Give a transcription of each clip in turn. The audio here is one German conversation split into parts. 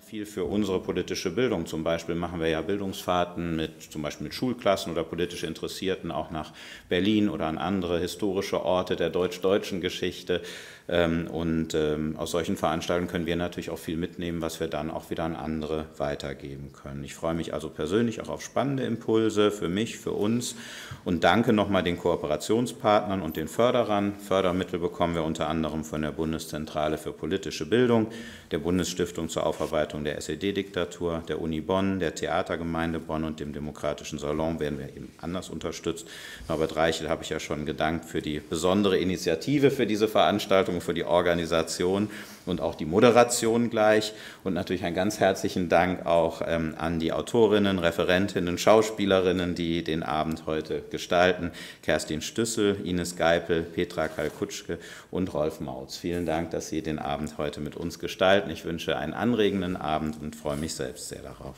Viel für unsere politische Bildung. Zum Beispiel machen wir ja Bildungsfahrten mit zum Beispiel mit Schulklassen oder politisch Interessierten auch nach Berlin oder an andere historische Orte der deutsch-deutschen Geschichte. Ähm, und ähm, aus solchen Veranstaltungen können wir natürlich auch viel mitnehmen, was wir dann auch wieder an andere weitergeben können. Ich freue mich also persönlich auch auf spannende Impulse für mich, für uns und danke nochmal den Kooperationspartnern und den Förderern. Fördermittel bekommen wir unter anderem von der Bundeszentrale für politische Bildung, der Bundesstiftung zur Aufarbeitung der SED-Diktatur, der Uni Bonn, der Theatergemeinde Bonn und dem Demokratischen Salon werden wir eben anders unterstützt. Norbert Reichel habe ich ja schon gedankt für die besondere Initiative für diese Veranstaltung, für die Organisation und auch die Moderation gleich. Und natürlich einen ganz herzlichen Dank auch ähm, an die Autorinnen, Referentinnen, Schauspielerinnen, die den Abend heute gestalten. Kerstin Stüssel, Ines Geipel, Petra Kalkutschke und Rolf Mautz. Vielen Dank, dass Sie den Abend heute mit uns gestalten. Ich wünsche einen anregenden Abend und freue mich selbst sehr darauf.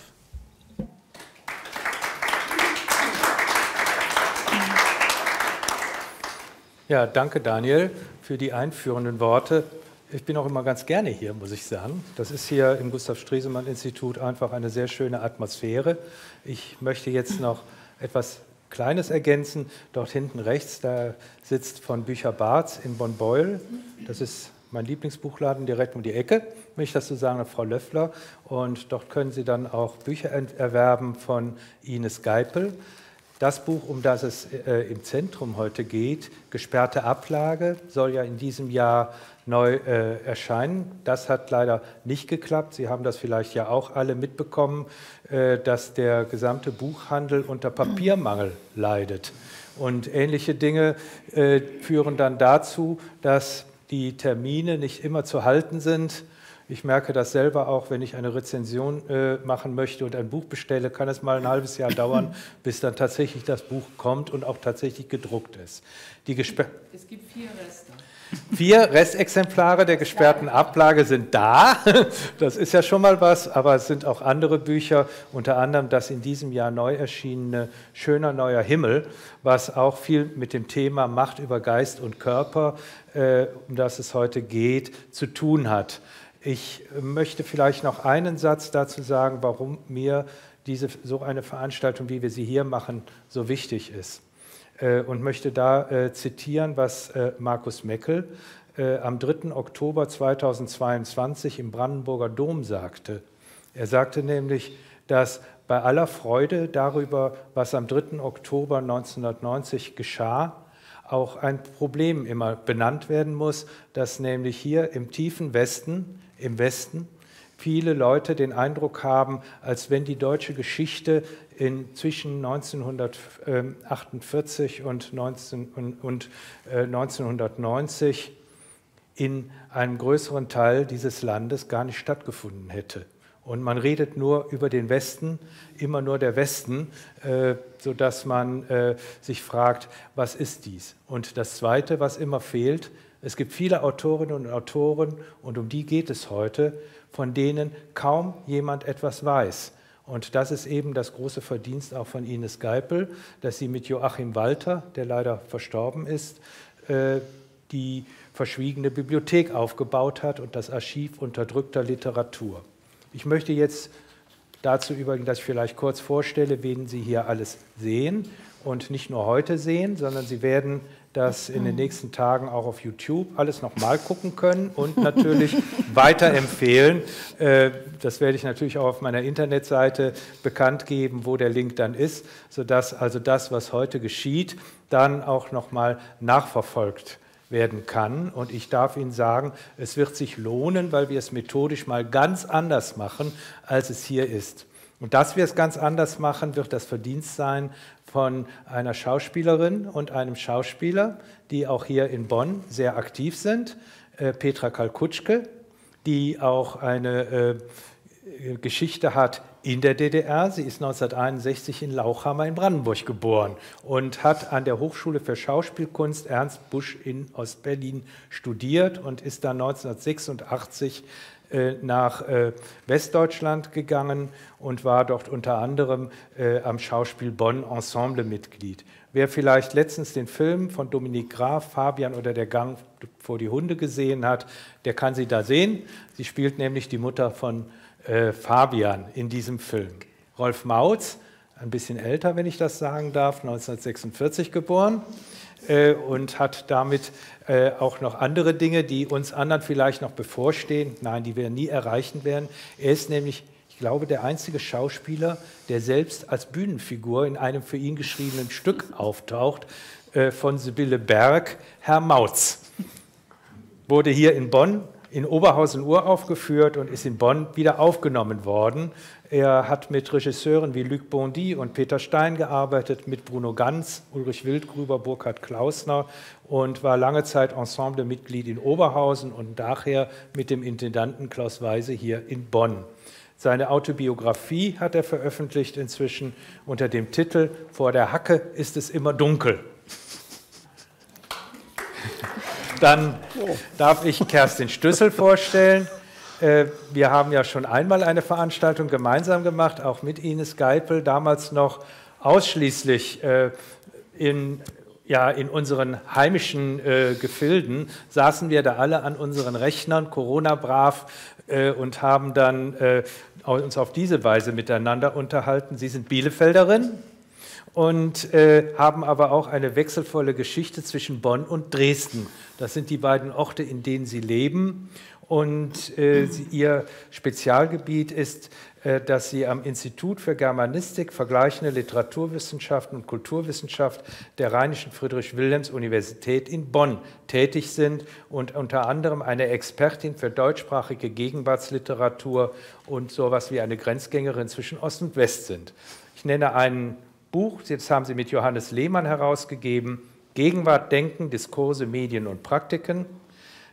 Ja, danke Daniel für die einführenden Worte. Ich bin auch immer ganz gerne hier, muss ich sagen. Das ist hier im Gustav Stresemann Institut einfach eine sehr schöne Atmosphäre. Ich möchte jetzt noch etwas Kleines ergänzen. Dort hinten rechts, da sitzt von Bücher Barz in Bonn-Beul. Das ist mein Lieblingsbuchladen direkt um die Ecke, wenn ich das so sagen, Frau Löffler. Und dort können Sie dann auch Bücher erwerben von Ines Geipel. Das Buch, um das es äh, im Zentrum heute geht, Gesperrte Ablage, soll ja in diesem Jahr neu äh, erscheinen. Das hat leider nicht geklappt. Sie haben das vielleicht ja auch alle mitbekommen, äh, dass der gesamte Buchhandel unter Papiermangel leidet. Und ähnliche Dinge äh, führen dann dazu, dass die Termine nicht immer zu halten sind ich merke das selber auch, wenn ich eine Rezension äh, machen möchte und ein Buch bestelle, kann es mal ein halbes Jahr dauern, bis dann tatsächlich das Buch kommt und auch tatsächlich gedruckt ist. Die es gibt vier Reste. Vier Restexemplare der gesperrten Ablage sind da. Das ist ja schon mal was, aber es sind auch andere Bücher, unter anderem das in diesem Jahr neu erschienene Schöner neuer Himmel, was auch viel mit dem Thema Macht über Geist und Körper, äh, um das es heute geht, zu tun hat. Ich möchte vielleicht noch einen Satz dazu sagen, warum mir diese, so eine Veranstaltung, wie wir sie hier machen, so wichtig ist. Äh, und möchte da äh, zitieren, was äh, Markus Meckel am 3. Oktober 2022 im Brandenburger Dom sagte. Er sagte nämlich, dass bei aller Freude darüber, was am 3. Oktober 1990 geschah, auch ein Problem immer benannt werden muss, dass nämlich hier im tiefen Westen im Westen viele Leute den Eindruck haben, als wenn die deutsche Geschichte in zwischen 1948 und, 19, und 1990 äh, in einem größeren Teil dieses Landes gar nicht stattgefunden hätte. Und man redet nur über den Westen, immer nur der Westen, äh, sodass man äh, sich fragt, was ist dies? Und das Zweite, was immer fehlt, es gibt viele Autorinnen und Autoren, und um die geht es heute, von denen kaum jemand etwas weiß. Und das ist eben das große Verdienst auch von Ines Geipel, dass sie mit Joachim Walter, der leider verstorben ist, äh, die verschwiegene Bibliothek aufgebaut hat und das Archiv unterdrückter Literatur. Ich möchte jetzt dazu übergehen, dass ich vielleicht kurz vorstelle, wen Sie hier alles sehen und nicht nur heute sehen, sondern Sie werden das in den nächsten Tagen auch auf YouTube alles nochmal gucken können und natürlich weiterempfehlen. Äh, das werde ich natürlich auch auf meiner Internetseite bekannt geben, wo der Link dann ist, sodass also das, was heute geschieht, dann auch nochmal nachverfolgt werden kann. Und ich darf Ihnen sagen, es wird sich lohnen, weil wir es methodisch mal ganz anders machen, als es hier ist. Und dass wir es ganz anders machen, wird das Verdienst sein von einer Schauspielerin und einem Schauspieler, die auch hier in Bonn sehr aktiv sind, äh, Petra Kalkutschke, die auch eine äh, Geschichte hat in der DDR. Sie ist 1961 in Lauchhammer in Brandenburg geboren und hat an der Hochschule für Schauspielkunst Ernst Busch in Ostberlin studiert und ist dann 1986 äh, nach äh, Westdeutschland gegangen und war dort unter anderem äh, am Schauspiel Bonn Ensemble Mitglied. Wer vielleicht letztens den Film von Dominique Graf, Fabian oder der Gang vor die Hunde gesehen hat, der kann sie da sehen. Sie spielt nämlich die Mutter von äh, Fabian in diesem Film. Rolf Mautz, ein bisschen älter, wenn ich das sagen darf, 1946 geboren äh, und hat damit äh, auch noch andere Dinge, die uns anderen vielleicht noch bevorstehen, nein, die wir nie erreichen werden. Er ist nämlich, ich glaube, der einzige Schauspieler, der selbst als Bühnenfigur in einem für ihn geschriebenen Stück auftaucht, äh, von Sibylle Berg, Herr Mautz. Wurde hier in Bonn in Oberhausen uraufgeführt und ist in Bonn wieder aufgenommen worden. Er hat mit Regisseuren wie Luc Bondy und Peter Stein gearbeitet, mit Bruno Ganz, Ulrich Wildgruber, Burkhard Klausner und war lange Zeit Ensemblemitglied in Oberhausen und nachher mit dem Intendanten Klaus Weise hier in Bonn. Seine Autobiografie hat er veröffentlicht inzwischen unter dem Titel Vor der Hacke ist es immer dunkel. Dann darf ich Kerstin Stüssel vorstellen. Äh, wir haben ja schon einmal eine Veranstaltung gemeinsam gemacht, auch mit Ines Geipel, damals noch ausschließlich äh, in, ja, in unseren heimischen äh, Gefilden, saßen wir da alle an unseren Rechnern, Corona-brav, und haben dann uns auf diese Weise miteinander unterhalten. Sie sind Bielefelderin, und äh, haben aber auch eine wechselvolle Geschichte zwischen Bonn und Dresden. Das sind die beiden Orte, in denen sie leben. Und äh, sie, ihr Spezialgebiet ist, äh, dass sie am Institut für Germanistik, vergleichende Literaturwissenschaften und Kulturwissenschaft der Rheinischen Friedrich-Wilhelms-Universität in Bonn tätig sind und unter anderem eine Expertin für deutschsprachige Gegenwartsliteratur und sowas wie eine Grenzgängerin zwischen Ost und West sind. Ich nenne einen Buch, jetzt haben Sie mit Johannes Lehmann herausgegeben, Gegenwart, Denken, Diskurse, Medien und Praktiken.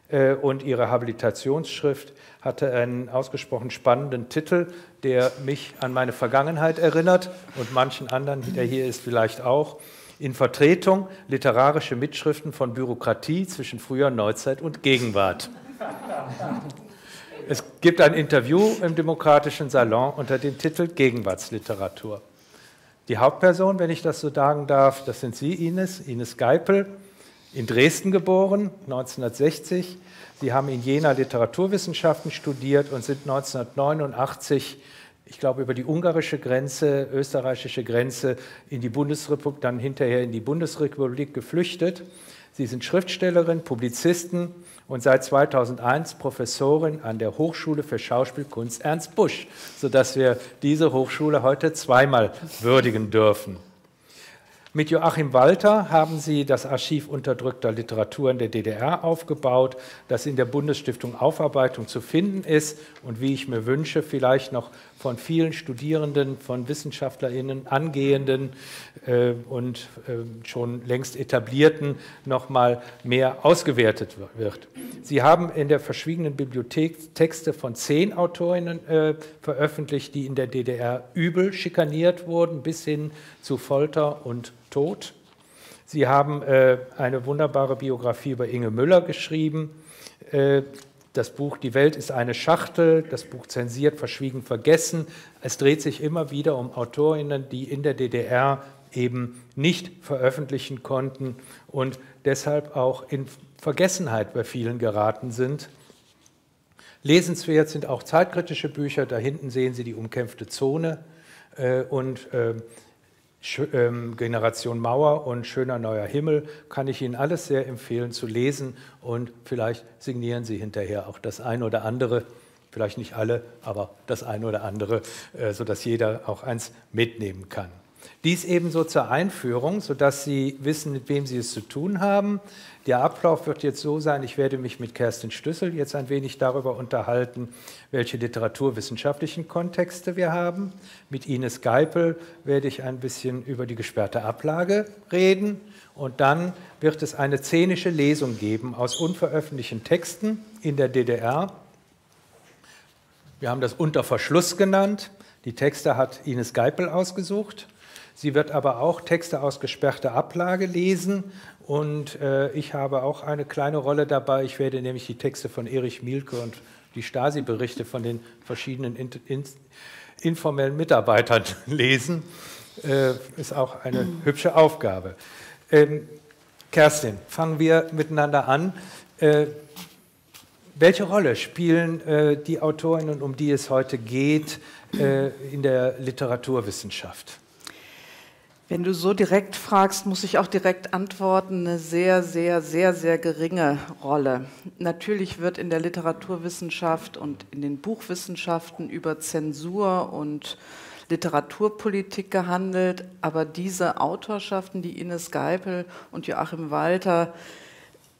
Äh, und Ihre Habilitationsschrift hatte einen ausgesprochen spannenden Titel, der mich an meine Vergangenheit erinnert und manchen anderen, der hier ist, vielleicht auch. In Vertretung literarische Mitschriften von Bürokratie zwischen früher Neuzeit und Gegenwart. Es gibt ein Interview im Demokratischen Salon unter dem Titel Gegenwartsliteratur. Die Hauptperson, wenn ich das so sagen darf, das sind Sie, Ines, Ines Geipel, in Dresden geboren, 1960. Sie haben in Jena Literaturwissenschaften studiert und sind 1989, ich glaube, über die ungarische Grenze, österreichische Grenze in die Bundesrepublik, dann hinterher in die Bundesrepublik geflüchtet. Sie sind Schriftstellerin, Publizisten und seit 2001 Professorin an der Hochschule für Schauspielkunst Ernst Busch, sodass wir diese Hochschule heute zweimal würdigen dürfen. Mit Joachim Walter haben Sie das Archiv unterdrückter Literatur in der DDR aufgebaut, das in der Bundesstiftung Aufarbeitung zu finden ist und wie ich mir wünsche, vielleicht noch von vielen Studierenden, von WissenschaftlerInnen, Angehenden äh, und äh, schon längst etablierten noch mal mehr ausgewertet wird. Sie haben in der verschwiegenen Bibliothek Texte von zehn Autorinnen äh, veröffentlicht, die in der DDR übel schikaniert wurden, bis hin zu Folter und Tod. Sie haben äh, eine wunderbare Biografie über Inge Müller geschrieben. Äh, das Buch Die Welt ist eine Schachtel, das Buch zensiert, verschwiegen, vergessen. Es dreht sich immer wieder um Autorinnen, die in der DDR eben nicht veröffentlichen konnten und deshalb auch in Vergessenheit bei vielen geraten sind. Lesenswert sind auch zeitkritische Bücher. Da hinten sehen Sie die umkämpfte Zone äh, und äh, ähm, Generation Mauer und Schöner neuer Himmel kann ich Ihnen alles sehr empfehlen zu lesen und vielleicht signieren Sie hinterher auch das eine oder andere, vielleicht nicht alle, aber das eine oder andere, äh, sodass jeder auch eins mitnehmen kann. Dies ebenso zur Einführung, sodass Sie wissen, mit wem Sie es zu tun haben. Der Ablauf wird jetzt so sein, ich werde mich mit Kerstin Stüssel jetzt ein wenig darüber unterhalten, welche literaturwissenschaftlichen Kontexte wir haben. Mit Ines Geipel werde ich ein bisschen über die gesperrte Ablage reden. Und dann wird es eine szenische Lesung geben aus unveröffentlichten Texten in der DDR. Wir haben das unter Verschluss genannt. Die Texte hat Ines Geipel ausgesucht. Sie wird aber auch Texte aus gesperrter Ablage lesen und äh, ich habe auch eine kleine Rolle dabei. Ich werde nämlich die Texte von Erich Mielke und die Stasi-Berichte von den verschiedenen in, in, informellen Mitarbeitern lesen. Äh, ist auch eine hübsche Aufgabe. Ähm, Kerstin, fangen wir miteinander an. Äh, Welche Rolle spielen äh, die Autorinnen, um die es heute geht, äh, in der Literaturwissenschaft? Wenn du so direkt fragst, muss ich auch direkt antworten, eine sehr, sehr, sehr, sehr geringe Rolle. Natürlich wird in der Literaturwissenschaft und in den Buchwissenschaften über Zensur und Literaturpolitik gehandelt, aber diese Autorschaften, die Ines Geipel und Joachim Walter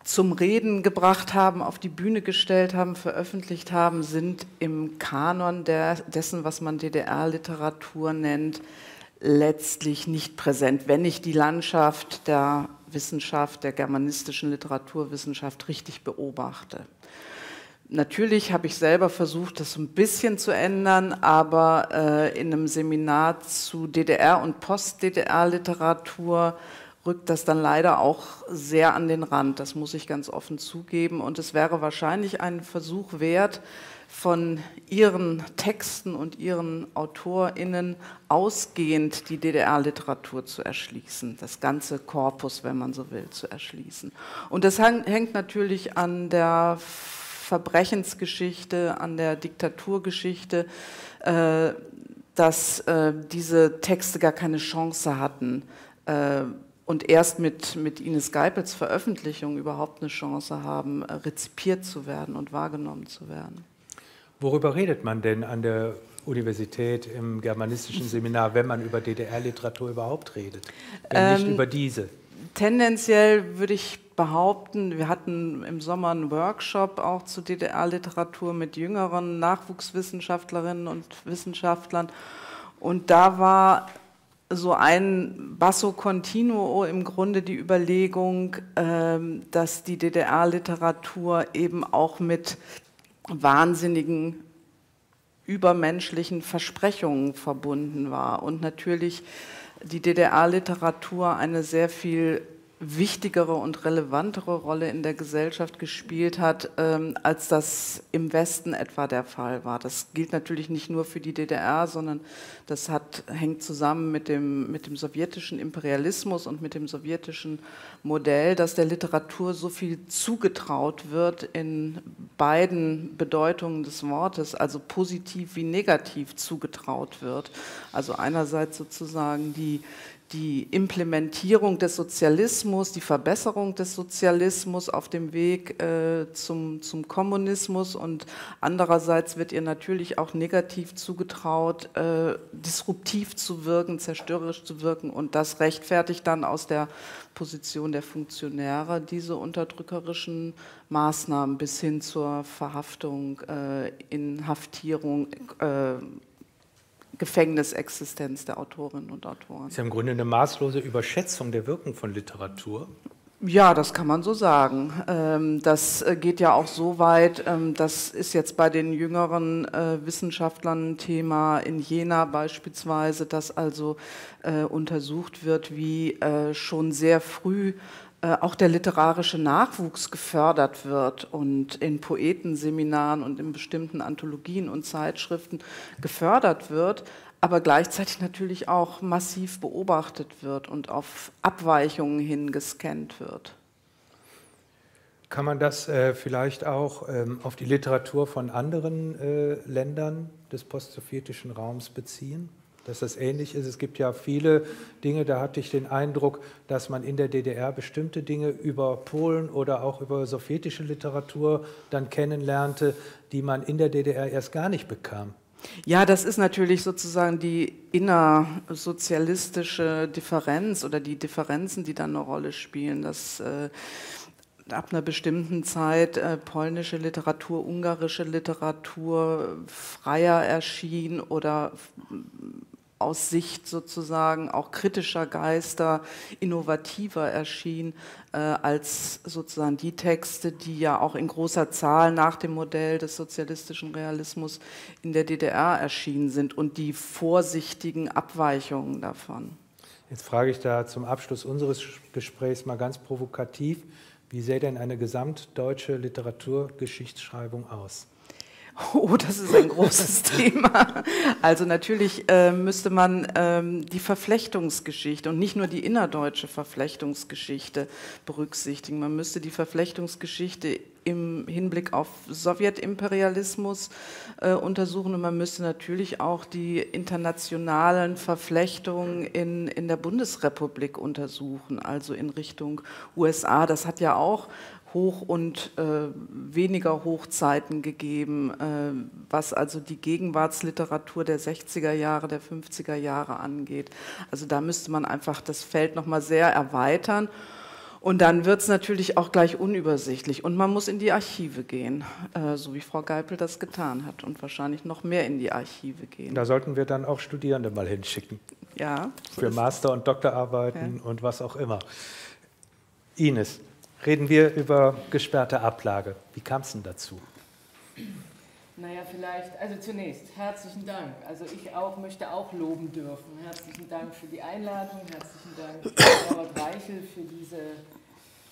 zum Reden gebracht haben, auf die Bühne gestellt haben, veröffentlicht haben, sind im Kanon der, dessen, was man DDR-Literatur nennt, letztlich nicht präsent, wenn ich die Landschaft der Wissenschaft, der germanistischen Literaturwissenschaft richtig beobachte. Natürlich habe ich selber versucht, das ein bisschen zu ändern, aber äh, in einem Seminar zu DDR- und Post-DDR-Literatur rückt das dann leider auch sehr an den Rand. Das muss ich ganz offen zugeben. Und es wäre wahrscheinlich ein Versuch wert, von ihren Texten und ihren AutorInnen ausgehend die DDR-Literatur zu erschließen, das ganze Korpus, wenn man so will, zu erschließen. Und das hängt natürlich an der Verbrechensgeschichte, an der Diktaturgeschichte, äh, dass äh, diese Texte gar keine Chance hatten äh, und erst mit, mit Ines Geipels Veröffentlichung überhaupt eine Chance haben, rezipiert zu werden und wahrgenommen zu werden. Worüber redet man denn an der Universität im germanistischen Seminar, wenn man über DDR-Literatur überhaupt redet, wenn ähm, nicht über diese? Tendenziell würde ich behaupten, wir hatten im Sommer einen Workshop auch zu DDR-Literatur mit jüngeren Nachwuchswissenschaftlerinnen und Wissenschaftlern. Und da war so ein Basso Continuo im Grunde die Überlegung, ähm, dass die DDR-Literatur eben auch mit wahnsinnigen übermenschlichen Versprechungen verbunden war. Und natürlich die DDR-Literatur eine sehr viel wichtigere und relevantere Rolle in der Gesellschaft gespielt hat, ähm, als das im Westen etwa der Fall war. Das gilt natürlich nicht nur für die DDR, sondern das hat, hängt zusammen mit dem, mit dem sowjetischen Imperialismus und mit dem sowjetischen Modell, dass der Literatur so viel zugetraut wird in beiden Bedeutungen des Wortes, also positiv wie negativ zugetraut wird. Also einerseits sozusagen die die Implementierung des Sozialismus, die Verbesserung des Sozialismus auf dem Weg äh, zum, zum Kommunismus. Und andererseits wird ihr natürlich auch negativ zugetraut, äh, disruptiv zu wirken, zerstörerisch zu wirken. Und das rechtfertigt dann aus der Position der Funktionäre diese unterdrückerischen Maßnahmen bis hin zur Verhaftung, äh, Inhaftierung, äh, Gefängnisexistenz der Autorinnen und Autoren. Das ist ja im Grunde eine maßlose Überschätzung der Wirkung von Literatur. Ja, das kann man so sagen. Ähm, das äh, geht ja auch so weit, ähm, das ist jetzt bei den jüngeren äh, Wissenschaftlern ein Thema in Jena beispielsweise, dass also äh, untersucht wird, wie schon sehr früh auch der literarische Nachwuchs gefördert wird und in Poetenseminaren und in bestimmten Anthologien und Zeitschriften gefördert wird, aber gleichzeitig natürlich auch massiv beobachtet wird und auf Abweichungen hin gescannt wird. Kann man das äh, vielleicht auch ähm, auf die Literatur von anderen äh, Ländern des postsowjetischen Raums beziehen? Dass das ähnlich ist. Es gibt ja viele Dinge, da hatte ich den Eindruck, dass man in der DDR bestimmte Dinge über Polen oder auch über sowjetische Literatur dann kennenlernte, die man in der DDR erst gar nicht bekam. Ja, das ist natürlich sozusagen die innersozialistische Differenz oder die Differenzen, die dann eine Rolle spielen. Das äh, ab einer bestimmten Zeit äh, polnische Literatur, ungarische Literatur freier erschien oder aus Sicht sozusagen auch kritischer Geister innovativer erschien äh, als sozusagen die Texte, die ja auch in großer Zahl nach dem Modell des sozialistischen Realismus in der DDR erschienen sind und die vorsichtigen Abweichungen davon. Jetzt frage ich da zum Abschluss unseres Gesprächs mal ganz provokativ, wie sähe denn eine gesamtdeutsche Literaturgeschichtsschreibung aus? Oh, das ist ein großes Thema. Also natürlich äh, müsste man ähm, die Verflechtungsgeschichte und nicht nur die innerdeutsche Verflechtungsgeschichte berücksichtigen. Man müsste die Verflechtungsgeschichte im Hinblick auf Sowjetimperialismus äh, untersuchen und man müsste natürlich auch die internationalen Verflechtungen in, in der Bundesrepublik untersuchen, also in Richtung USA. Das hat ja auch Hoch- und äh, weniger Hochzeiten gegeben, äh, was also die Gegenwartsliteratur der 60er Jahre, der 50er Jahre angeht. Also da müsste man einfach das Feld nochmal sehr erweitern. Und dann wird es natürlich auch gleich unübersichtlich. Und man muss in die Archive gehen, äh, so wie Frau Geipel das getan hat und wahrscheinlich noch mehr in die Archive gehen. Da sollten wir dann auch Studierende mal hinschicken. Ja. So Für Master- und Doktorarbeiten ja. und was auch immer. Ines, reden wir über gesperrte Ablage. Wie kam es denn dazu? Naja, vielleicht, also zunächst herzlichen Dank. Also ich auch möchte auch loben dürfen. Herzlichen Dank für die Einladung, herzlichen Dank, Robert Reichel, für diese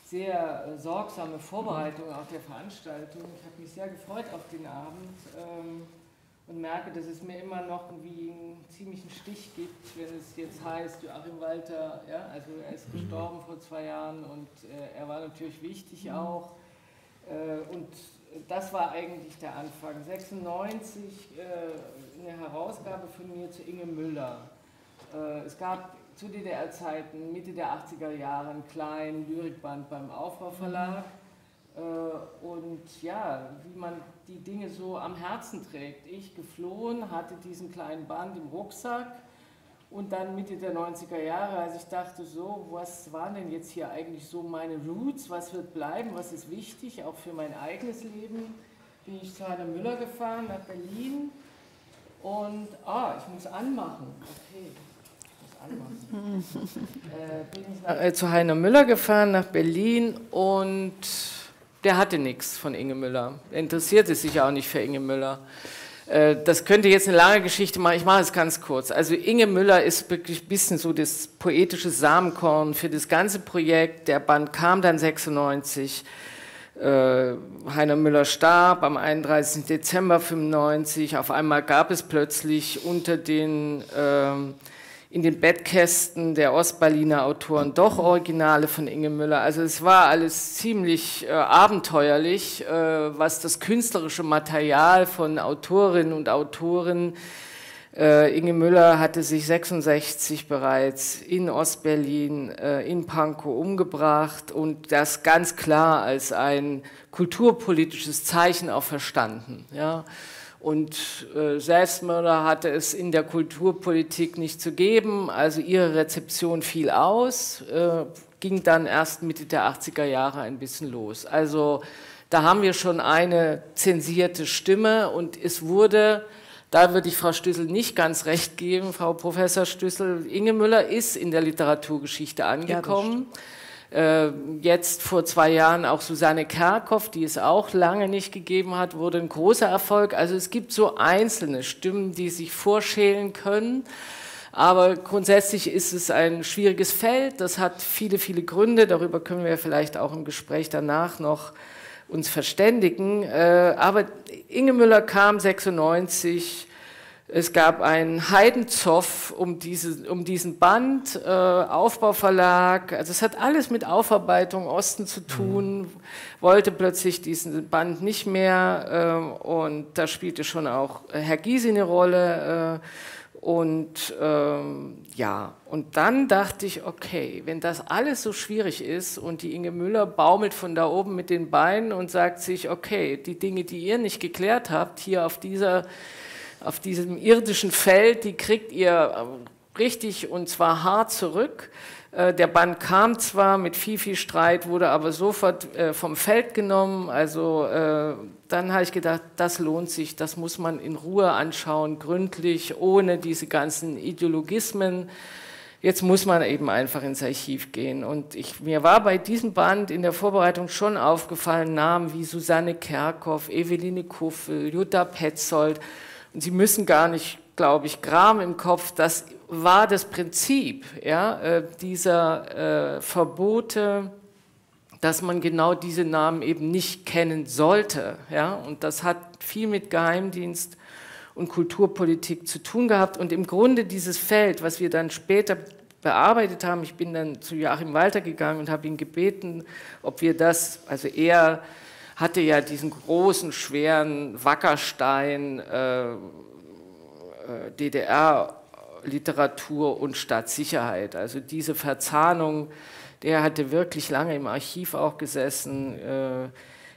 sehr äh, sorgsame Vorbereitung auf der Veranstaltung. Ich habe mich sehr gefreut auf den Abend. Ähm, und merke, dass es mir immer noch wie einen ziemlichen Stich gibt, wenn es jetzt heißt, Joachim Walter, ja, also er ist mhm. gestorben vor zwei Jahren und äh, er war natürlich wichtig mhm. auch. Äh, und das war eigentlich der Anfang. 96 äh, eine Herausgabe von mir zu Inge Müller. Äh, es gab zu DDR-Zeiten, Mitte der 80er Jahre, einen kleinen Lyrikband beim Aufbau Verlag. Äh, und ja, wie man die Dinge so am Herzen trägt. Ich geflohen, hatte diesen kleinen Band im Rucksack und dann Mitte der 90er Jahre, als ich dachte, so, was waren denn jetzt hier eigentlich so meine Roots, was wird bleiben, was ist wichtig, auch für mein eigenes Leben, bin ich zu Heiner Müller gefahren nach Berlin und, ah, ich muss anmachen, okay. Anmachen. äh, bin ich nach, äh, zu Heiner Müller gefahren nach Berlin und der hatte nichts von Inge Müller. Er interessierte sich auch nicht für Inge Müller. Äh, das könnte jetzt eine lange Geschichte machen, ich mache es ganz kurz. Also Inge Müller ist wirklich ein bisschen so das poetische Samenkorn für das ganze Projekt. Der Band kam dann 96. Äh, Heiner Müller starb am 31. Dezember 95. Auf einmal gab es plötzlich unter den ähm, in den Bettkästen der Ostberliner Autoren doch Originale von Inge Müller. Also es war alles ziemlich äh, abenteuerlich, äh, was das künstlerische Material von Autorinnen und Autoren äh, Inge Müller hatte sich 66 bereits in Ostberlin, äh, in Pankow umgebracht und das ganz klar als ein kulturpolitisches Zeichen auch verstanden. Ja. Und äh, Selbstmörder hatte es in der Kulturpolitik nicht zu geben, also ihre Rezeption fiel aus, äh, ging dann erst Mitte der 80er Jahre ein bisschen los. Also da haben wir schon eine zensierte Stimme und es wurde, da würde ich Frau Stüssel nicht ganz recht geben, Frau Professor Stüssel, Inge Müller ist in der Literaturgeschichte angekommen. Ja, jetzt vor zwei Jahren auch Susanne Kerkhoff, die es auch lange nicht gegeben hat, wurde ein großer Erfolg. Also es gibt so einzelne Stimmen, die sich vorschälen können. Aber grundsätzlich ist es ein schwieriges Feld. Das hat viele, viele Gründe. Darüber können wir vielleicht auch im Gespräch danach noch uns verständigen. Äh, aber Inge Müller kam 96 es gab einen Heidenzoff um, diese, um diesen Band, äh, Aufbauverlag, also es hat alles mit Aufarbeitung Osten zu tun, mhm. wollte plötzlich diesen Band nicht mehr äh, und da spielte schon auch Herr Gysi eine Rolle. Äh, und ähm, ja, und dann dachte ich, okay, wenn das alles so schwierig ist und die Inge Müller baumelt von da oben mit den Beinen und sagt sich, okay, die Dinge, die ihr nicht geklärt habt, hier auf dieser auf diesem irdischen Feld, die kriegt ihr ähm, richtig und zwar hart zurück. Äh, der Band kam zwar mit viel, viel Streit, wurde aber sofort äh, vom Feld genommen. Also äh, dann habe ich gedacht, das lohnt sich, das muss man in Ruhe anschauen, gründlich, ohne diese ganzen Ideologismen. Jetzt muss man eben einfach ins Archiv gehen. Und ich, mir war bei diesem Band in der Vorbereitung schon aufgefallen, Namen wie Susanne Kerkhoff, Eveline Kuffel, Jutta Petzold. Und Sie müssen gar nicht, glaube ich, Gram im Kopf, das war das Prinzip ja, äh, dieser äh, Verbote, dass man genau diese Namen eben nicht kennen sollte. Ja? Und das hat viel mit Geheimdienst und Kulturpolitik zu tun gehabt. Und im Grunde dieses Feld, was wir dann später bearbeitet haben, ich bin dann zu Joachim Walter gegangen und habe ihn gebeten, ob wir das, also er hatte ja diesen großen, schweren Wackerstein äh, äh DDR-Literatur und Staatssicherheit, also diese Verzahnung der hatte wirklich lange im Archiv auch gesessen, äh,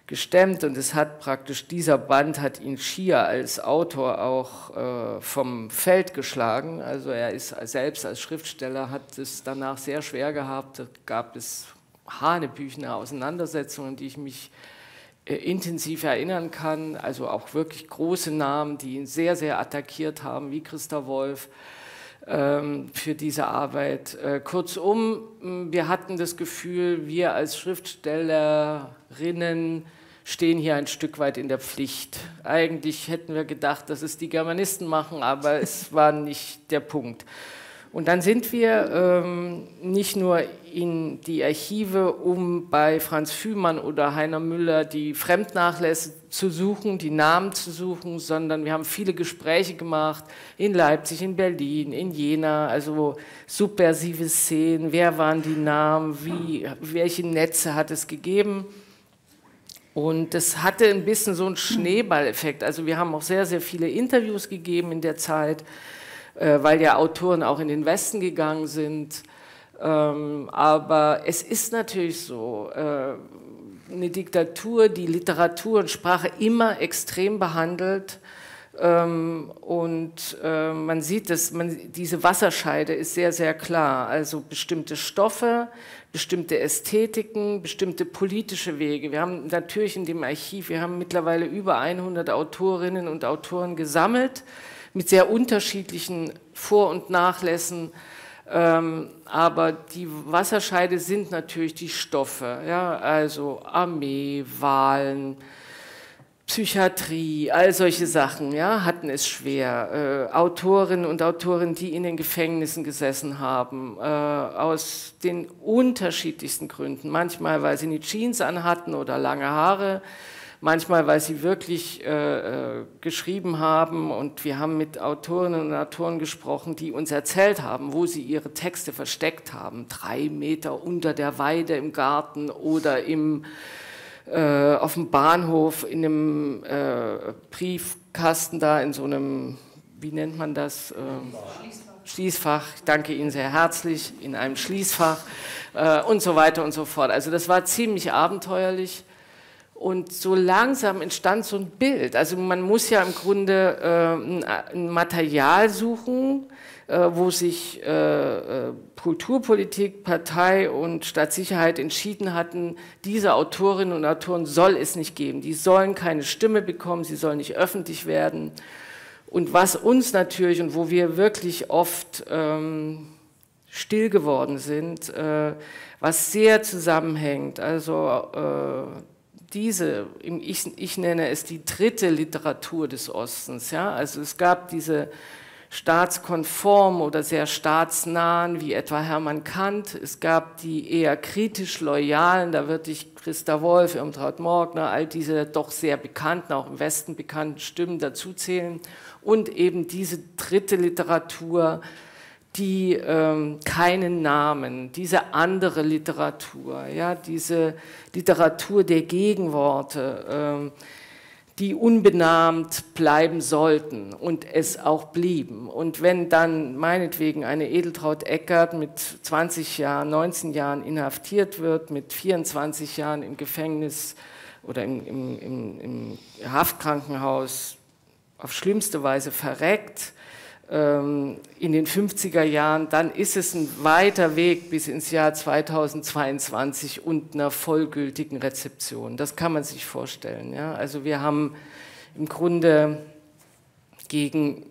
gestemmt und es hat praktisch, dieser Band hat ihn schier als Autor auch äh, vom Feld geschlagen. Also er ist selbst als Schriftsteller, hat es danach sehr schwer gehabt. Da gab es hanebüchene Auseinandersetzungen, die ich mich intensiv erinnern kann. Also auch wirklich große Namen, die ihn sehr, sehr attackiert haben, wie Christa Wolf. Ähm, für diese Arbeit. Äh, kurzum, wir hatten das Gefühl, wir als Schriftstellerinnen stehen hier ein Stück weit in der Pflicht. Eigentlich hätten wir gedacht, dass es die Germanisten machen, aber es war nicht der Punkt. Und dann sind wir ähm, nicht nur in die Archive, um bei Franz Fühmann oder Heiner Müller die Fremdnachlässe zu suchen, die Namen zu suchen, sondern wir haben viele Gespräche gemacht in Leipzig, in Berlin, in Jena, also subversive Szenen, wer waren die Namen, wie, welche Netze hat es gegeben. Und das hatte ein bisschen so einen Schneeballeffekt. Also wir haben auch sehr, sehr viele Interviews gegeben in der Zeit weil ja Autoren auch in den Westen gegangen sind. Ähm, aber es ist natürlich so, äh, eine Diktatur, die Literatur und Sprache immer extrem behandelt. Ähm, und äh, man sieht, dass man, diese Wasserscheide ist sehr, sehr klar. Also bestimmte Stoffe, bestimmte Ästhetiken, bestimmte politische Wege. Wir haben natürlich in dem Archiv, wir haben mittlerweile über 100 Autorinnen und Autoren gesammelt mit sehr unterschiedlichen Vor- und Nachlässen. Ähm, aber die Wasserscheide sind natürlich die Stoffe, ja, also Armee, Wahlen, Psychiatrie, all solche Sachen, ja, hatten es schwer. Äh, Autorinnen und Autoren, die in den Gefängnissen gesessen haben, äh, aus den unterschiedlichsten Gründen. Manchmal, weil sie eine Jeans anhatten oder lange Haare, manchmal, weil sie wirklich äh, äh, geschrieben haben und wir haben mit Autorinnen und Autoren gesprochen, die uns erzählt haben, wo sie ihre Texte versteckt haben. Drei Meter unter der Weide im Garten oder im, äh, auf dem Bahnhof in einem äh, Briefkasten da in so einem, wie nennt man das? Schließfach. Schließfach. Ich danke Ihnen sehr herzlich, in einem Schließfach äh, und so weiter und so fort. Also das war ziemlich abenteuerlich. Und so langsam entstand so ein Bild. Also man muss ja im Grunde äh, ein, Material suchen, äh, wo sich äh, äh, Kulturpolitik, Partei und Staatssicherheit entschieden hatten, diese Autorinnen und Autoren soll es nicht geben. Die sollen keine Stimme bekommen, sie sollen nicht öffentlich werden. Und was uns natürlich und wo wir wirklich oft ähm, still geworden sind, äh, was sehr zusammenhängt, also äh, diese, ich, ich nenne es die dritte Literatur des Ostens. Ja? Also es gab diese staatskonform oder sehr staatsnahen, wie etwa Hermann Kant. Es gab die eher kritisch loyalen, da würde ich Christa Wolf, Irmtraut Morgner, all diese doch sehr bekannten, auch im Westen bekannten Stimmen dazuzählen. Und eben diese dritte Literatur, die ähm, keinen Namen, diese andere Literatur, ja, diese Literatur der Gegenworte, ähm, die unbenannt bleiben sollten und es auch blieben. Und wenn dann meinetwegen eine Edeltraut Eckert mit 20 Jahren, 19 Jahren inhaftiert wird, mit 24 Jahren im Gefängnis oder im, im, im, im Haftkrankenhaus auf schlimmste Weise verreckt, ähm, in den 50er Jahren, dann ist es ein weiter Weg bis ins Jahr 2022 und einer vollgültigen Rezeption. Das kann man sich vorstellen. Ja? Also wir haben im Grunde gegen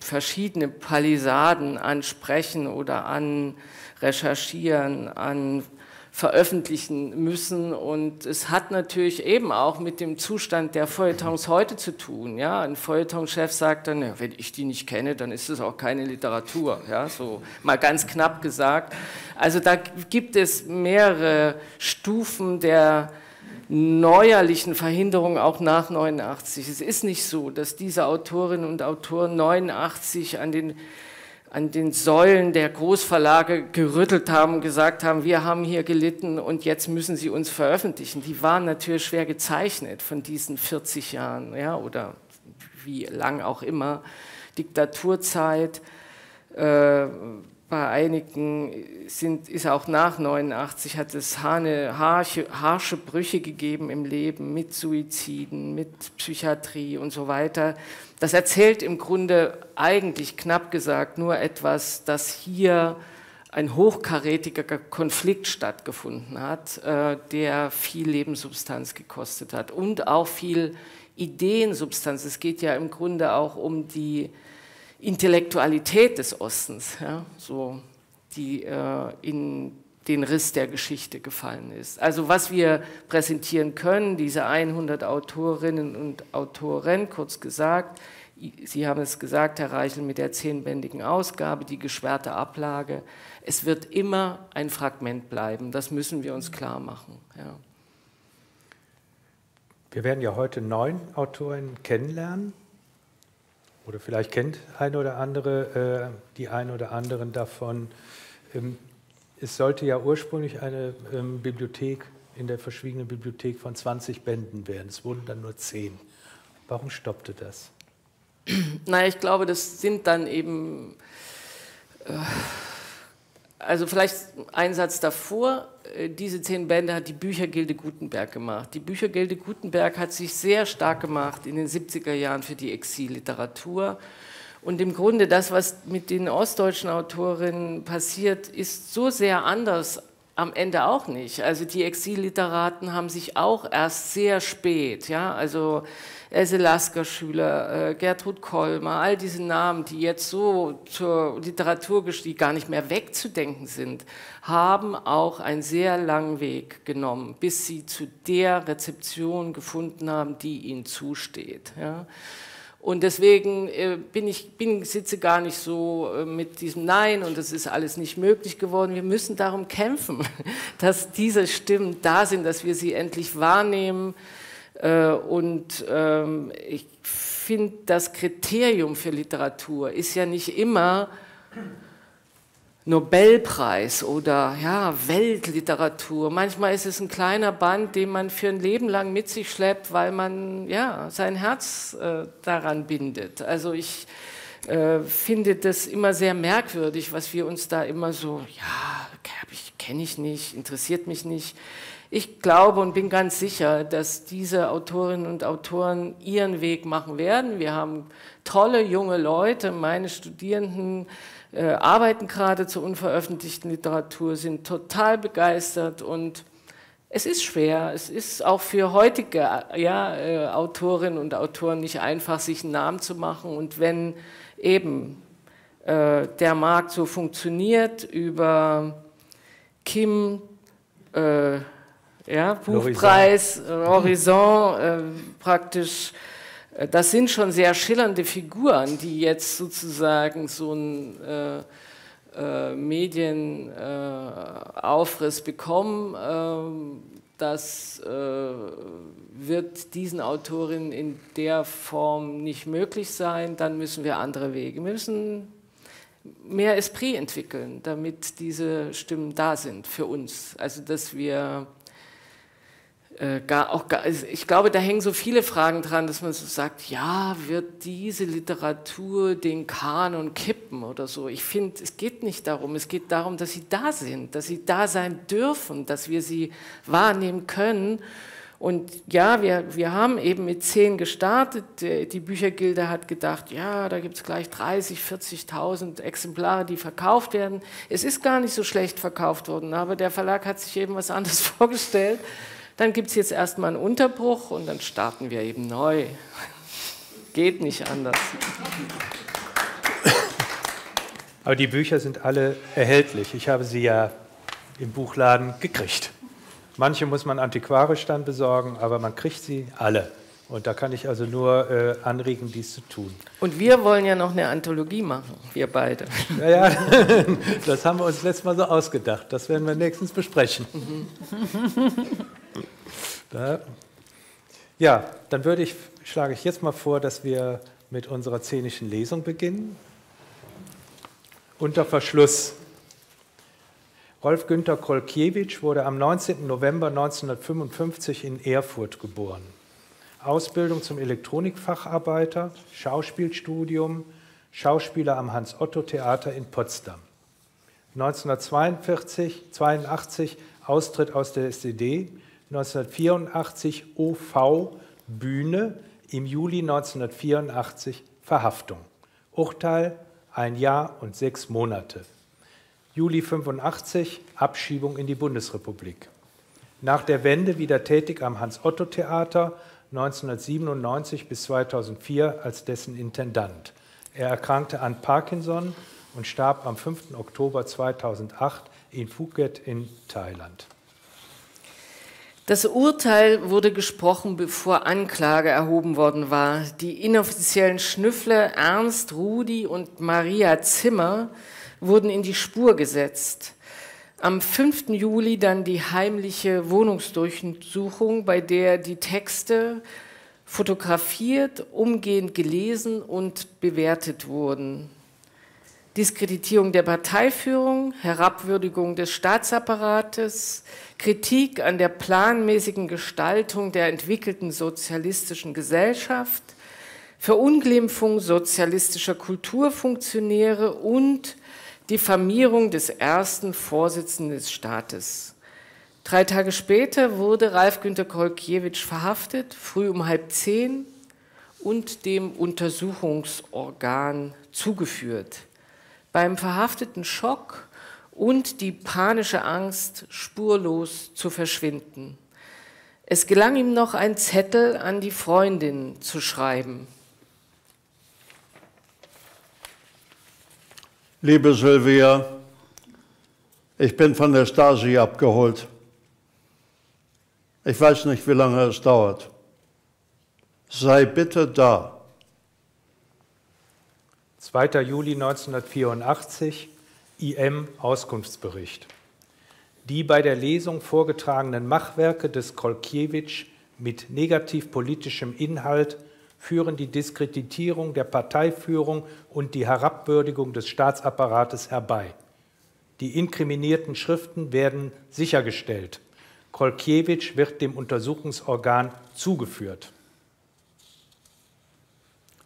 verschiedene Palisaden an Sprechen oder an Recherchieren, an veröffentlichen müssen. Und es hat natürlich eben auch mit dem Zustand der Feuilletons heute zu tun. Ja? Ein Feuilletonchef sagt dann, ja, wenn ich die nicht kenne, dann ist es auch keine Literatur. Ja? So mal ganz knapp gesagt. Also da gibt es mehrere Stufen der neuerlichen Verhinderung auch nach 89. Es ist nicht so, dass diese Autorinnen und Autoren 89 an den an den Säulen der Großverlage gerüttelt haben gesagt haben, wir haben hier gelitten und jetzt müssen sie uns veröffentlichen. Die waren natürlich schwer gezeichnet von diesen 40 Jahren ja, oder wie lang auch immer. Diktaturzeit, äh, bei einigen sind, ist auch nach 89 hat es hane, harsche, harsche Brüche gegeben im Leben mit Suiziden, mit Psychiatrie und so weiter. Das erzählt im Grunde eigentlich knapp gesagt nur etwas, dass hier ein hochkarätiger Konflikt stattgefunden hat, äh, der viel Lebenssubstanz gekostet hat und auch viel Ideensubstanz. Es geht ja im Grunde auch um die Intellektualität des Ostens, ja, so, die äh, in den Riss der Geschichte gefallen ist. Also was wir präsentieren können, diese 100 Autorinnen und Autoren, kurz gesagt, Sie haben es gesagt, Herr Reichel, mit der zehnbändigen Ausgabe, die geschwerte Ablage, es wird immer ein Fragment bleiben, das müssen wir uns klar machen. Ja. Wir werden ja heute neun Autorinnen kennenlernen. Oder vielleicht kennt ein oder andere äh, die ein oder anderen davon. Ähm, es sollte ja ursprünglich eine ähm, Bibliothek in der verschwiegenen Bibliothek von 20 Bänden werden. Es wurden dann nur 10. Warum stoppte das? Naja, ich glaube, das sind dann eben, äh, also vielleicht ein Satz davor, äh, diese zehn Bände hat die Büchergilde Gutenberg gemacht. Die Büchergilde Gutenberg hat sich sehr stark gemacht in den 70er Jahren für die Exilliteratur. Und im Grunde das, was mit den ostdeutschen Autorinnen passiert, ist so sehr anders am Ende auch nicht. Also die Exilliteraten haben sich auch erst sehr spät, ja, also Else Lasker Schüler, äh, Gertrud Kolmer, all diese Namen, die jetzt so zur Literatur, die gar nicht mehr wegzudenken sind, haben auch einen sehr langen Weg genommen, bis sie zu der Rezeption gefunden haben, die ihnen zusteht. Ja. Und deswegen äh, bin ich bin, sitze gar nicht so äh, mit diesem Nein und das ist alles nicht möglich geworden. Wir müssen darum kämpfen, dass diese Stimmen da sind, dass wir sie endlich wahrnehmen. Äh, und ähm, ich finde, das Kriterium für Literatur ist ja nicht immer Nobelpreis oder ja, Weltliteratur. Manchmal ist es ein kleiner Band, den man für ein Leben lang mit sich schleppt, weil man ja, sein Herz äh, daran bindet. Also ich äh, finde das immer sehr merkwürdig, was wir uns da immer so, ja, kenne ich nicht, interessiert mich nicht. Ich glaube und bin ganz sicher, dass diese Autorinnen und Autoren ihren Weg machen werden. Wir haben tolle junge Leute, meine Studierenden, äh, arbeiten gerade zur unveröffentlichten Literatur, sind total begeistert und es ist schwer. Es ist auch für heutige ja, äh, Autorinnen und Autoren nicht einfach, sich einen Namen zu machen. Und wenn eben äh, der Markt so funktioniert über Kim, äh, ja, Buchpreis, Horizon, Horizon äh, praktisch das sind schon sehr schillernde Figuren, die jetzt sozusagen so einen äh, äh, Medienaufriss äh, bekommen. Ähm, das äh, wird diesen Autorinnen in der Form nicht möglich sein. Dann müssen wir andere Wege. Wir müssen mehr Esprit entwickeln, damit diese Stimmen da sind für uns. Also dass wir äh, gar, auch gar, ich glaube, da hängen so viele Fragen dran, dass man so sagt, ja, wird diese Literatur den Kanon kippen oder so. Ich finde, es geht nicht darum. Es geht darum, dass sie da sind, dass sie da sein dürfen, dass wir sie wahrnehmen können. Und ja, wir, wir haben eben mit zehn gestartet. Die Büchergilde hat gedacht, ja, da gibt es gleich 30, 40.000 Exemplare, die verkauft werden. Es ist gar nicht so schlecht verkauft worden, aber der Verlag hat sich eben was anderes vorgestellt. Dann gibt es jetzt erstmal einen Unterbruch und dann starten wir eben neu. Geht nicht anders. Aber die Bücher sind alle erhältlich. Ich habe sie ja im Buchladen gekriegt. Manche muss man antiquarisch dann besorgen, aber man kriegt sie alle. Und da kann ich also nur äh, anregen, dies zu tun. Und wir wollen ja noch eine Anthologie machen, wir beide. Ja, ja, das haben wir uns letztes Mal so ausgedacht. Das werden wir nächstens besprechen. Da. Ja, dann würde ich, schlage ich jetzt mal vor, dass wir mit unserer szenischen Lesung beginnen. Unter Verschluss. Rolf Günther Kolkiewicz wurde am 19. November 1955 in Erfurt geboren. Ausbildung zum Elektronikfacharbeiter, Schauspielstudium, Schauspieler am Hans-Otto-Theater in Potsdam. 1942, 82 Austritt aus der SED, 1984 OV Bühne, im Juli 1984 Verhaftung. Urteil ein Jahr und sechs Monate. Juli 85 Abschiebung in die Bundesrepublik. Nach der Wende wieder tätig am Hans-Otto-Theater, 1997 bis 2004 als dessen Intendant. Er erkrankte an Parkinson und starb am 5. Oktober 2008 in Phuket in Thailand. Das Urteil wurde gesprochen, bevor Anklage erhoben worden war. Die inoffiziellen Schnüffler Ernst, Rudi und Maria Zimmer wurden in die Spur gesetzt. Am 5. Juli dann die heimliche Wohnungsdurchsuchung, bei der die Texte fotografiert, umgehend gelesen und bewertet wurden. Diskreditierung der Parteiführung, Herabwürdigung des Staatsapparates, Kritik an der planmäßigen Gestaltung der entwickelten sozialistischen Gesellschaft, Verunglimpfung sozialistischer Kulturfunktionäre und Diffamierung des ersten Vorsitzenden des Staates. Drei Tage später wurde Ralf Günter Kolkiewicz verhaftet, früh um halb zehn, und dem Untersuchungsorgan zugeführt. Beim verhafteten Schock und die panische Angst, spurlos zu verschwinden. Es gelang ihm noch, ein Zettel an die Freundin zu schreiben. Liebe Sylvia, ich bin von der Stasi abgeholt. Ich weiß nicht, wie lange es dauert. Sei bitte da. 2. Juli 1984, IM Auskunftsbericht. Die bei der Lesung vorgetragenen Machwerke des Kolkiewicz mit negativ politischem Inhalt führen die Diskreditierung der Parteiführung und die Herabwürdigung des Staatsapparates herbei. Die inkriminierten Schriften werden sichergestellt. Kolkiewicz wird dem Untersuchungsorgan zugeführt.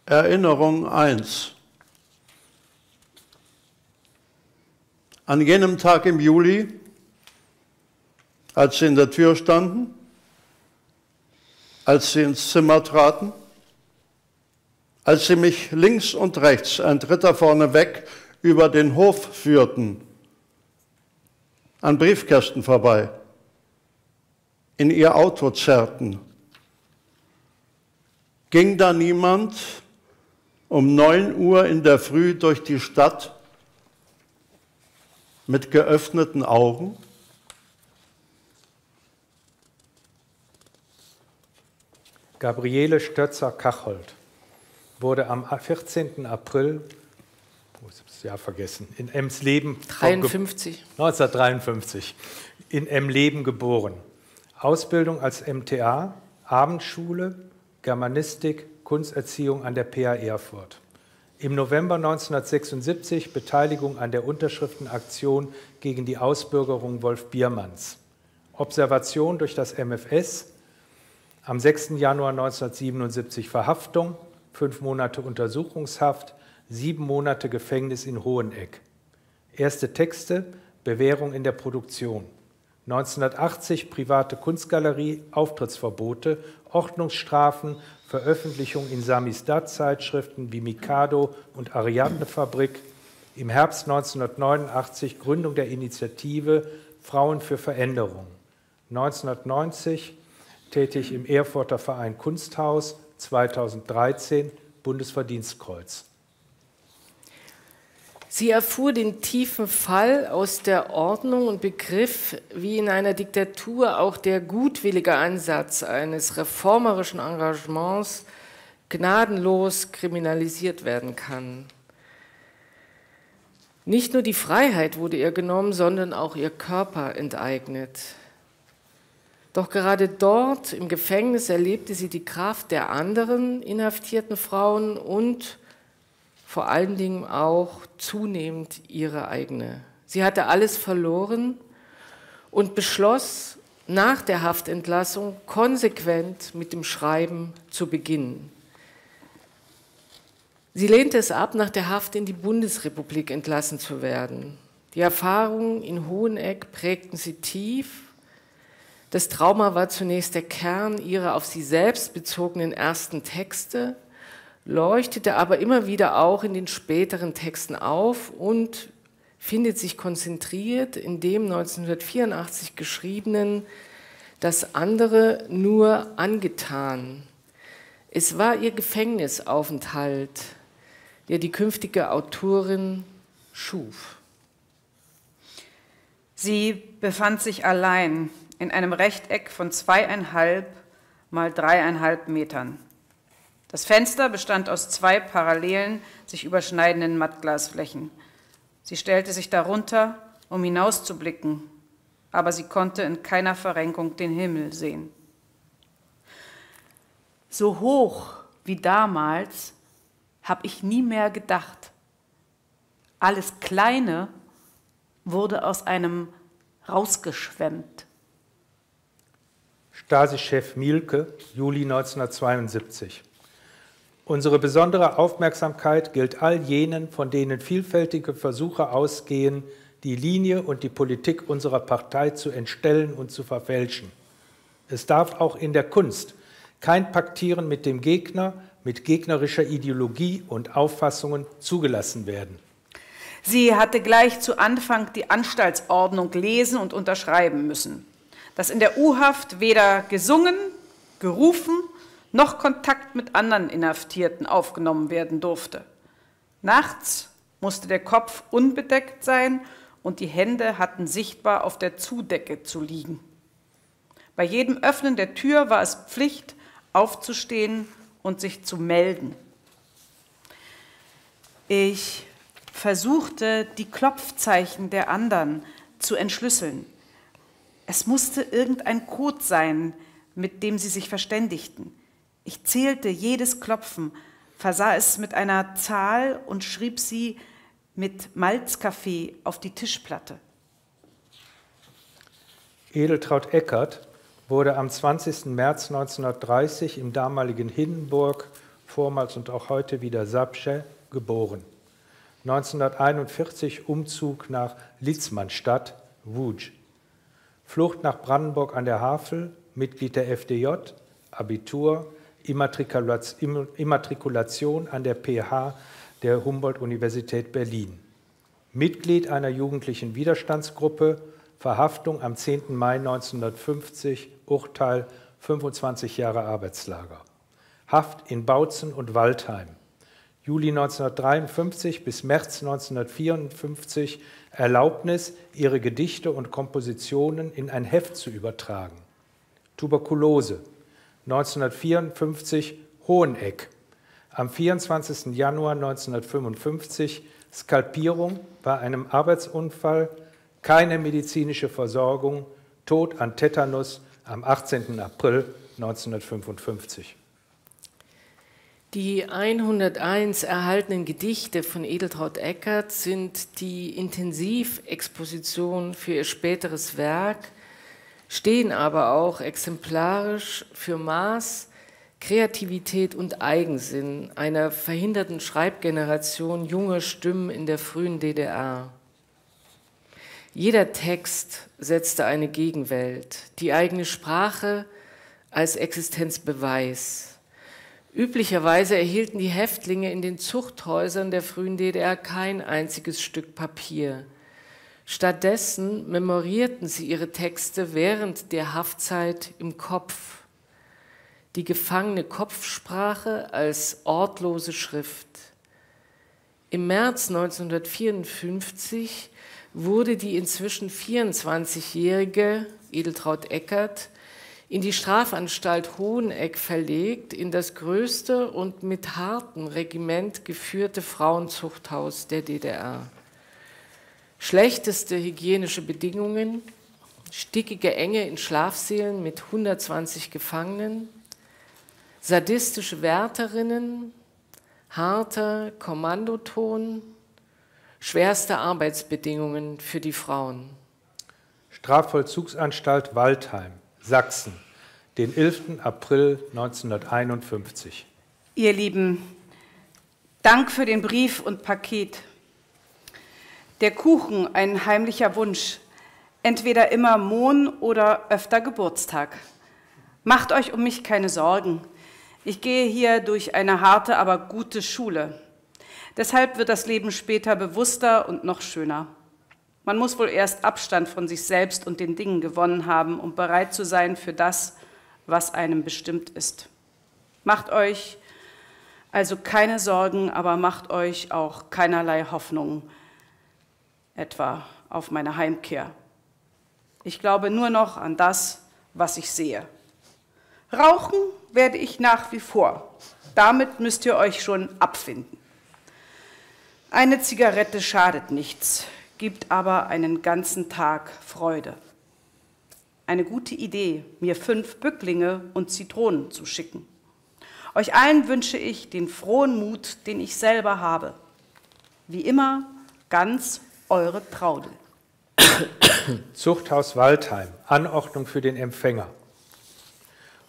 Erinnerung 1. An jenem Tag im Juli, als sie in der Tür standen, als sie ins Zimmer traten, als sie mich links und rechts, ein Dritter vorneweg, über den Hof führten, an Briefkästen vorbei, in ihr Auto zerrten, ging da niemand um neun Uhr in der Früh durch die Stadt mit geöffneten Augen? Gabriele Stötzer-Kachold wurde am 14. April, wo ist das Jahr vergessen, in Emsleben 53. 1953 in Emleben geboren. Ausbildung als MTA, Abendschule, Germanistik, Kunsterziehung an der PA Erfurt. Im November 1976 Beteiligung an der Unterschriftenaktion gegen die Ausbürgerung Wolf Biermanns. Observation durch das MFS. Am 6. Januar 1977 Verhaftung, fünf Monate Untersuchungshaft, sieben Monate Gefängnis in Hoheneck. Erste Texte, Bewährung in der Produktion. 1980 private Kunstgalerie, Auftrittsverbote, Ordnungsstrafen, Veröffentlichung in Samizdat-Zeitschriften wie Mikado und Ariadne-Fabrik. Im Herbst 1989 Gründung der Initiative Frauen für Veränderung. 1990 tätig im Erfurter Verein Sie erfuhr den tiefen Fall aus der Ordnung und begriff, wie in einer Diktatur auch der gutwillige Ansatz eines reformerischen Engagements gnadenlos kriminalisiert werden kann. Nicht nur die Freiheit wurde ihr genommen, sondern auch ihr Körper enteignet. Doch gerade dort im Gefängnis erlebte sie die Kraft der anderen inhaftierten Frauen und vor allen Dingen auch zunehmend ihre eigene. Sie hatte alles verloren und beschloss, nach der Haftentlassung konsequent mit dem Schreiben zu beginnen. Sie lehnte es ab, nach der Haft in die Bundesrepublik entlassen zu werden. Die Erfahrungen in Hoheneck prägten sie tief. Das Trauma war zunächst der Kern ihrer auf sie selbst bezogenen ersten Texte, leuchtete aber immer wieder auch in den späteren Texten auf und findet sich konzentriert in dem 1984 geschriebenen Das andere nur angetan. Es war ihr Gefängnisaufenthalt, der die künftige Autorin schuf. Sie befand sich allein in einem Rechteck von zweieinhalb mal dreieinhalb Metern. Das Fenster bestand aus zwei parallelen, sich überschneidenden Mattglasflächen. Sie stellte sich darunter, um hinauszublicken, aber sie konnte in keiner Verrenkung den Himmel sehen. So hoch wie damals habe ich nie mehr gedacht. Alles Kleine wurde aus einem rausgeschwemmt. Stasi-Chef Mielke, Juli 1972. Unsere besondere Aufmerksamkeit gilt all jenen, von denen vielfältige Versuche ausgehen, die Linie und die Politik unserer Partei zu entstellen und zu verfälschen. Es darf auch in der Kunst kein Paktieren mit dem Gegner, mit gegnerischer Ideologie und Auffassungen zugelassen werden. Sie hatte gleich zu Anfang die Anstaltsordnung lesen und unterschreiben müssen, dass in der U-Haft weder gesungen, gerufen noch Kontakt mit anderen Inhaftierten aufgenommen werden durfte. Nachts musste der Kopf unbedeckt sein und die Hände hatten sichtbar auf der Zudecke zu liegen. Bei jedem Öffnen der Tür war es Pflicht, aufzustehen und sich zu melden. Ich versuchte, die Klopfzeichen der anderen zu entschlüsseln. Es musste irgendein Code sein, mit dem sie sich verständigten. Ich zählte jedes Klopfen, versah es mit einer Zahl und schrieb sie mit Malzkaffee auf die Tischplatte. Edeltraut Eckert wurde am 20. März 1930 im damaligen Hindenburg, vormals und auch heute wieder Sapsche, geboren. 1941 Umzug nach Litzmannstadt, Wuj. Flucht nach Brandenburg an der Havel, Mitglied der FDJ, Abitur, Immatrikulation an der PH der Humboldt-Universität Berlin. Mitglied einer jugendlichen Widerstandsgruppe, Verhaftung am 10. Mai 1950, Urteil 25 Jahre Arbeitslager. Haft in Bautzen und Waldheim. Juli 1953 bis März 1954 Erlaubnis, ihre Gedichte und Kompositionen in ein Heft zu übertragen. Tuberkulose. 1954 Hoheneck. Am 24. Januar 1955 Skalpierung bei einem Arbeitsunfall, keine medizinische Versorgung, Tod an Tetanus am 18. April 1955. Die 101 erhaltenen Gedichte von Edeltraut Eckert sind die Intensivexposition für ihr späteres Werk, stehen aber auch exemplarisch für Maß, Kreativität und Eigensinn einer verhinderten Schreibgeneration junger Stimmen in der frühen DDR. Jeder Text setzte eine Gegenwelt, die eigene Sprache als Existenzbeweis. Üblicherweise erhielten die Häftlinge in den Zuchthäusern der frühen DDR kein einziges Stück Papier. Stattdessen memorierten sie ihre Texte während der Haftzeit im Kopf. Die gefangene Kopfsprache als ortlose Schrift. Im März 1954 wurde die inzwischen 24-jährige Edeltraut Eckert in die Strafanstalt Hoheneck verlegt, in das größte und mit hartem Regiment geführte Frauenzuchthaus der DDR. Schlechteste hygienische Bedingungen, stickige Enge in Schlafsälen mit 120 Gefangenen, sadistische Wärterinnen, harter Kommandoton, schwerste Arbeitsbedingungen für die Frauen. Strafvollzugsanstalt Waldheim, Sachsen, den 11. April 1951. Ihr Lieben, Dank für den Brief und Paket. Der Kuchen, ein heimlicher Wunsch, entweder immer Mohn oder öfter Geburtstag. Macht euch um mich keine Sorgen. Ich gehe hier durch eine harte, aber gute Schule. Deshalb wird das Leben später bewusster und noch schöner. Man muss wohl erst Abstand von sich selbst und den Dingen gewonnen haben, um bereit zu sein für das, was einem bestimmt ist. Macht euch also keine Sorgen, aber macht euch auch keinerlei Hoffnung, etwa auf meine Heimkehr. Ich glaube nur noch an das, was ich sehe. Rauchen werde ich nach wie vor. Damit müsst ihr euch schon abfinden. Eine Zigarette schadet nichts, gibt aber einen ganzen Tag Freude. Eine gute Idee, mir fünf Bücklinge und Zitronen zu schicken. Euch allen wünsche ich den frohen Mut, den ich selber habe. Wie immer, ganz eure Traudel. Zuchthaus Waldheim, Anordnung für den Empfänger.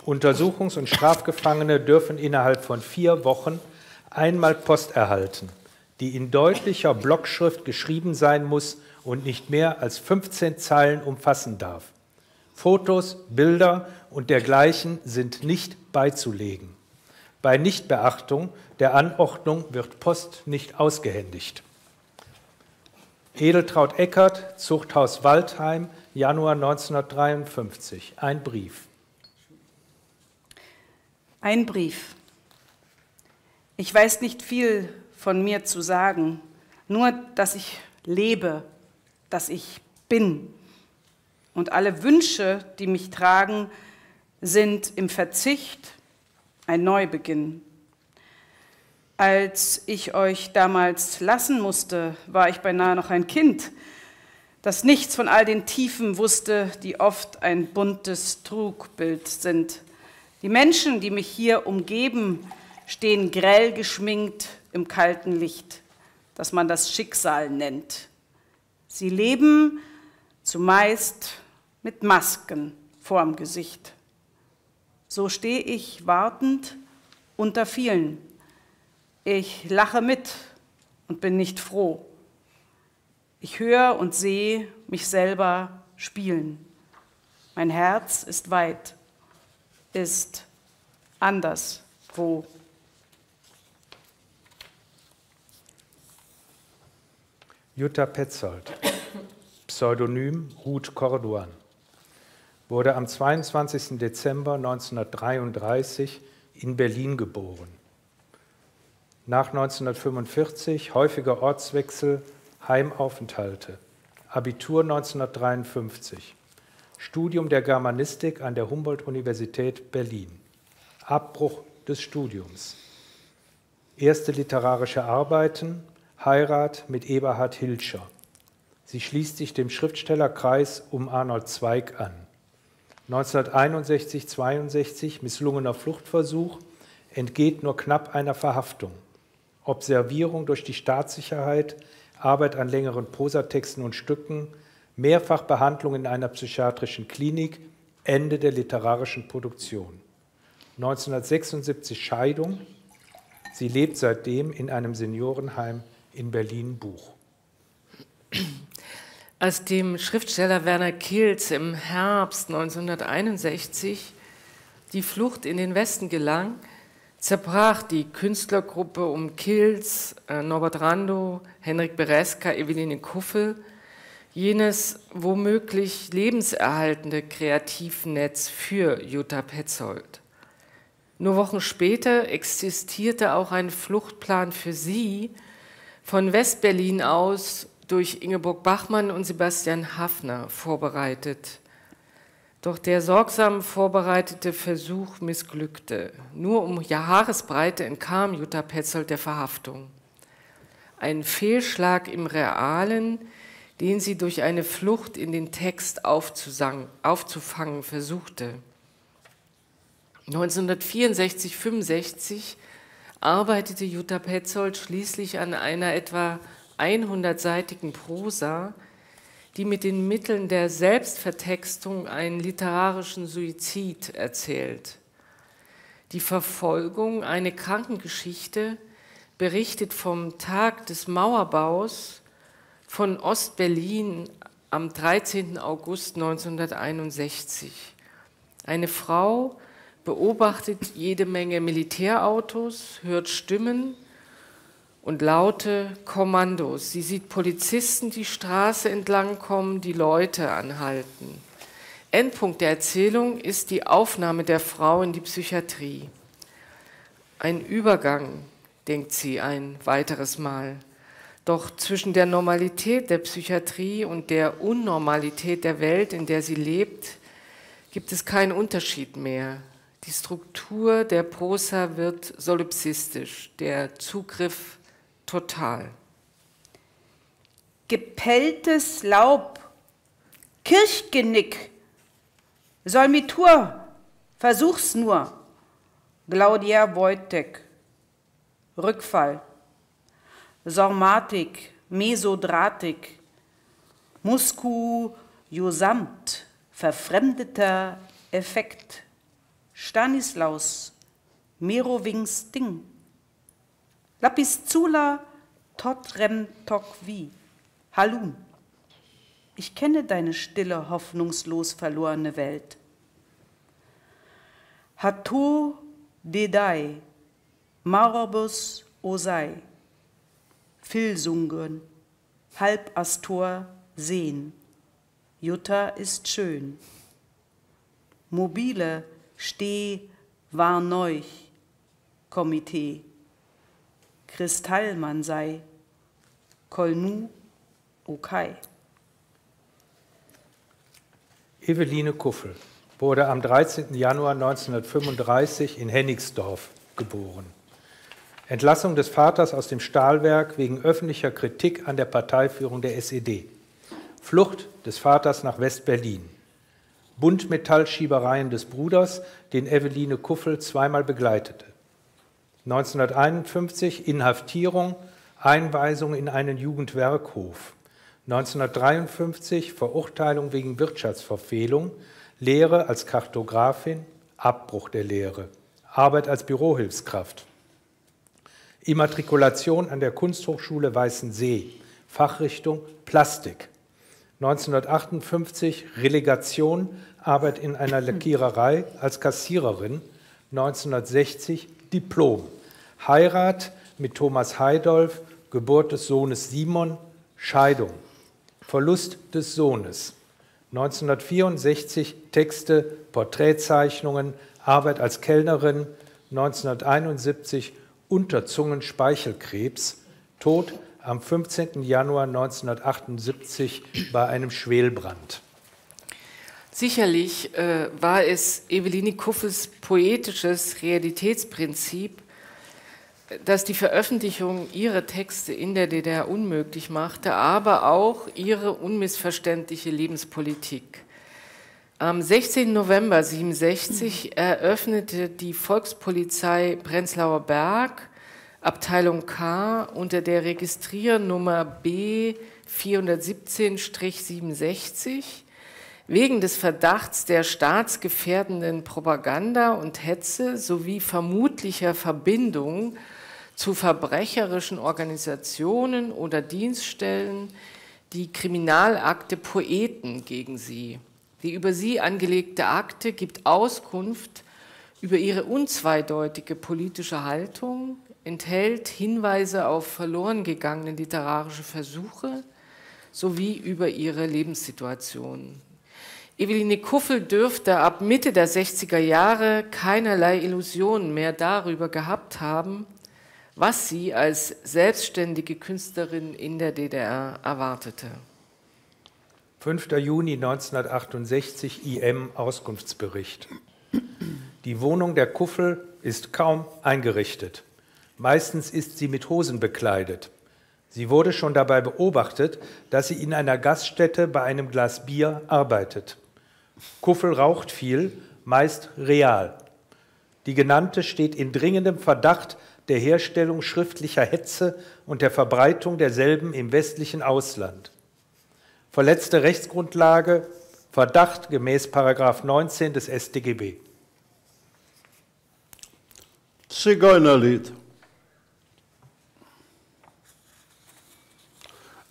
Untersuchungs- und Strafgefangene dürfen innerhalb von vier Wochen einmal Post erhalten die in deutlicher Blockschrift geschrieben sein muss und nicht mehr als 15 Zeilen umfassen darf. Fotos, Bilder und dergleichen sind nicht beizulegen. Bei Nichtbeachtung der Anordnung wird Post nicht ausgehändigt. Edeltraut Eckert, Zuchthaus Waldheim, Januar 1953. Ein Brief. Ein Brief. Ich weiß nicht viel von mir zu sagen, nur dass ich lebe, dass ich bin. Und alle Wünsche, die mich tragen, sind im Verzicht ein Neubeginn. Als ich euch damals lassen musste, war ich beinahe noch ein Kind, das nichts von all den Tiefen wusste, die oft ein buntes Trugbild sind. Die Menschen, die mich hier umgeben, stehen grell geschminkt im kalten Licht, das man das Schicksal nennt. Sie leben zumeist mit Masken vorm Gesicht. So stehe ich wartend unter vielen. Ich lache mit und bin nicht froh. Ich höre und sehe mich selber spielen. Mein Herz ist weit, ist anderswo. Jutta Petzold, Pseudonym Ruth Corduan, wurde am 22. Dezember 1933 in Berlin geboren. Nach 1945 häufiger Ortswechsel, Heimaufenthalte, Abitur 1953, Studium der Germanistik an der Humboldt-Universität Berlin, Abbruch des Studiums, erste literarische Arbeiten Heirat mit Eberhard Hilscher. Sie schließt sich dem Schriftstellerkreis um Arnold Zweig an. 1961-62 misslungener Fluchtversuch, entgeht nur knapp einer Verhaftung. Observierung durch die Staatssicherheit, Arbeit an längeren Prosatexten und Stücken, Mehrfachbehandlung in einer psychiatrischen Klinik, Ende der literarischen Produktion. 1976 Scheidung. Sie lebt seitdem in einem Seniorenheim in Berlin Buch. Als dem Schriftsteller Werner Kilz im Herbst 1961 die Flucht in den Westen gelang, zerbrach die Künstlergruppe um Kilz, äh, Norbert Rando, Henrik Bereska, Eveline Kuffel, jenes womöglich lebenserhaltende Kreativnetz für Jutta Petzold. Nur Wochen später existierte auch ein Fluchtplan für sie, von Westberlin aus durch Ingeborg Bachmann und Sebastian Hafner vorbereitet. Doch der sorgsam vorbereitete Versuch missglückte. Nur um Haaresbreite entkam Jutta Petzold der Verhaftung. Ein Fehlschlag im Realen, den sie durch eine Flucht in den Text aufzufangen versuchte. 1964, 65 arbeitete Jutta Petzold schließlich an einer etwa 100-seitigen Prosa, die mit den Mitteln der Selbstvertextung einen literarischen Suizid erzählt. Die Verfolgung, eine Krankengeschichte, berichtet vom Tag des Mauerbaus von Ostberlin am 13. August 1961. Eine Frau beobachtet jede Menge Militärautos, hört Stimmen und laute Kommandos. Sie sieht Polizisten die Straße entlang kommen, die Leute anhalten. Endpunkt der Erzählung ist die Aufnahme der Frau in die Psychiatrie. Ein Übergang, denkt sie ein weiteres Mal. Doch zwischen der Normalität der Psychiatrie und der Unnormalität der Welt, in der sie lebt, gibt es keinen Unterschied mehr. Die Struktur der Prosa wird solipsistisch, der Zugriff total. Gepelltes Laub, Kirchgenick, Solmitur, versuch's nur. Claudia Wojtek, Rückfall, Sormatik, Mesodratik, Muskujosamt, verfremdeter Effekt. Stanislaus Merowings Ding. Lapizula Totrem Tokvi. Halun. Ich kenne deine stille, hoffnungslos verlorene Welt. Hato Dedai, Marobus Osei, Filsungen, halb Astor sehen. Jutta ist schön. Mobile Steh war neuch, Komitee. Kristallmann sei, Kolnu, Okai. Eveline Kuffel wurde am 13. Januar 1935 in Hennigsdorf geboren. Entlassung des Vaters aus dem Stahlwerk wegen öffentlicher Kritik an der Parteiführung der SED. Flucht des Vaters nach West-Berlin. Buntmetallschiebereien des Bruders, den Eveline Kuffel zweimal begleitete. 1951 Inhaftierung, Einweisung in einen Jugendwerkhof. 1953 Verurteilung wegen Wirtschaftsverfehlung, Lehre als Kartografin, Abbruch der Lehre, Arbeit als Bürohilfskraft. Immatrikulation an der Kunsthochschule Weißensee, Fachrichtung Plastik. 1958 Relegation Arbeit in einer Lackiererei als Kassiererin, 1960 Diplom, Heirat mit Thomas Heidolf, Geburt des Sohnes Simon, Scheidung, Verlust des Sohnes, 1964 Texte, Porträtzeichnungen, Arbeit als Kellnerin, 1971 Unterzungenspeichelkrebs, Tod am 15. Januar 1978 bei einem Schwelbrand. Sicherlich äh, war es Eveline Kuffes poetisches Realitätsprinzip, das die Veröffentlichung ihrer Texte in der DDR unmöglich machte, aber auch ihre unmissverständliche Lebenspolitik. Am 16. November 1967 eröffnete die Volkspolizei Prenzlauer Berg, Abteilung K, unter der Registriernummer B 417-67 wegen des Verdachts der staatsgefährdenden Propaganda und Hetze sowie vermutlicher Verbindung zu verbrecherischen Organisationen oder Dienststellen die Kriminalakte Poeten gegen sie. Die über sie angelegte Akte gibt Auskunft über ihre unzweideutige politische Haltung, enthält Hinweise auf verloren gegangene literarische Versuche sowie über ihre Lebenssituation. Eveline Kuffel dürfte ab Mitte der 60er Jahre keinerlei Illusionen mehr darüber gehabt haben, was sie als selbstständige Künstlerin in der DDR erwartete. 5. Juni 1968 IM Auskunftsbericht. Die Wohnung der Kuffel ist kaum eingerichtet. Meistens ist sie mit Hosen bekleidet. Sie wurde schon dabei beobachtet, dass sie in einer Gaststätte bei einem Glas Bier arbeitet. Kuffel raucht viel, meist real. Die genannte steht in dringendem Verdacht der Herstellung schriftlicher Hetze und der Verbreitung derselben im westlichen Ausland. Verletzte Rechtsgrundlage, Verdacht gemäß 19 des StGB. Zigeunerlied.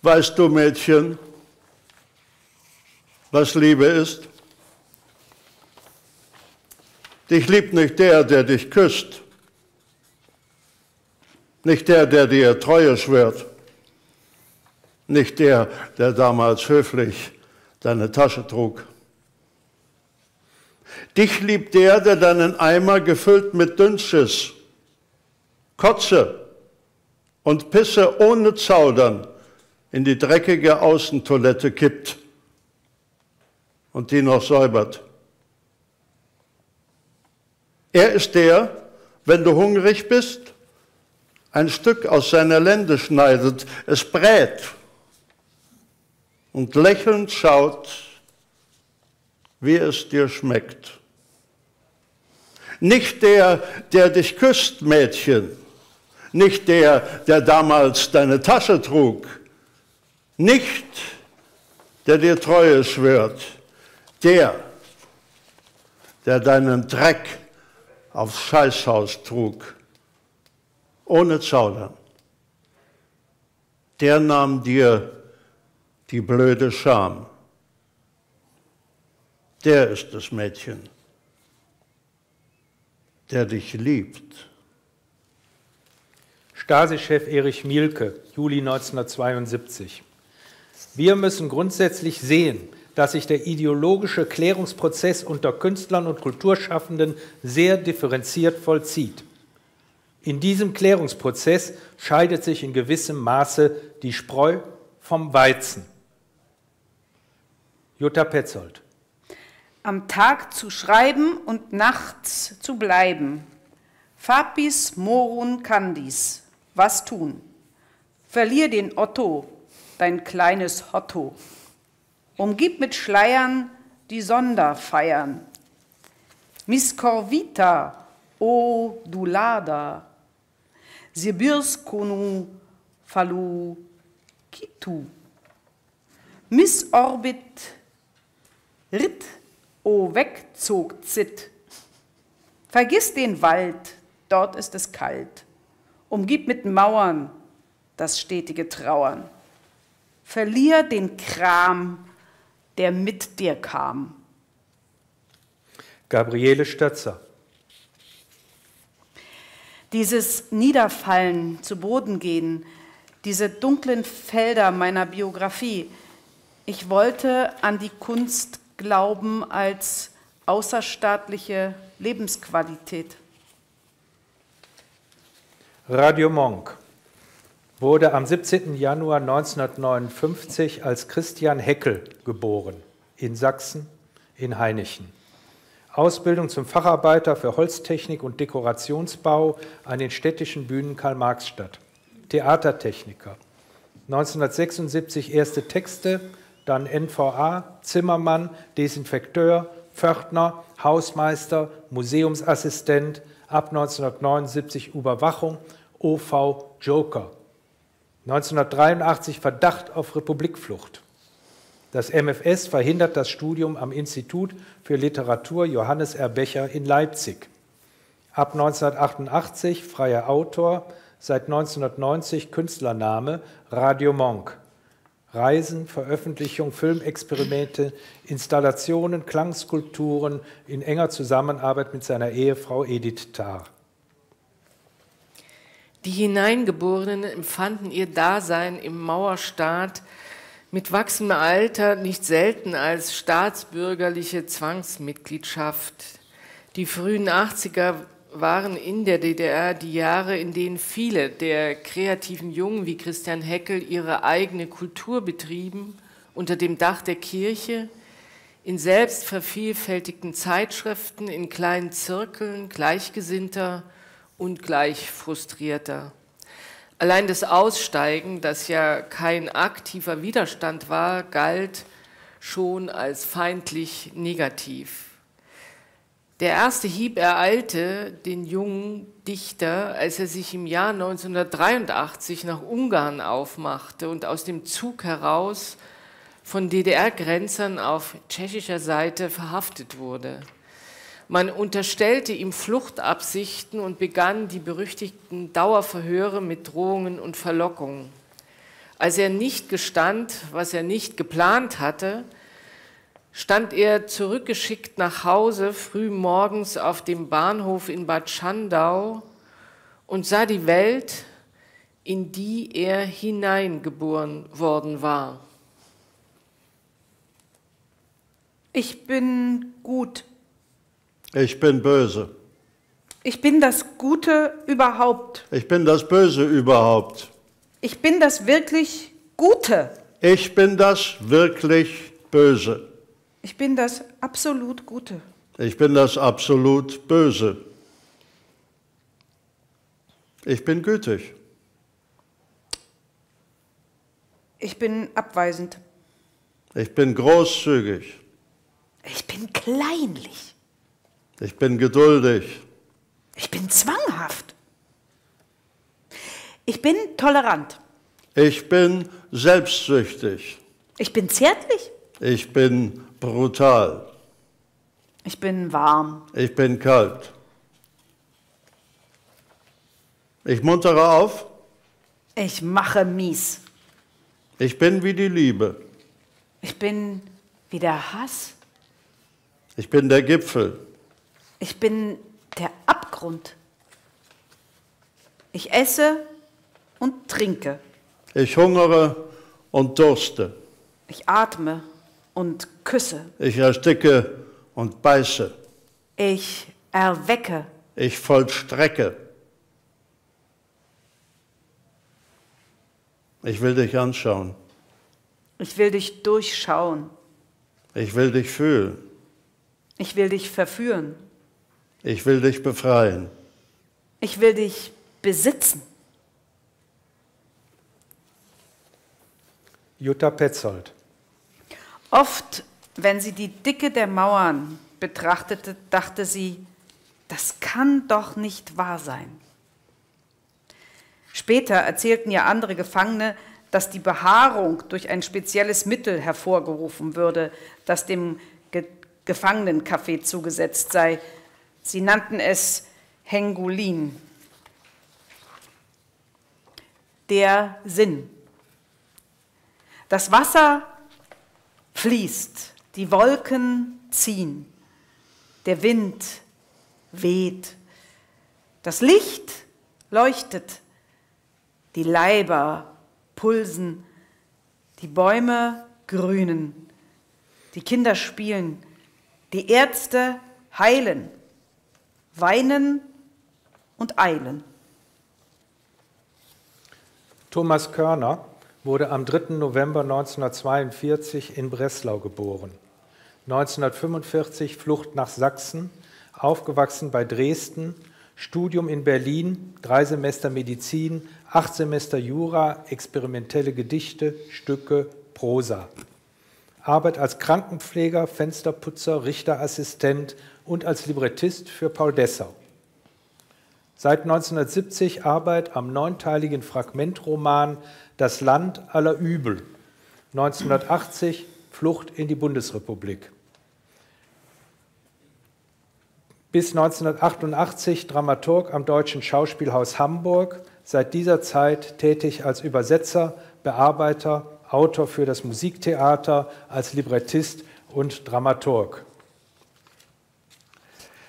Weißt du, Mädchen, was Liebe ist? Dich liebt nicht der, der dich küsst, nicht der, der dir Treue schwört, nicht der, der damals höflich deine Tasche trug. Dich liebt der, der deinen Eimer gefüllt mit Dünnschiss, Kotze und Pisse ohne Zaudern in die dreckige Außentoilette kippt und die noch säubert. Er ist der, wenn du hungrig bist, ein Stück aus seiner Lende schneidet, es brät und lächelnd schaut, wie es dir schmeckt. Nicht der, der dich küsst, Mädchen, nicht der, der damals deine Tasche trug, nicht der dir Treue schwört, der, der deinen Dreck aufs Scheißhaus trug, ohne Zaudern, der nahm dir die blöde Scham. Der ist das Mädchen, der dich liebt. Stasi-Chef Erich Mielke, Juli 1972. Wir müssen grundsätzlich sehen, dass sich der ideologische Klärungsprozess unter Künstlern und Kulturschaffenden sehr differenziert vollzieht. In diesem Klärungsprozess scheidet sich in gewissem Maße die Spreu vom Weizen. Jutta Petzold. Am Tag zu schreiben und nachts zu bleiben. Fabis morun candis. Was tun? Verlier den Otto, dein kleines Hotto. Umgib mit Schleiern die Sonderfeiern. Miss Corvita, o Dulada, Sibirs konu falu kitu. Miss Orbit Ritt, o wegzog zit. Vergiss den Wald, dort ist es kalt. Umgib mit Mauern das stetige Trauern. Verlier den Kram, der mit dir kam. Gabriele Stötzer. Dieses Niederfallen, zu Boden gehen, diese dunklen Felder meiner Biografie. Ich wollte an die Kunst Glauben als außerstaatliche Lebensqualität. Radio Monk wurde am 17. Januar 1959 als Christian Heckel geboren, in Sachsen, in Hainichen. Ausbildung zum Facharbeiter für Holztechnik und Dekorationsbau an den städtischen Bühnen Karl-Marx-Stadt. Theatertechniker. 1976 erste Texte, dann NVA, Zimmermann, Desinfekteur, Pförtner, Hausmeister, Museumsassistent, ab 1979 Überwachung, OV Joker. 1983 Verdacht auf Republikflucht. Das MFS verhindert das Studium am Institut für Literatur Johannes R. Becher in Leipzig. Ab 1988 freier Autor, seit 1990 Künstlername Radio Monk. Reisen, Veröffentlichung, Filmexperimente, Installationen, Klangskulpturen in enger Zusammenarbeit mit seiner Ehefrau Edith Tarr. Die Hineingeborenen empfanden ihr Dasein im Mauerstaat mit wachsendem Alter nicht selten als staatsbürgerliche Zwangsmitgliedschaft. Die frühen 80er waren in der DDR die Jahre, in denen viele der kreativen Jungen wie Christian Heckel ihre eigene Kultur betrieben, unter dem Dach der Kirche, in selbst vervielfältigten Zeitschriften, in kleinen Zirkeln Gleichgesinnter und gleich frustrierter. Allein das Aussteigen, das ja kein aktiver Widerstand war, galt schon als feindlich negativ. Der erste Hieb ereilte den jungen Dichter, als er sich im Jahr 1983 nach Ungarn aufmachte und aus dem Zug heraus von DDR-Grenzern auf tschechischer Seite verhaftet wurde. Man unterstellte ihm Fluchtabsichten und begann die berüchtigten Dauerverhöre mit Drohungen und Verlockungen. Als er nicht gestand, was er nicht geplant hatte, stand er zurückgeschickt nach Hause früh morgens auf dem Bahnhof in Bad Schandau und sah die Welt, in die er hineingeboren worden war. Ich bin gut. Ich bin böse. Ich bin das Gute überhaupt. Ich bin das Böse überhaupt. Ich bin das wirklich Gute. Ich bin das wirklich Böse. Ich bin das absolut Gute. Ich bin das absolut Böse. Ich bin gütig. Ich bin abweisend. Ich bin großzügig. Ich bin kleinlich. Ich bin geduldig. Ich bin zwanghaft. Ich bin tolerant. Ich bin selbstsüchtig. Ich bin zärtlich. Ich bin brutal. Ich bin warm. Ich bin kalt. Ich muntere auf. Ich mache mies. Ich bin wie die Liebe. Ich bin wie der Hass. Ich bin der Gipfel. Ich bin der Abgrund. Ich esse und trinke. Ich hungere und durste. Ich atme und küsse. Ich ersticke und beiße. Ich erwecke. Ich vollstrecke. Ich will dich anschauen. Ich will dich durchschauen. Ich will dich fühlen. Ich will dich verführen. Ich will dich befreien. Ich will dich besitzen. Jutta Petzold. Oft, wenn sie die Dicke der Mauern betrachtete, dachte sie, das kann doch nicht wahr sein. Später erzählten ihr andere Gefangene, dass die Behaarung durch ein spezielles Mittel hervorgerufen würde, das dem Ge Gefangenenkaffee zugesetzt sei. Sie nannten es Hengulin. Der Sinn. Das Wasser fließt, die Wolken ziehen, der Wind weht, das Licht leuchtet, die Leiber pulsen, die Bäume grünen, die Kinder spielen, die Ärzte heilen, weinen und eilen. Thomas Körner wurde am 3. November 1942 in Breslau geboren. 1945 Flucht nach Sachsen, aufgewachsen bei Dresden, Studium in Berlin, drei Semester Medizin, acht Semester Jura, experimentelle Gedichte, Stücke, Prosa. Arbeit als Krankenpfleger, Fensterputzer, Richterassistent und als Librettist für Paul Dessau. Seit 1970 Arbeit am neunteiligen Fragmentroman Das Land aller Übel. 1980 Flucht in die Bundesrepublik. Bis 1988 Dramaturg am Deutschen Schauspielhaus Hamburg, seit dieser Zeit tätig als Übersetzer, Bearbeiter, Autor für das Musiktheater, als Librettist und Dramaturg.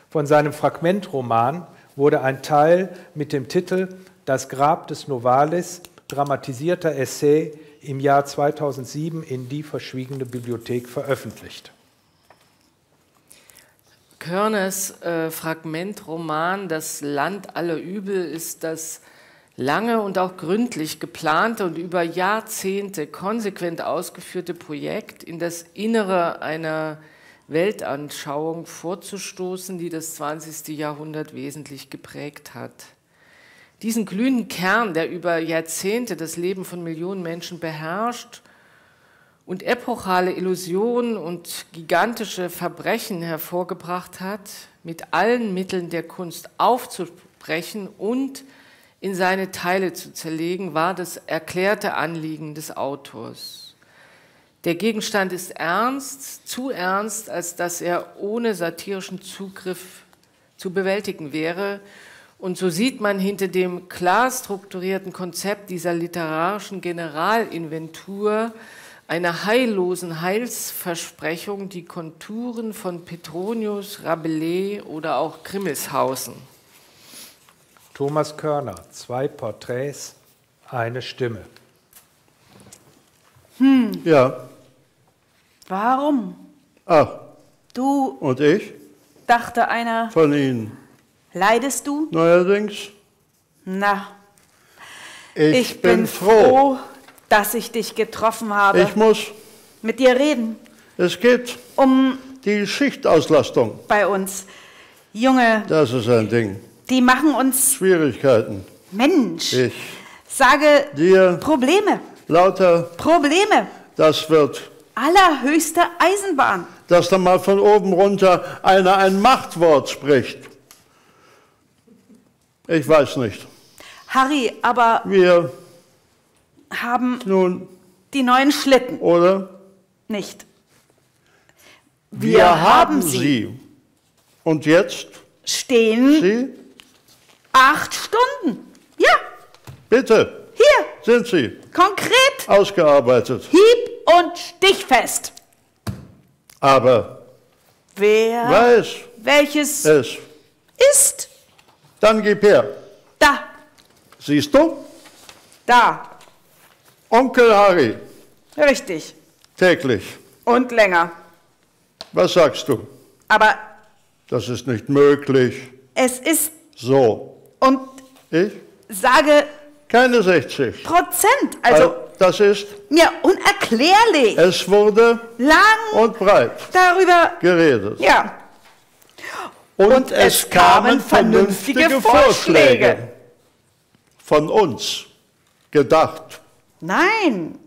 Von seinem Fragmentroman wurde ein Teil mit dem Titel Das Grab des Novalis, dramatisierter Essay, im Jahr 2007 in die verschwiegene Bibliothek veröffentlicht. Körners äh, Fragmentroman Das Land aller Übel ist das lange und auch gründlich geplante und über Jahrzehnte konsequent ausgeführte Projekt in das Innere einer Weltanschauung vorzustoßen, die das 20. Jahrhundert wesentlich geprägt hat. Diesen glühenden Kern, der über Jahrzehnte das Leben von Millionen Menschen beherrscht und epochale Illusionen und gigantische Verbrechen hervorgebracht hat, mit allen Mitteln der Kunst aufzubrechen und in seine Teile zu zerlegen, war das erklärte Anliegen des Autors. Der Gegenstand ist ernst, zu ernst, als dass er ohne satirischen Zugriff zu bewältigen wäre. Und so sieht man hinter dem klar strukturierten Konzept dieser literarischen Generalinventur einer heillosen Heilsversprechung die Konturen von Petronius, Rabelais oder auch Grimmelshausen. Thomas Körner, zwei Porträts, eine Stimme. Hm. Ja. Warum? Ach. Du. Und ich? Dachte einer. Von Ihnen. Leidest du? Neuerdings. Na. Ich, ich bin, bin froh, froh, dass ich dich getroffen habe. Ich muss mit dir reden. Es geht um die Schichtauslastung bei uns. Junge. Das ist ein Ding. Die machen uns Schwierigkeiten. Mensch. Ich sage dir Probleme. Lauter Probleme. Das wird allerhöchste Eisenbahn. Dass da mal von oben runter einer ein Machtwort spricht. Ich weiß nicht. Harry, aber wir haben nun die neuen Schlitten. Oder? Nicht. Wir, wir haben sie. sie. Und jetzt stehen Sie Acht Stunden. Ja. Bitte. Hier. Sind Sie. Konkret. Ausgearbeitet. Hieb- und stichfest. Aber. Wer. Weiß. Welches. Es. Ist. Dann gib her. Da. Siehst du? Da. Onkel Harry. Richtig. Täglich. Und länger. Was sagst du? Aber. Das ist nicht möglich. Es ist. So. Und ich sage keine 60 Prozent. Also das ist mir unerklärlich. Es wurde lang und breit darüber geredet. Ja. Und, und es, es, kamen vernünftige, vernünftige Vorschläge. Von uns gedacht. Nein.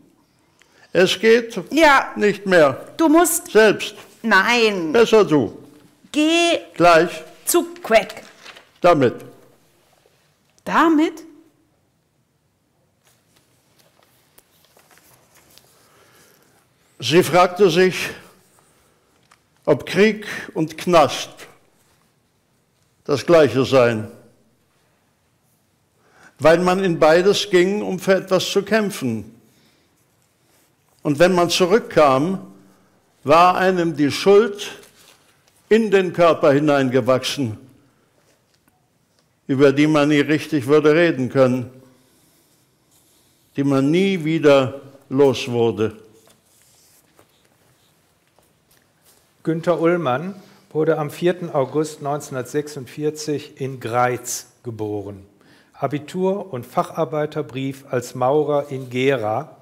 Es geht ja. nicht mehr. Du musst selbst. Nein. Besser du. Geh gleich zu Quack. Damit. Damit? Sie fragte sich, ob Krieg und Knast das gleiche seien, weil man in beides ging, um für etwas zu kämpfen. Und wenn man zurückkam, war einem die Schuld in den Körper hineingewachsen über die man nie richtig würde reden können, die man nie wieder los wurde. Günter Ullmann wurde am 4. August 1946 in Greiz geboren. Abitur und Facharbeiterbrief als Maurer in Gera.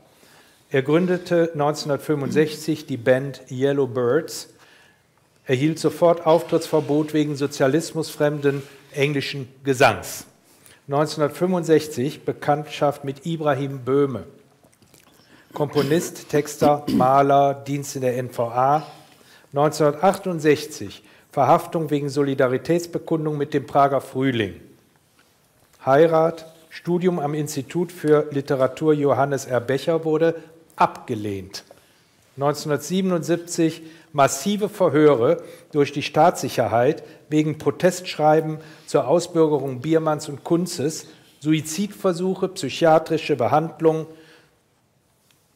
Er gründete 1965 die Band Yellow Birds, erhielt sofort Auftrittsverbot wegen sozialismusfremden englischen Gesangs. 1965 Bekanntschaft mit Ibrahim Böhme, Komponist, Texter, Maler, Dienst in der NVA. 1968 Verhaftung wegen Solidaritätsbekundung mit dem Prager Frühling. Heirat, Studium am Institut für Literatur Johannes R. Becher wurde abgelehnt. 1977 massive Verhöre durch die Staatssicherheit wegen Protestschreiben zur Ausbürgerung Biermanns und Kunzes, Suizidversuche, psychiatrische Behandlung.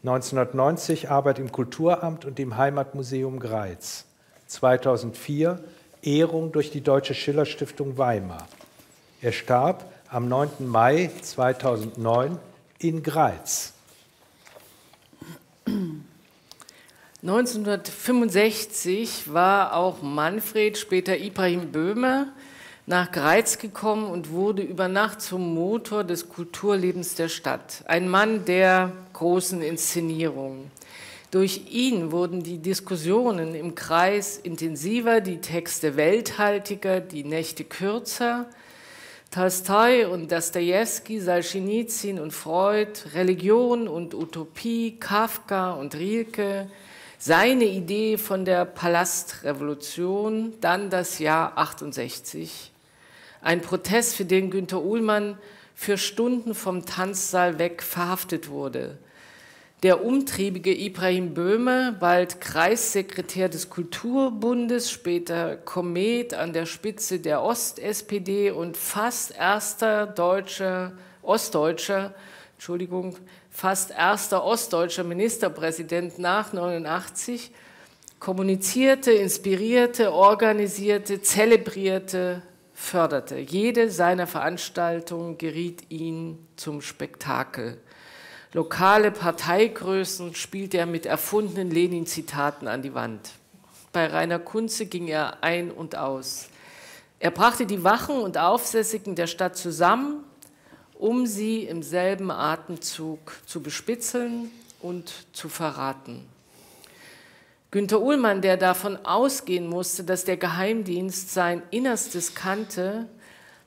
1990 Arbeit im Kulturamt und im Heimatmuseum Greiz. 2004 Ehrung durch die Deutsche Schillerstiftung Weimar. Er starb am 9. Mai 2009 in Greiz. 1965 war auch Manfred, später Ibrahim Böhme, nach Greiz gekommen und wurde über Nacht zum Motor des Kulturlebens der Stadt. Ein Mann der großen Inszenierungen. Durch ihn wurden die Diskussionen im Kreis intensiver, die Texte welthaltiger, die Nächte kürzer. Tolstoi und Dostoevsky, Salschinizin und Freud, Religion und Utopie, Kafka und Rilke, seine Idee von der Palastrevolution, dann das Jahr 68, ein Protest, für den Günter Uhlmann für Stunden vom Tanzsaal weg verhaftet wurde. Der umtriebige Ibrahim Böhme, bald Kreissekretär des Kulturbundes, später Komet an der Spitze der Ost-SPD und fast erster deutscher, ostdeutscher, Entschuldigung, fast erster ostdeutscher Ministerpräsident nach 89, kommunizierte, inspirierte, organisierte, zelebrierte förderte. Jede seiner Veranstaltungen geriet ihn zum Spektakel. Lokale Parteigrößen spielte er mit erfundenen Lenin-Zitaten an die Wand. Bei Rainer Kunze ging er ein und aus. Er brachte die Wachen und Aufsässigen der Stadt zusammen, um sie im selben Atemzug zu bespitzeln und zu verraten. Günter Uhlmann, der davon ausgehen musste, dass der Geheimdienst sein Innerstes kannte,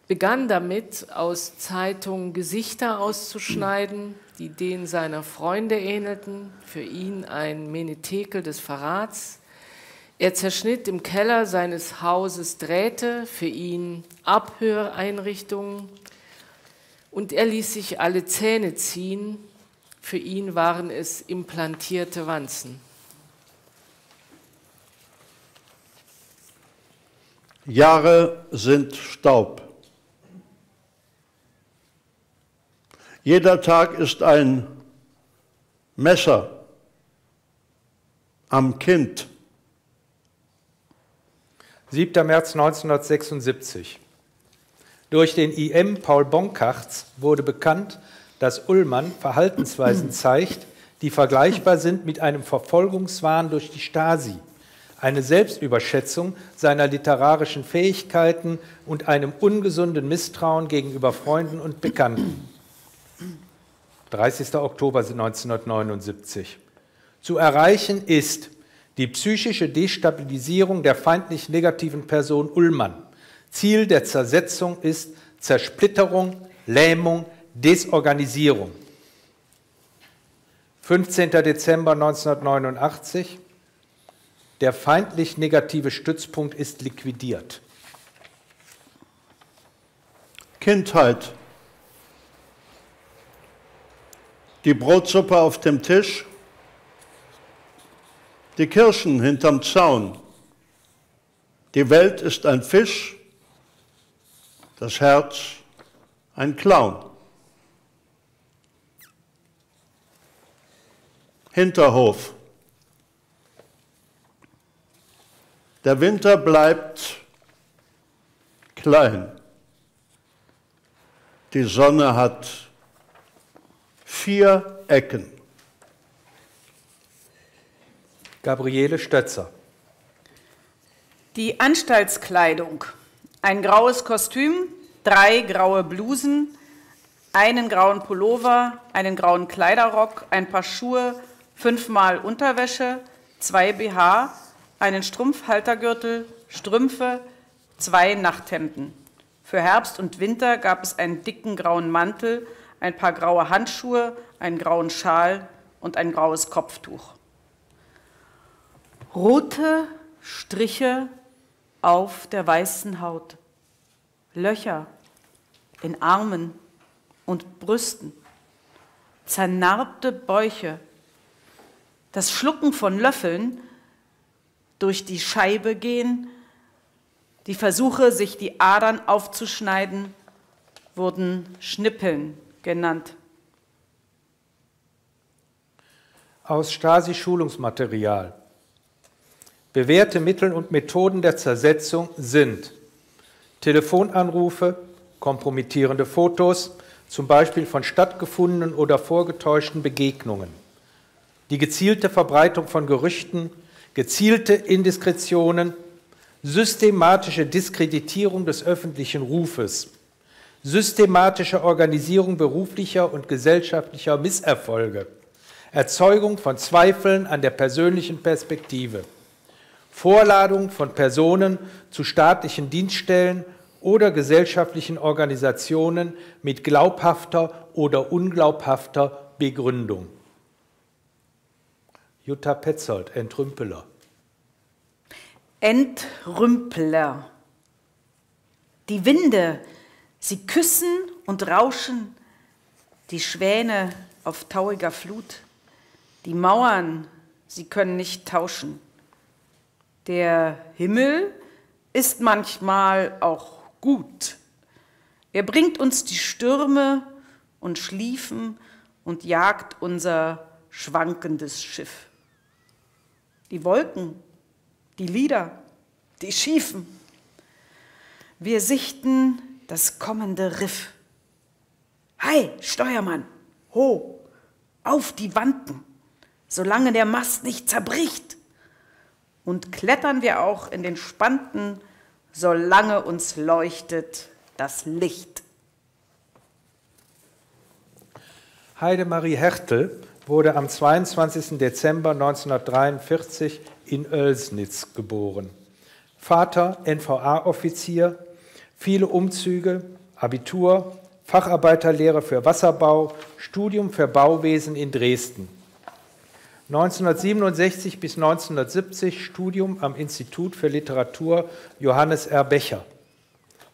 begann damit, aus Zeitungen Gesichter auszuschneiden, die denen seiner Freunde ähnelten, für ihn ein Menetekel des Verrats. Er zerschnitt im Keller seines Hauses Drähte, für ihn Abhöreinrichtungen, und er ließ sich alle Zähne ziehen, für ihn waren es implantierte Wanzen. Jahre sind Staub. Jeder Tag ist ein Messer am Kind. 7. März 1976. Durch den IM Paul Bonkartz wurde bekannt, dass Ullmann Verhaltensweisen zeigt, die vergleichbar sind mit einem Verfolgungswahn durch die Stasi eine Selbstüberschätzung seiner literarischen Fähigkeiten und einem ungesunden Misstrauen gegenüber Freunden und Bekannten. 30. Oktober 1979. Zu erreichen ist die psychische Destabilisierung der feindlich negativen Person Ullmann. Ziel der Zersetzung ist Zersplitterung, Lähmung, Desorganisierung. 15. Dezember 1989 der feindlich negative Stützpunkt ist liquidiert. Kindheit. Die Brotsuppe auf dem Tisch, die Kirschen hinterm Zaun. Die Welt ist ein Fisch, das Herz ein Clown. Hinterhof. Der Winter bleibt klein. Die Sonne hat vier Ecken. Gabriele Stötzer. Die Anstaltskleidung. Ein graues Kostüm, drei graue Blusen, einen grauen Pullover, einen grauen Kleiderrock, ein paar Schuhe, fünfmal Unterwäsche, zwei BH, einen Strumpfhaltergürtel, Strümpfe, zwei Nachthemden. Für Herbst und Winter gab es einen dicken grauen Mantel, ein paar graue Handschuhe, einen grauen Schal und ein graues Kopftuch. Rote Striche auf der weißen Haut, Löcher in Armen und Brüsten, zernarbte Bäuche, das Schlucken von Löffeln durch die Scheibe gehen. Die Versuche, sich die Adern aufzuschneiden, wurden Schnippeln genannt. Aus Stasi-Schulungsmaterial. Bewährte Mittel und Methoden der Zersetzung sind Telefonanrufe, kompromittierende Fotos, zum Beispiel von stattgefundenen oder vorgetäuschten Begegnungen, die gezielte Verbreitung von Gerüchten, gezielte Indiskretionen, systematische Diskreditierung des öffentlichen Rufes, systematische Organisierung beruflicher und gesellschaftlicher Misserfolge, Erzeugung von Zweifeln an der persönlichen Perspektive, Vorladung von Personen zu staatlichen Dienststellen oder gesellschaftlichen Organisationen mit glaubhafter oder unglaubhafter Begründung. Jutta Petzold, Entrümpeler. Entrümpeler. Die Winde, sie küssen und rauschen, die Schwäne auf tauiger Flut. Die Mauern, sie können nicht tauschen. Der Himmel ist manchmal auch gut. Er bringt uns die Stürme und Schliefen und jagt unser schwankendes Schiff. Die Wolken, die Lieder, die Schiefen. Wir sichten das kommende Riff. Hi, Steuermann, ho, auf die Wanten, solange der Mast nicht zerbricht. Und klettern wir auch in den Spanten, solange uns leuchtet das Licht. Heidemarie Hertel wurde am 22. Dezember 1943 in Oelsnitz geboren. Vater NVA-Offizier, viele Umzüge, Abitur, Facharbeiterlehre für Wasserbau, Studium für Bauwesen in Dresden. 1967 bis 1970 Studium am Institut für Literatur Johannes R. Becher.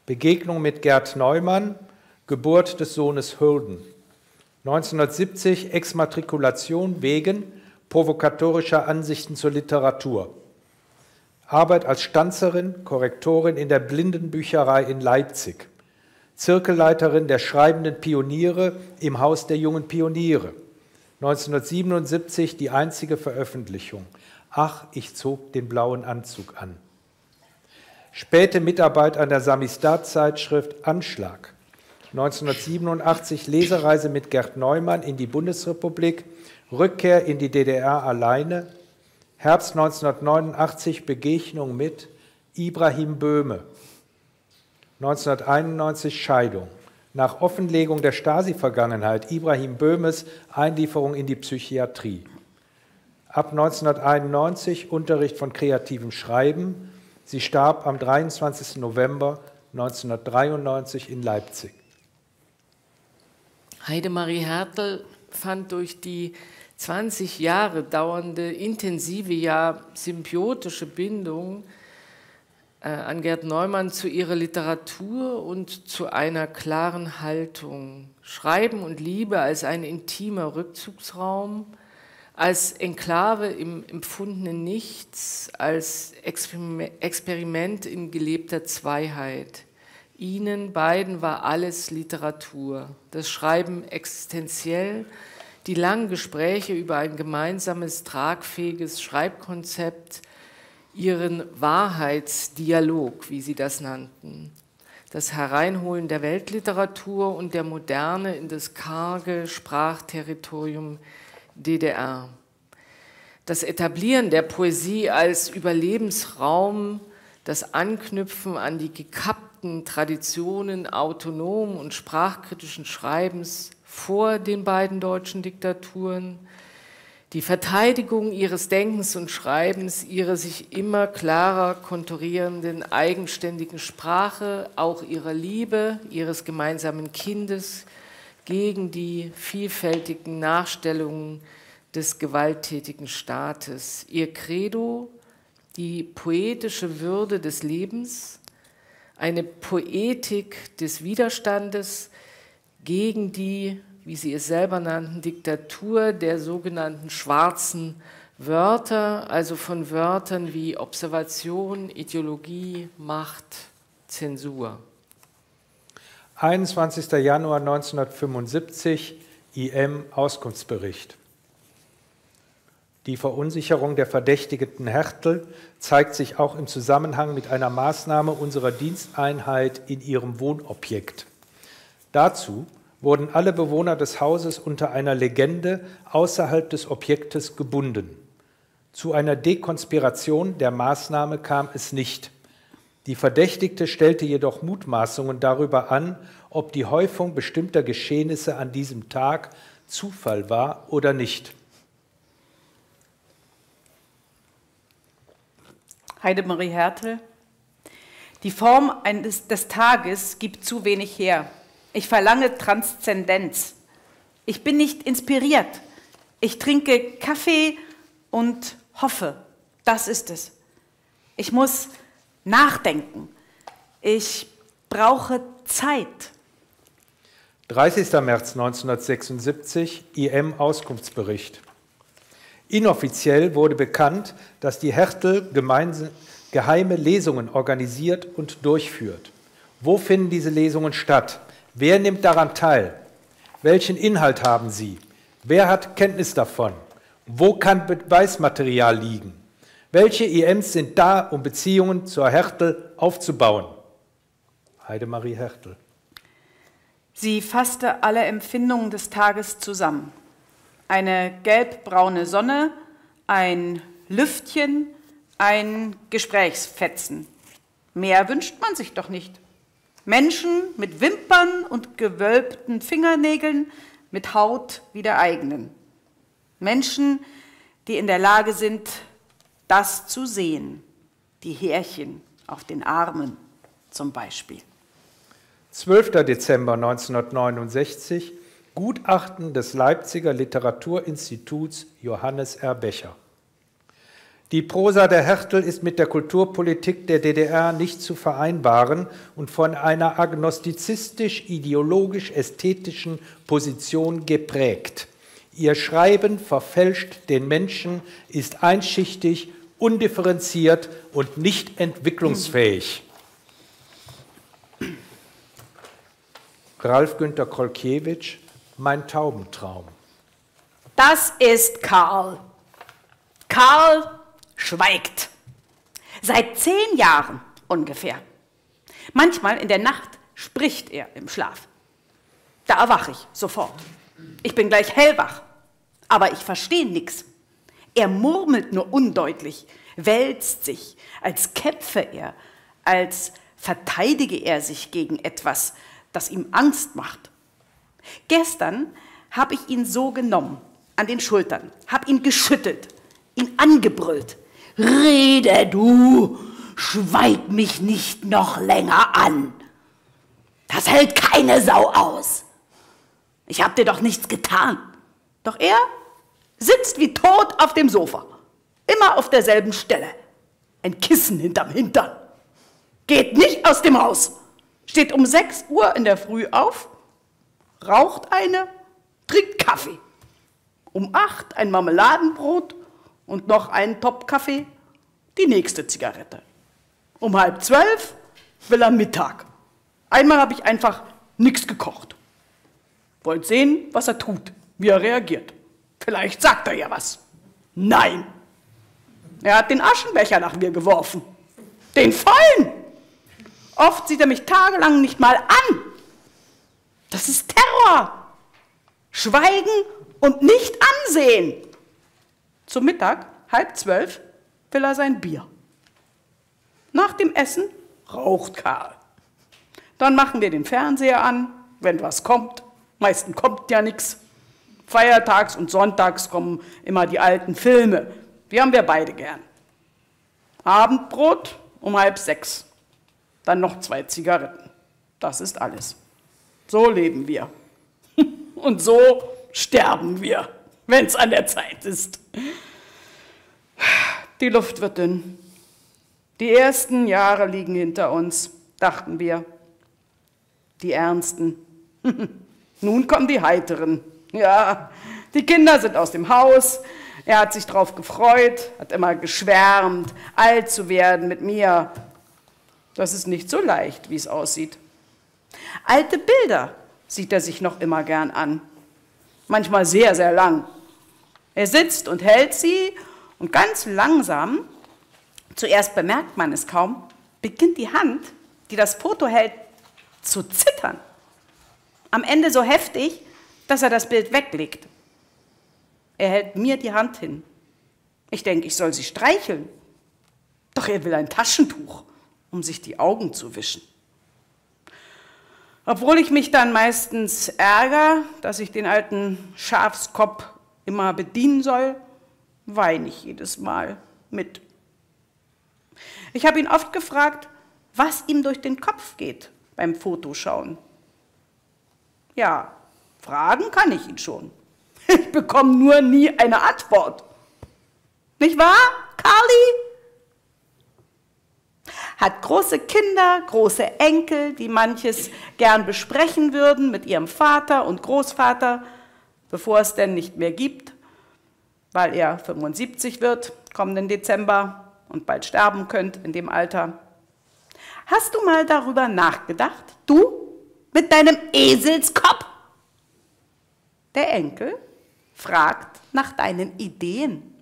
Begegnung mit Gerd Neumann, Geburt des Sohnes Holden. 1970 Exmatrikulation wegen provokatorischer Ansichten zur Literatur. Arbeit als Stanzerin, Korrektorin in der Blindenbücherei in Leipzig. Zirkelleiterin der Schreibenden Pioniere im Haus der jungen Pioniere. 1977 die einzige Veröffentlichung. Ach, ich zog den blauen Anzug an. Späte Mitarbeit an der Samistad-Zeitschrift Anschlag. 1987 Lesereise mit Gerd Neumann in die Bundesrepublik, Rückkehr in die DDR alleine. Herbst 1989 Begegnung mit Ibrahim Böhme. 1991 Scheidung nach Offenlegung der Stasi-Vergangenheit Ibrahim Böhmes Einlieferung in die Psychiatrie. Ab 1991 Unterricht von kreativem Schreiben. Sie starb am 23. November 1993 in Leipzig. Heidemarie Hertel fand durch die 20 Jahre dauernde intensive, ja symbiotische Bindung äh, an Gerd Neumann zu ihrer Literatur und zu einer klaren Haltung. Schreiben und Liebe als ein intimer Rückzugsraum, als Enklave im empfundenen Nichts, als Experiment in gelebter Zweiheit. Ihnen beiden war alles Literatur, das Schreiben existenziell, die langen Gespräche über ein gemeinsames, tragfähiges Schreibkonzept, ihren Wahrheitsdialog, wie sie das nannten. Das Hereinholen der Weltliteratur und der Moderne in das karge Sprachterritorium DDR. Das Etablieren der Poesie als Überlebensraum, das Anknüpfen an die gekappten Traditionen autonomen und sprachkritischen Schreibens vor den beiden deutschen Diktaturen, die Verteidigung ihres Denkens und Schreibens, ihrer sich immer klarer konturierenden eigenständigen Sprache, auch ihrer Liebe, ihres gemeinsamen Kindes gegen die vielfältigen Nachstellungen des gewalttätigen Staates. Ihr Credo, die poetische Würde des Lebens, eine Poetik des Widerstandes gegen die wie Sie es selber nannten, Diktatur der sogenannten schwarzen Wörter, also von Wörtern wie Observation, Ideologie, Macht, Zensur. 21. Januar 1975 IM Auskunftsbericht. Die Verunsicherung der verdächtigten Hertel zeigt sich auch im Zusammenhang mit einer Maßnahme unserer Diensteinheit in ihrem Wohnobjekt. Dazu wurden alle Bewohner des Hauses unter einer Legende außerhalb des Objektes gebunden. Zu einer Dekonspiration der Maßnahme kam es nicht. Die Verdächtigte stellte jedoch Mutmaßungen darüber an, ob die Häufung bestimmter Geschehnisse an diesem Tag Zufall war oder nicht. Heidemarie Hertel. Die Form eines, des Tages gibt zu wenig her. Ich verlange Transzendenz. Ich bin nicht inspiriert. Ich trinke Kaffee und hoffe. Das ist es. Ich muss nachdenken. Ich brauche Zeit. 30. März 1976, IM-Auskunftsbericht. Inoffiziell wurde bekannt, dass die Hertel geheime Lesungen organisiert und durchführt. Wo finden diese Lesungen statt? Wer nimmt daran teil? Welchen Inhalt haben sie? Wer hat Kenntnis davon? Wo kann Beweismaterial liegen? Welche EMs sind da, um Beziehungen zur Hertel aufzubauen? Heidemarie Hertel. Sie fasste alle Empfindungen des Tages zusammen. Eine gelbbraune Sonne, ein Lüftchen, ein Gesprächsfetzen. Mehr wünscht man sich doch nicht. Menschen mit Wimpern und gewölbten Fingernägeln, mit Haut wie der eigenen. Menschen, die in der Lage sind, das zu sehen, die Härchen auf den Armen zum Beispiel. 12. Dezember 1969, Gutachten des Leipziger Literaturinstituts Johannes R. Becher. Die Prosa der Hertel ist mit der Kulturpolitik der DDR nicht zu vereinbaren und von einer agnostizistisch-ideologisch-ästhetischen Position geprägt. Ihr Schreiben verfälscht den Menschen, ist einschichtig, undifferenziert und nicht entwicklungsfähig. Ralf Günter Kolkiewicz, Mein Taubentraum. Das ist Karl. Karl schweigt. Seit zehn Jahren ungefähr. Manchmal in der Nacht spricht er im Schlaf. Da erwache ich sofort. Ich bin gleich hellwach, aber ich verstehe nichts. Er murmelt nur undeutlich, wälzt sich, als kämpfe er, als verteidige er sich gegen etwas, das ihm Angst macht. Gestern habe ich ihn so genommen, an den Schultern, habe ihn geschüttelt, ihn angebrüllt. Rede du, schweig mich nicht noch länger an. Das hält keine Sau aus. Ich habe dir doch nichts getan. Doch er sitzt wie tot auf dem Sofa, immer auf derselben Stelle. Ein Kissen hinterm Hintern. Geht nicht aus dem Haus. Steht um 6 Uhr in der Früh auf, raucht eine, trinkt Kaffee. Um 8 ein Marmeladenbrot und noch einen Top Kaffee, die nächste Zigarette. Um halb zwölf will er Mittag. Einmal habe ich einfach nichts gekocht. Wollt sehen, was er tut, wie er reagiert. Vielleicht sagt er ja was. Nein. Er hat den Aschenbecher nach mir geworfen. Den vollen. Oft sieht er mich tagelang nicht mal an. Das ist Terror. Schweigen und nicht ansehen. Zum Mittag, halb zwölf, will er sein Bier. Nach dem Essen raucht Karl. Dann machen wir den Fernseher an, wenn was kommt. Meistens kommt ja nichts. Feiertags und sonntags kommen immer die alten Filme. Die haben wir beide gern. Abendbrot um halb sechs. Dann noch zwei Zigaretten. Das ist alles. So leben wir. Und so sterben wir, wenn es an der Zeit ist. Die Luft wird dünn. Die ersten Jahre liegen hinter uns, dachten wir. Die ernsten. Nun kommen die heiteren. Ja, die Kinder sind aus dem Haus. Er hat sich darauf gefreut, hat immer geschwärmt, alt zu werden mit mir. Das ist nicht so leicht, wie es aussieht. Alte Bilder sieht er sich noch immer gern an. Manchmal sehr, sehr lang. Er sitzt und hält sie und ganz langsam, zuerst bemerkt man es kaum, beginnt die Hand, die das Foto hält, zu zittern. Am Ende so heftig, dass er das Bild weglegt. Er hält mir die Hand hin. Ich denke, ich soll sie streicheln. Doch er will ein Taschentuch, um sich die Augen zu wischen. Obwohl ich mich dann meistens ärgere, dass ich den alten Schafskopf immer bedienen soll, weine ich jedes Mal mit. Ich habe ihn oft gefragt, was ihm durch den Kopf geht beim Fotoschauen. Ja, fragen kann ich ihn schon. Ich bekomme nur nie eine Antwort. Nicht wahr, Carly? Hat große Kinder, große Enkel, die manches gern besprechen würden mit ihrem Vater und Großvater, bevor es denn nicht mehr gibt, weil er 75 wird, kommenden Dezember und bald sterben könnt in dem Alter. Hast du mal darüber nachgedacht, du mit deinem Eselskopf? Der Enkel fragt nach deinen Ideen,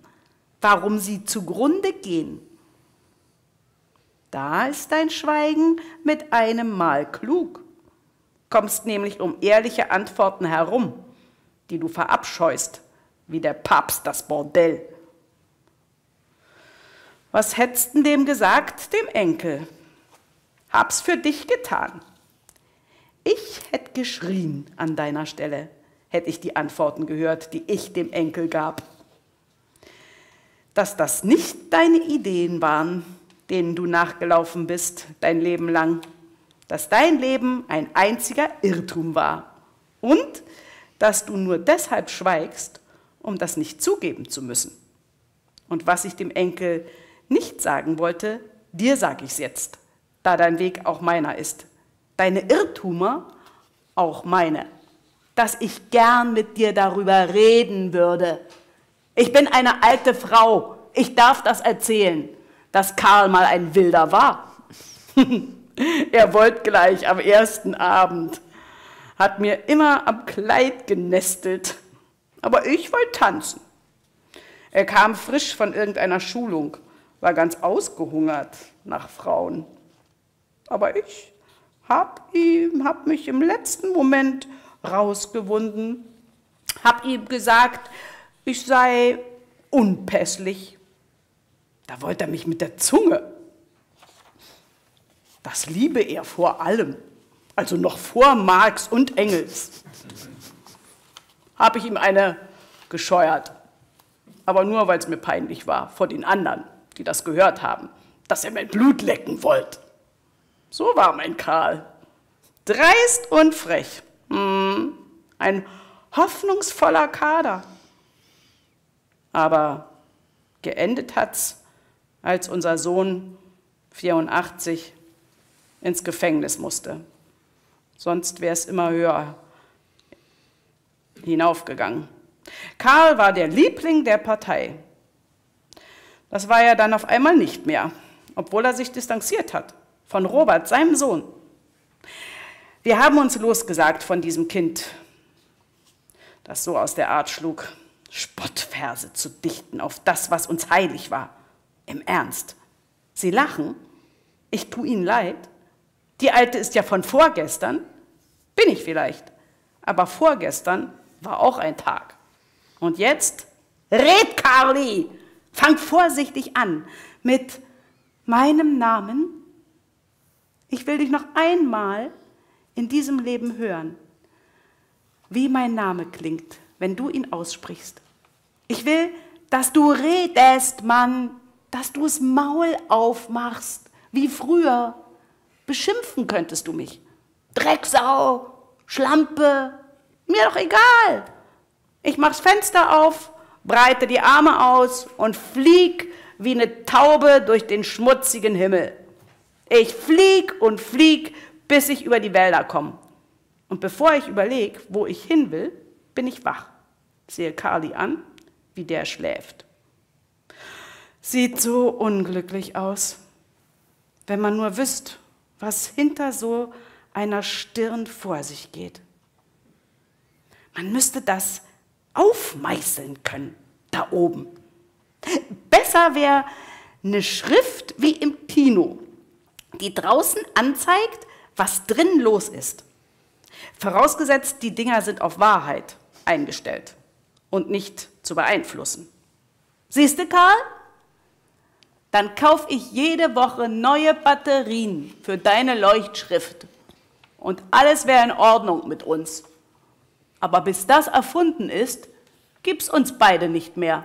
warum sie zugrunde gehen. Da ist dein Schweigen mit einem Mal klug. Kommst nämlich um ehrliche Antworten herum, die du verabscheust, wie der Papst das Bordell. Was hättest du dem gesagt, dem Enkel? Hab's für dich getan. Ich hätte geschrien an deiner Stelle hätte ich die Antworten gehört, die ich dem Enkel gab. Dass das nicht deine Ideen waren, denen du nachgelaufen bist dein Leben lang, dass dein Leben ein einziger Irrtum war und dass du nur deshalb schweigst, um das nicht zugeben zu müssen. Und was ich dem Enkel nicht sagen wollte, dir sage ich es jetzt, da dein Weg auch meiner ist. Deine Irrtumer auch meine dass ich gern mit dir darüber reden würde. Ich bin eine alte Frau. Ich darf das erzählen, dass Karl mal ein Wilder war. er wollte gleich am ersten Abend, hat mir immer am Kleid genestelt, aber ich wollte tanzen. Er kam frisch von irgendeiner Schulung, war ganz ausgehungert nach Frauen. Aber ich hab, ihm, hab mich im letzten Moment rausgewunden, hab ihm gesagt, ich sei unpässlich. Da wollte er mich mit der Zunge. Das liebe er vor allem, also noch vor Marx und Engels. Habe ich ihm eine gescheuert, aber nur, weil es mir peinlich war vor den anderen, die das gehört haben, dass er mein Blut lecken wollte. So war mein Karl. Dreist und frech. Hm, ein hoffnungsvoller Kader. Aber geendet hat's, als unser Sohn 84 ins Gefängnis musste. Sonst wäre es immer höher hinaufgegangen. Karl war der Liebling der Partei. Das war er dann auf einmal nicht mehr, obwohl er sich distanziert hat von Robert, seinem Sohn. Wir haben uns losgesagt von diesem Kind, das so aus der Art schlug, Spottverse zu dichten auf das, was uns heilig war. Im Ernst. Sie lachen. Ich tue Ihnen leid. Die Alte ist ja von vorgestern. Bin ich vielleicht. Aber vorgestern war auch ein Tag. Und jetzt? Red, Carly! Fang vorsichtig an mit meinem Namen. Ich will dich noch einmal in diesem Leben hören, wie mein Name klingt, wenn du ihn aussprichst. Ich will, dass du redest, Mann, dass du es Maul aufmachst, wie früher. Beschimpfen könntest du mich. Drecksau, Schlampe, mir doch egal. Ich mach's Fenster auf, breite die Arme aus und flieg wie eine Taube durch den schmutzigen Himmel. Ich flieg und flieg bis ich über die Wälder komme. Und bevor ich überlege, wo ich hin will, bin ich wach. Sehe Carly an, wie der schläft. Sieht so unglücklich aus. Wenn man nur wüsste, was hinter so einer Stirn vor sich geht. Man müsste das aufmeißeln können, da oben. Besser wäre eine Schrift wie im Kino, die draußen anzeigt, was drin los ist. Vorausgesetzt, die Dinger sind auf Wahrheit eingestellt und nicht zu beeinflussen. Siehst du, Karl? Dann kaufe ich jede Woche neue Batterien für deine Leuchtschrift. Und alles wäre in Ordnung mit uns. Aber bis das erfunden ist, gibt's uns beide nicht mehr.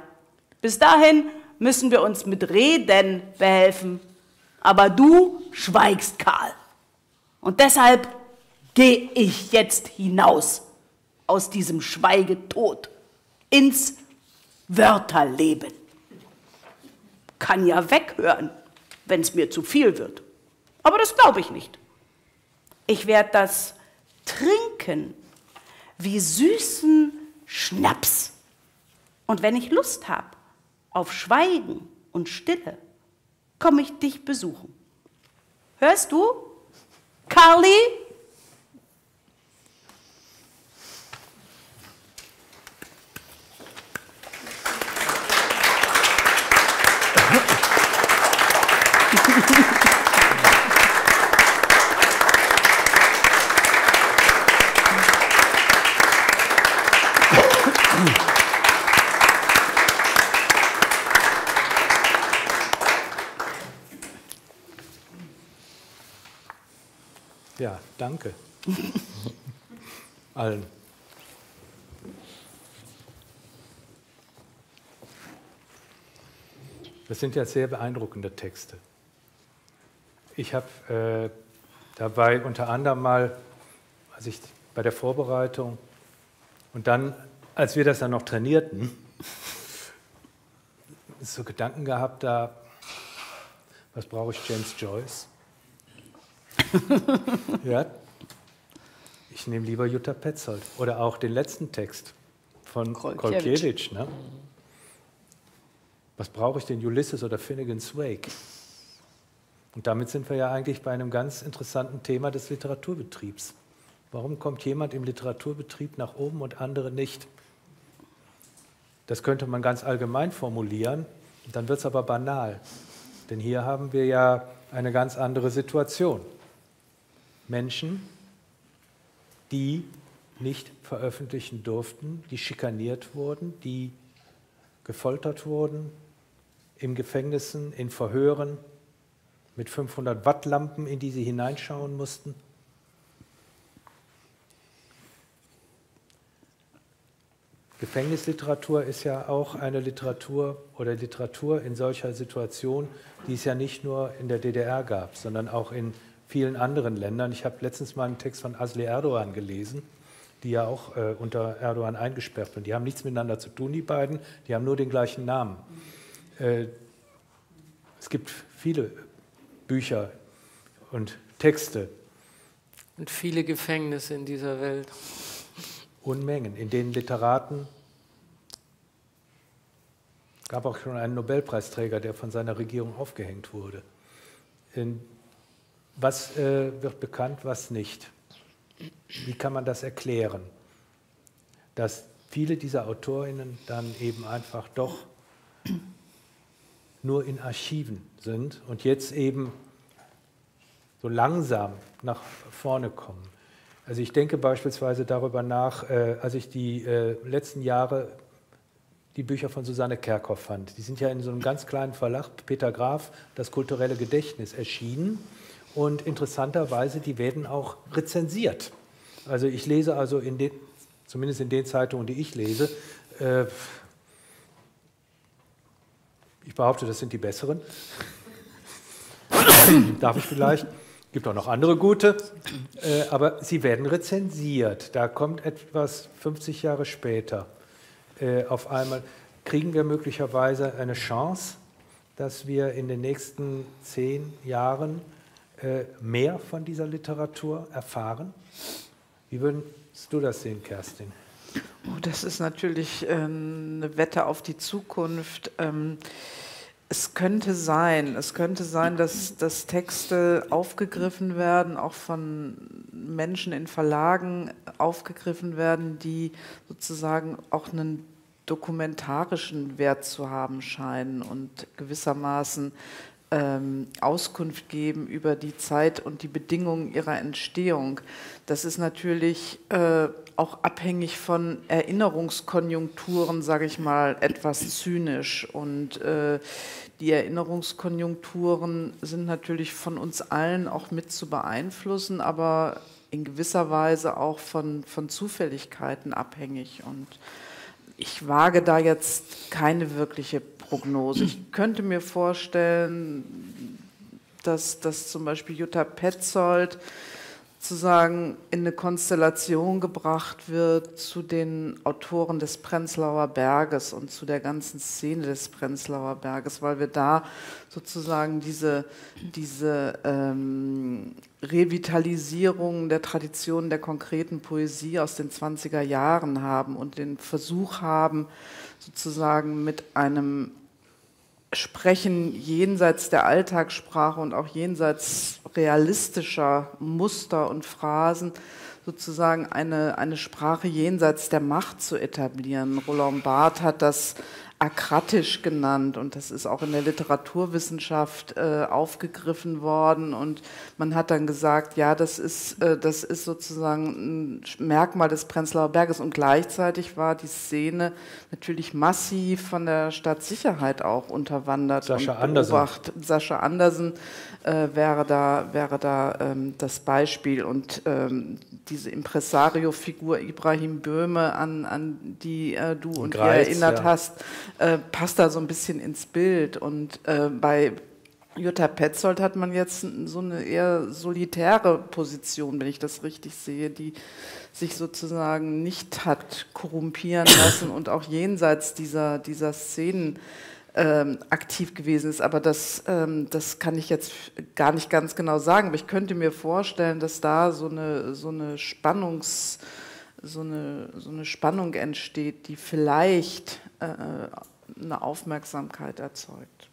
Bis dahin müssen wir uns mit Reden behelfen. Aber du schweigst, Karl. Und deshalb gehe ich jetzt hinaus aus diesem Schweigetod ins Wörterleben. Kann ja weghören, wenn es mir zu viel wird. Aber das glaube ich nicht. Ich werde das trinken wie süßen Schnaps. Und wenn ich Lust habe auf Schweigen und Stille, komme ich dich besuchen. Hörst du? Carly? Ja, danke. Allen. Das sind ja sehr beeindruckende Texte. Ich habe äh, dabei unter anderem mal, als ich bei der Vorbereitung und dann, als wir das dann noch trainierten, so Gedanken gehabt, da, was brauche ich James Joyce? ja, ich nehme lieber Jutta Petzold. Oder auch den letzten Text von Kolkiewicz. Ne? Was brauche ich denn, Ulysses oder Finnegan's Wake? Und damit sind wir ja eigentlich bei einem ganz interessanten Thema des Literaturbetriebs. Warum kommt jemand im Literaturbetrieb nach oben und andere nicht? Das könnte man ganz allgemein formulieren, dann wird es aber banal. Denn hier haben wir ja eine ganz andere Situation. Menschen, die nicht veröffentlichen durften, die schikaniert wurden, die gefoltert wurden, in Gefängnissen, in Verhören, mit 500 Watt Lampen, in die sie hineinschauen mussten. Gefängnisliteratur ist ja auch eine Literatur oder Literatur in solcher Situation, die es ja nicht nur in der DDR gab, sondern auch in vielen anderen Ländern. Ich habe letztens mal einen Text von Asli Erdogan gelesen, die ja auch äh, unter Erdogan eingesperrt sind. Die haben nichts miteinander zu tun, die beiden, die haben nur den gleichen Namen. Äh, es gibt viele Bücher und Texte. Und viele Gefängnisse in dieser Welt. Unmengen, in denen Literaten, gab auch schon einen Nobelpreisträger, der von seiner Regierung aufgehängt wurde. In was äh, wird bekannt, was nicht? Wie kann man das erklären? Dass viele dieser Autorinnen dann eben einfach doch nur in Archiven sind und jetzt eben so langsam nach vorne kommen. Also ich denke beispielsweise darüber nach, äh, als ich die äh, letzten Jahre die Bücher von Susanne Kerkhoff fand. Die sind ja in so einem ganz kleinen Verlag, Peter Graf, das kulturelle Gedächtnis, erschienen und interessanterweise, die werden auch rezensiert. Also ich lese also in den, zumindest in den Zeitungen, die ich lese, äh, ich behaupte, das sind die besseren. Darf ich vielleicht? Gibt auch noch andere gute, äh, aber sie werden rezensiert. Da kommt etwas 50 Jahre später. Äh, auf einmal kriegen wir möglicherweise eine Chance, dass wir in den nächsten zehn Jahren mehr von dieser Literatur erfahren? Wie würdest du das sehen, Kerstin? Oh, das ist natürlich ähm, eine Wette auf die Zukunft. Ähm, es könnte sein, es könnte sein, dass, dass Texte aufgegriffen werden, auch von Menschen in Verlagen aufgegriffen werden, die sozusagen auch einen dokumentarischen Wert zu haben scheinen und gewissermaßen ähm, Auskunft geben über die Zeit und die Bedingungen ihrer Entstehung. Das ist natürlich äh, auch abhängig von Erinnerungskonjunkturen, sage ich mal, etwas zynisch. Und äh, die Erinnerungskonjunkturen sind natürlich von uns allen auch mit zu beeinflussen, aber in gewisser Weise auch von, von Zufälligkeiten abhängig. Und ich wage da jetzt keine wirkliche Prognose. Ich könnte mir vorstellen, dass, dass zum Beispiel Jutta Petzold sozusagen in eine Konstellation gebracht wird zu den Autoren des Prenzlauer Berges und zu der ganzen Szene des Prenzlauer Berges, weil wir da sozusagen diese, diese ähm, Revitalisierung der Tradition der konkreten Poesie aus den 20er Jahren haben und den Versuch haben, sozusagen mit einem Sprechen jenseits der Alltagssprache und auch jenseits realistischer Muster und Phrasen sozusagen eine, eine Sprache jenseits der Macht zu etablieren. Roland Barth hat das akratisch genannt und das ist auch in der Literaturwissenschaft äh, aufgegriffen worden und man hat dann gesagt, ja, das ist, äh, das ist sozusagen ein Merkmal des Prenzlauer Berges und gleichzeitig war die Szene natürlich massiv von der Stadtsicherheit auch unterwandert. Sascha Andersen. Sascha Andersen äh, wäre da, wäre da ähm, das Beispiel und ähm, diese Impresario-Figur Ibrahim Böhme, an, an die äh, du und, Greiz, erinnert ja. hast, äh, passt da so ein bisschen ins Bild. Und äh, bei Jutta Petzold hat man jetzt so eine eher solitäre Position, wenn ich das richtig sehe, die sich sozusagen nicht hat korrumpieren lassen und auch jenseits dieser, dieser Szenen ähm, aktiv gewesen ist. Aber das, ähm, das kann ich jetzt gar nicht ganz genau sagen. Aber ich könnte mir vorstellen, dass da so eine, so eine Spannungs- so eine, so eine Spannung entsteht, die vielleicht äh, eine Aufmerksamkeit erzeugt.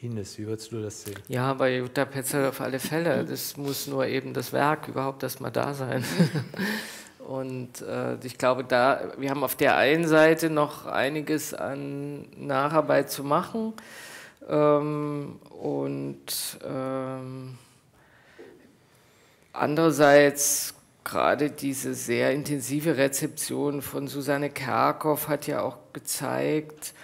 Ines, wie würdest du das sehen? Ja, bei Jutta Petzel auf alle Fälle. Das muss nur eben das Werk überhaupt erstmal da sein. Und äh, ich glaube, da, wir haben auf der einen Seite noch einiges an Nacharbeit zu machen. Ähm, und ähm, andererseits gerade diese sehr intensive Rezeption von Susanne Kerkhoff hat ja auch gezeigt,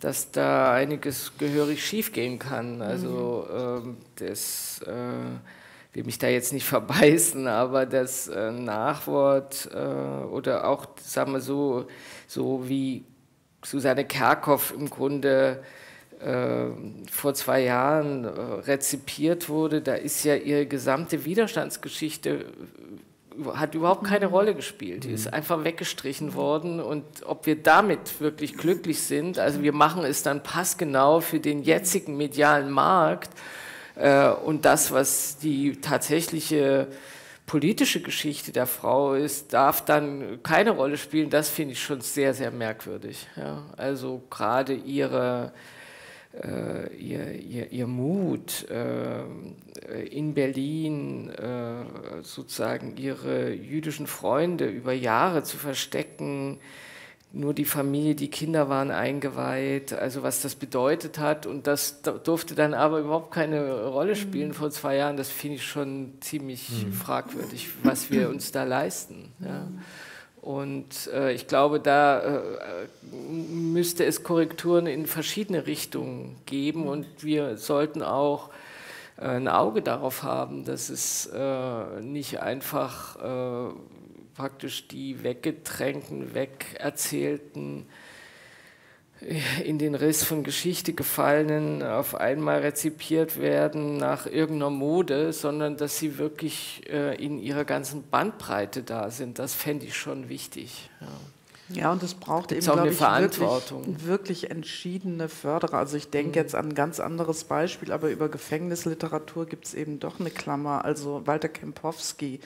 dass da einiges gehörig schiefgehen kann. Also mhm. ähm, das äh, will mich da jetzt nicht verbeißen, aber das äh, Nachwort äh, oder auch, sagen wir so, so wie Susanne Kerkhoff im Grunde äh, vor zwei Jahren äh, rezipiert wurde, da ist ja ihre gesamte Widerstandsgeschichte hat überhaupt keine mhm. Rolle gespielt. Die ist mhm. einfach weggestrichen worden. Und ob wir damit wirklich glücklich sind, also wir machen es dann passgenau für den jetzigen medialen Markt äh, und das, was die tatsächliche politische Geschichte der Frau ist, darf dann keine Rolle spielen. Das finde ich schon sehr, sehr merkwürdig. Ja. Also gerade ihre äh, ihr, ihr, ihr, Mut, äh, in Berlin äh, sozusagen ihre jüdischen Freunde über Jahre zu verstecken, nur die Familie, die Kinder waren eingeweiht, also was das bedeutet hat. Und das durfte dann aber überhaupt keine Rolle spielen mhm. vor zwei Jahren. Das finde ich schon ziemlich mhm. fragwürdig, was wir uns da leisten. Ja. Mhm. Und äh, ich glaube, da äh, müsste es Korrekturen in verschiedene Richtungen geben und wir sollten auch äh, ein Auge darauf haben, dass es äh, nicht einfach äh, praktisch die weggedrängten, wegerzählten in den Riss von Geschichte gefallenen auf einmal rezipiert werden nach irgendeiner Mode, sondern dass sie wirklich äh, in ihrer ganzen Bandbreite da sind. Das fände ich schon wichtig. Ja. Ja, und es braucht Gibt's eben, glaube ich, wirklich, wirklich, entschiedene Förderer. Also ich denke mhm. jetzt an ein ganz anderes Beispiel, aber über Gefängnisliteratur gibt es eben doch eine Klammer. Also Walter Kempowski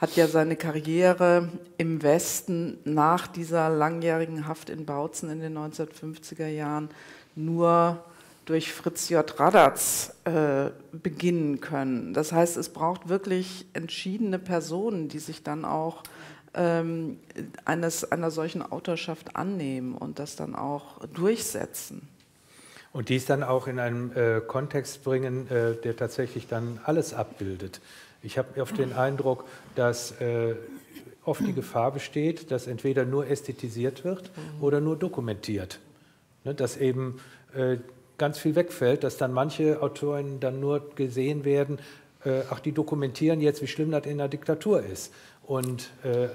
hat ja seine Karriere im Westen nach dieser langjährigen Haft in Bautzen in den 1950er Jahren nur durch Fritz J. Radatz äh, beginnen können. Das heißt, es braucht wirklich entschiedene Personen, die sich dann auch ähm, eines, einer solchen Autorschaft annehmen und das dann auch durchsetzen. Und dies dann auch in einem äh, Kontext bringen, äh, der tatsächlich dann alles abbildet. Ich habe oft den Eindruck, dass äh, oft die Gefahr besteht, dass entweder nur ästhetisiert wird mhm. oder nur dokumentiert. Ne, dass eben äh, ganz viel wegfällt, dass dann manche Autoren dann nur gesehen werden, äh, ach, die dokumentieren jetzt, wie schlimm das in der Diktatur ist. Und äh,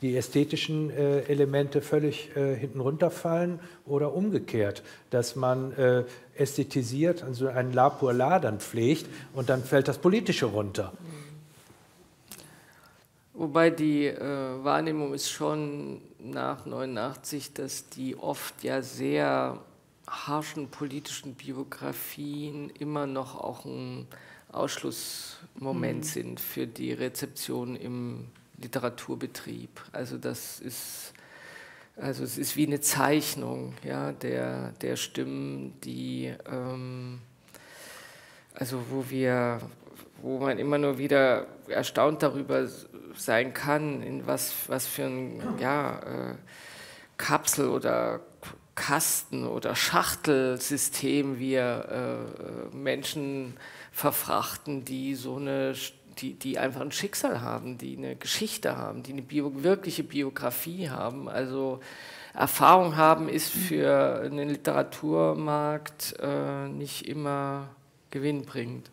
die ästhetischen äh, Elemente völlig äh, hinten runterfallen oder umgekehrt, dass man äh, ästhetisiert, also einen La pour La dann pflegt und dann fällt das Politische runter. Wobei die äh, Wahrnehmung ist schon nach 89, dass die oft ja sehr harschen politischen Biografien immer noch auch ein Ausschlussmoment mhm. sind für die Rezeption im Literaturbetrieb. Also das ist, also es ist wie eine Zeichnung ja, der, der Stimmen, die, ähm, also wo wir, wo man immer nur wieder erstaunt darüber sein kann, in was, was für ein ja, äh, Kapsel oder Kasten oder Schachtelsystem wir äh, Menschen verfrachten, die so eine die, die einfach ein Schicksal haben, die eine Geschichte haben, die eine Bio, wirkliche Biografie haben. Also Erfahrung haben ist für einen Literaturmarkt äh, nicht immer gewinnbringend.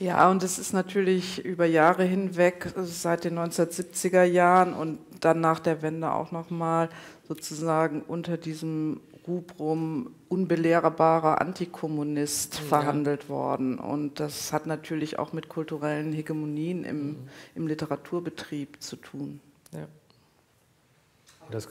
Ja, und es ist natürlich über Jahre hinweg, seit den 1970er Jahren und dann nach der Wende auch nochmal sozusagen unter diesem Rubrum unbelehrbarer Antikommunist ja. verhandelt worden. Und das hat natürlich auch mit kulturellen Hegemonien im, mhm. im Literaturbetrieb zu tun. Ja. Das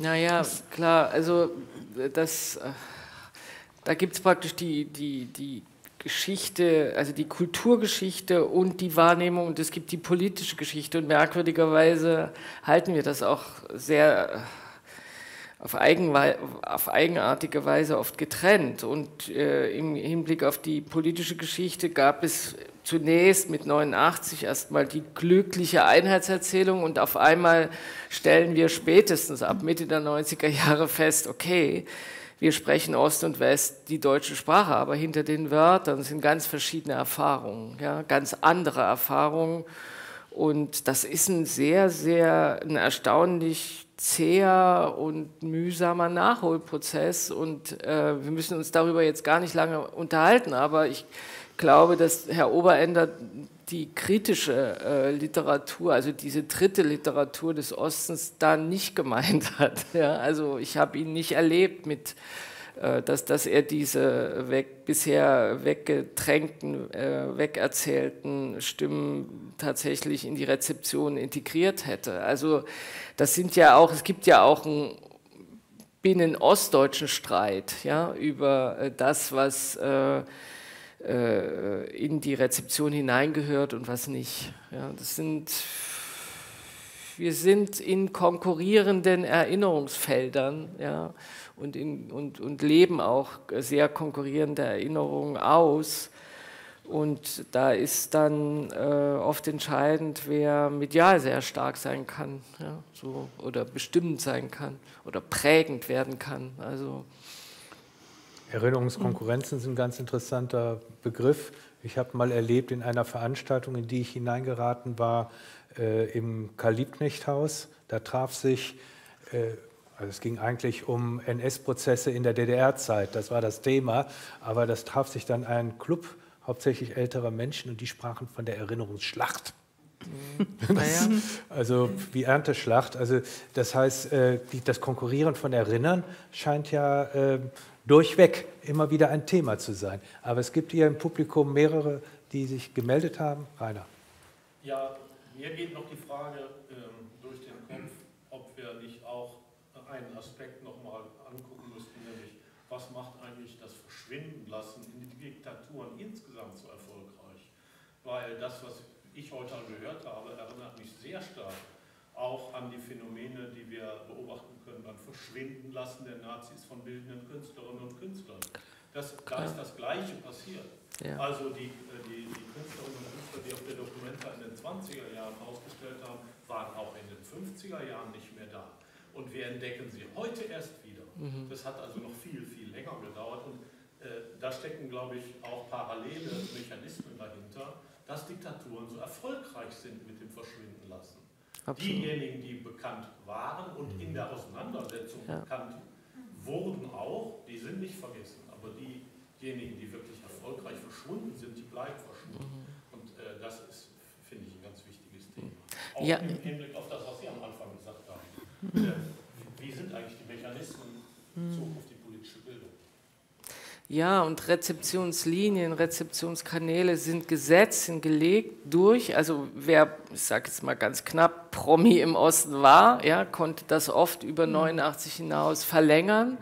Naja, klar, also das, da gibt es praktisch die, die, die Geschichte, also die Kulturgeschichte und die Wahrnehmung und es gibt die politische Geschichte und merkwürdigerweise halten wir das auch sehr äh, auf, auf eigenartige Weise oft getrennt. Und äh, im Hinblick auf die politische Geschichte gab es zunächst mit 89 erstmal die glückliche Einheitserzählung und auf einmal stellen wir spätestens ab Mitte der 90er Jahre fest, okay, wir sprechen Ost und West die deutsche Sprache, aber hinter den Wörtern sind ganz verschiedene Erfahrungen, ja, ganz andere Erfahrungen. Und das ist ein sehr, sehr, ein erstaunlich zäher und mühsamer Nachholprozess. Und äh, wir müssen uns darüber jetzt gar nicht lange unterhalten, aber ich glaube, dass Herr Oberender die kritische äh, Literatur, also diese dritte Literatur des Ostens, da nicht gemeint hat. Ja? Also ich habe ihn nicht erlebt mit äh, dass, dass er diese weg, bisher weggedrängten, äh, wegerzählten Stimmen tatsächlich in die Rezeption integriert hätte. Also das sind ja auch, es gibt ja auch einen binnen-ostdeutschen Streit ja, über äh, das, was äh, äh, in die Rezeption hineingehört und was nicht. Ja, das sind, wir sind in konkurrierenden Erinnerungsfeldern ja, und, in, und, und leben auch sehr konkurrierende Erinnerungen aus. Und da ist dann äh, oft entscheidend, wer medial sehr stark sein kann, ja, so, oder bestimmend sein kann oder prägend werden kann. Also Erinnerungskonkurrenzen sind ein ganz interessanter Begriff. Ich habe mal erlebt in einer Veranstaltung, in die ich hineingeraten war, äh, im Karl-Liebknecht-Haus. Da traf sich, äh, also es ging eigentlich um NS-Prozesse in der DDR-Zeit, das war das Thema, aber das traf sich dann ein Club hauptsächlich älterer Menschen und die sprachen von der Erinnerungsschlacht. Das, also wie Ernteschlacht. Also das heißt, äh, das Konkurrieren von Erinnern scheint ja äh, durchweg immer wieder ein Thema zu sein. Aber es gibt hier im Publikum mehrere, die sich gemeldet haben. Rainer. Ja, mir geht noch die Frage ähm, durch den Kopf, ob wir nicht auch einen Aspekt nochmal angucken müssten, nämlich was macht eigentlich das Verschwindenlassen in den Diktaturen insgesamt so erfolgreich? Weil das, was ich heute gehört habe, erinnert mich sehr stark auch an die Phänomene, die wir beobachten können beim Verschwindenlassen der Nazis von bildenden Künstlerinnen und Künstlern. Das, da ist das Gleiche passiert. Ja. Also die, äh, die, die, Künstlerinnen und Künstler, die auf der Documenta in den 20er Jahren ausgestellt haben, waren auch in den 50er Jahren nicht mehr da. Und wir entdecken sie heute erst wieder. Mhm. Das hat also noch viel, viel länger gedauert. Und äh, da stecken, glaube ich, auch parallele Mechanismen dahinter, dass Diktaturen so erfolgreich sind mit dem Verschwindenlassen. Absolut. Diejenigen, die bekannt waren und in der Auseinandersetzung ja. bekannt wurden auch, die sind nicht vergessen. Aber diejenigen, die wirklich erfolgreich verschwunden sind, die bleiben verschwunden. Mhm. Und äh, das ist, finde ich, ein ganz wichtiges Thema. Auch ja. im Hinblick auf das, was Sie am Anfang gesagt haben. Mhm. Äh, wie sind eigentlich die Mechanismen mhm. so auf die ja, und Rezeptionslinien, Rezeptionskanäle sind gesetzt, sind gelegt durch. Also wer, ich sage jetzt mal ganz knapp, Promi im Osten war, ja, konnte das oft über 89 mhm. hinaus verlängern.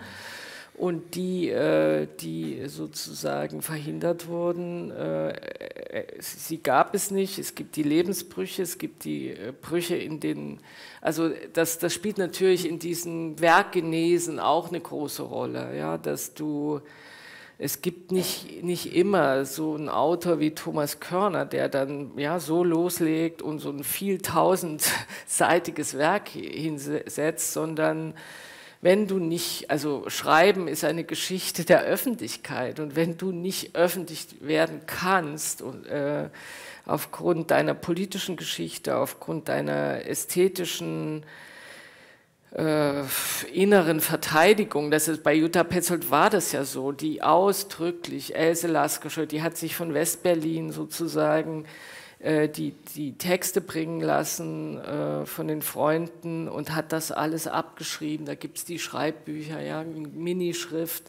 Und die, äh, die sozusagen verhindert wurden, äh, äh, sie gab es nicht. Es gibt die Lebensbrüche, es gibt die Brüche in den, also das, das spielt natürlich in diesen Werkgenesen auch eine große Rolle, ja, dass du es gibt nicht, nicht immer so einen Autor wie Thomas Körner, der dann ja, so loslegt und so ein viel tausendseitiges Werk hinsetzt, sondern wenn du nicht, also Schreiben ist eine Geschichte der Öffentlichkeit. Und wenn du nicht öffentlich werden kannst und äh, aufgrund deiner politischen Geschichte, aufgrund deiner ästhetischen äh, inneren Verteidigung, das ist bei Jutta Petzold war das ja so, die ausdrücklich, Else Laskische, die hat sich von Westberlin sozusagen äh, die, die Texte bringen lassen äh, von den Freunden und hat das alles abgeschrieben. Da gibt es die Schreibbücher, ja, Minischrift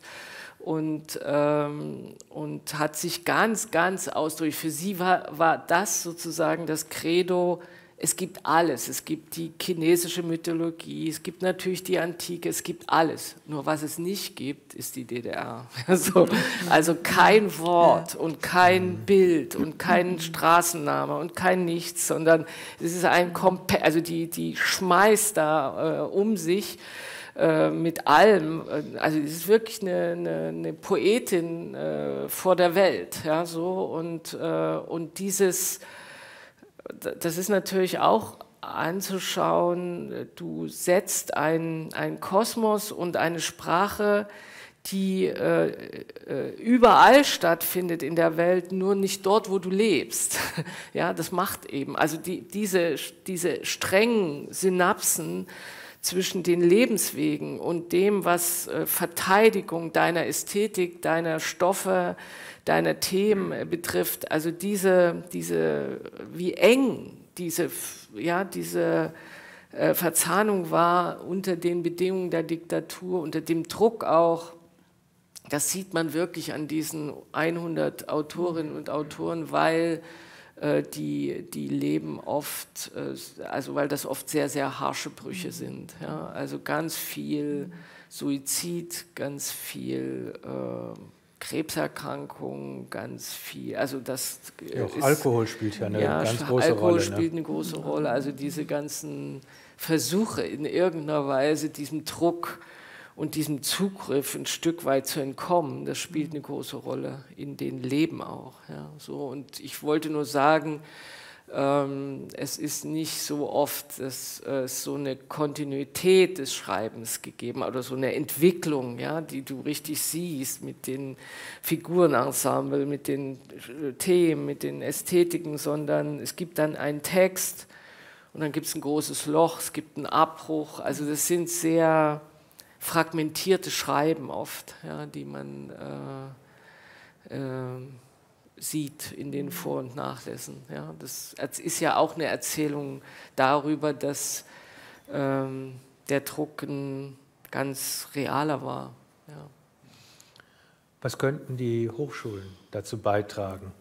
und, ähm, und hat sich ganz, ganz ausdrücklich, für sie war, war das sozusagen das Credo, es gibt alles. Es gibt die chinesische Mythologie, es gibt natürlich die Antike, es gibt alles. Nur was es nicht gibt, ist die DDR. Also, also kein Wort und kein Bild und kein Straßenname und kein Nichts, sondern es ist ein Kompe also die, die schmeißt da äh, um sich äh, mit allem. Also es ist wirklich eine, eine, eine Poetin äh, vor der Welt, ja so und äh, und dieses das ist natürlich auch anzuschauen, du setzt einen Kosmos und eine Sprache, die äh, äh, überall stattfindet in der Welt, nur nicht dort, wo du lebst. ja, das macht eben, also die, diese, diese strengen Synapsen zwischen den Lebenswegen und dem, was äh, Verteidigung deiner Ästhetik, deiner Stoffe, deiner Themen äh, betrifft, also diese, diese, wie eng diese, ja, diese äh, Verzahnung war unter den Bedingungen der Diktatur, unter dem Druck auch das sieht man wirklich an diesen 100 Autorinnen und Autoren, weil die, die leben oft, äh, also weil das oft sehr, sehr harsche Brüche sind. Ja? Also ganz viel Suizid, ganz viel äh, Krebserkrankungen, ganz viel. Also das ja, auch ist, Alkohol spielt ja eine ja, ganz große Alkohol Rolle. Alkohol spielt ne? eine große Rolle. Also diese ganzen Versuche in irgendeiner Weise diesem Druck und diesem Zugriff ein Stück weit zu entkommen, das spielt eine große Rolle in den Leben auch. Ja, so. Und ich wollte nur sagen, ähm, es ist nicht so oft dass, äh, so eine Kontinuität des Schreibens gegeben oder so eine Entwicklung, ja, die du richtig siehst mit den Figurenensemble, mit den äh, Themen, mit den Ästhetiken, sondern es gibt dann einen Text und dann gibt es ein großes Loch, es gibt einen Abbruch. Also das sind sehr fragmentierte Schreiben oft, ja, die man äh, äh, sieht in den Vor- und Nachlässen. Ja. Das ist ja auch eine Erzählung darüber, dass ähm, der Druck ein ganz realer war. Ja. Was könnten die Hochschulen dazu beitragen?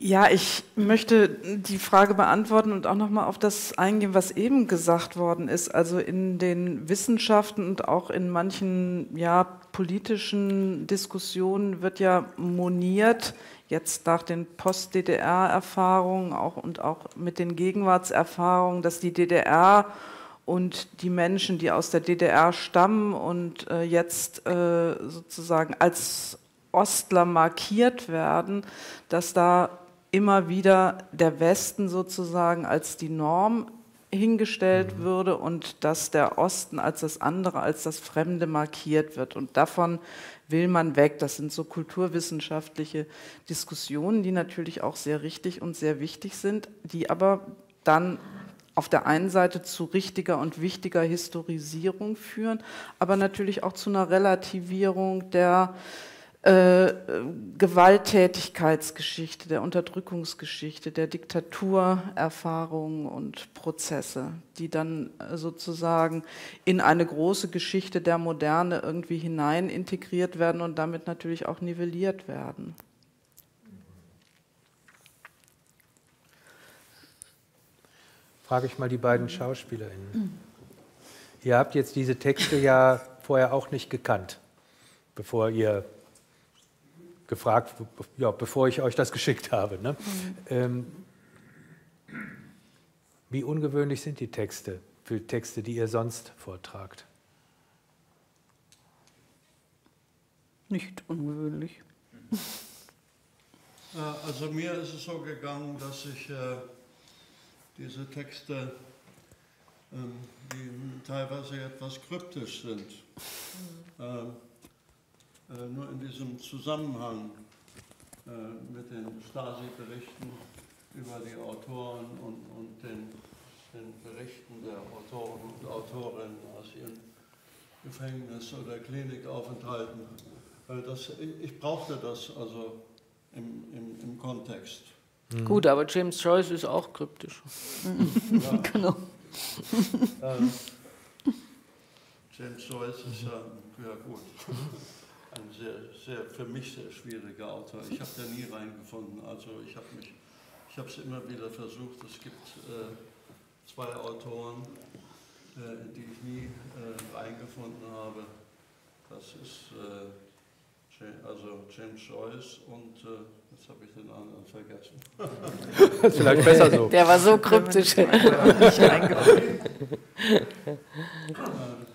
Ja, ich möchte die Frage beantworten und auch nochmal auf das eingehen, was eben gesagt worden ist. Also in den Wissenschaften und auch in manchen ja, politischen Diskussionen wird ja moniert, jetzt nach den Post-DDR-Erfahrungen auch und auch mit den Gegenwartserfahrungen, dass die DDR und die Menschen, die aus der DDR stammen und äh, jetzt äh, sozusagen als Ostler markiert werden, dass da immer wieder der Westen sozusagen als die Norm hingestellt mhm. würde und dass der Osten als das andere, als das Fremde markiert wird. Und davon will man weg. Das sind so kulturwissenschaftliche Diskussionen, die natürlich auch sehr richtig und sehr wichtig sind, die aber dann auf der einen Seite zu richtiger und wichtiger Historisierung führen, aber natürlich auch zu einer Relativierung der äh, Gewalttätigkeitsgeschichte, der Unterdrückungsgeschichte, der Diktaturerfahrungen und Prozesse, die dann äh, sozusagen in eine große Geschichte der Moderne irgendwie hinein integriert werden und damit natürlich auch nivelliert werden. Frage ich mal die beiden SchauspielerInnen. Ihr habt jetzt diese Texte ja vorher auch nicht gekannt, bevor ihr gefragt, ja, bevor ich euch das geschickt habe. Ne? Mhm. Ähm, wie ungewöhnlich sind die Texte für Texte, die ihr sonst vortragt? Nicht ungewöhnlich. Also mir ist es so gegangen, dass ich äh, diese Texte, ähm, die teilweise etwas kryptisch sind, mhm. ähm, äh, nur in diesem Zusammenhang äh, mit den Stasi-Berichten über die Autoren und, und den, den, Berichten der Autoren und Autorinnen aus ihren Gefängnis- oder Klinikaufenthalten. Äh, das, ich brauchte das also im, im, im Kontext. Mhm. Gut, aber James Joyce ist auch kryptisch. Ja. genau. Ähm, James Joyce ist ja, ja gut ein sehr, sehr, für mich sehr schwieriger Autor. Ich habe da nie reingefunden. Also ich habe mich, ich habe es immer wieder versucht. Es gibt äh, zwei Autoren, äh, in die ich nie äh, reingefunden habe. Das ist äh, also James Joyce und äh, jetzt habe ich den anderen vergessen. Vielleicht besser so. Der war so kryptisch.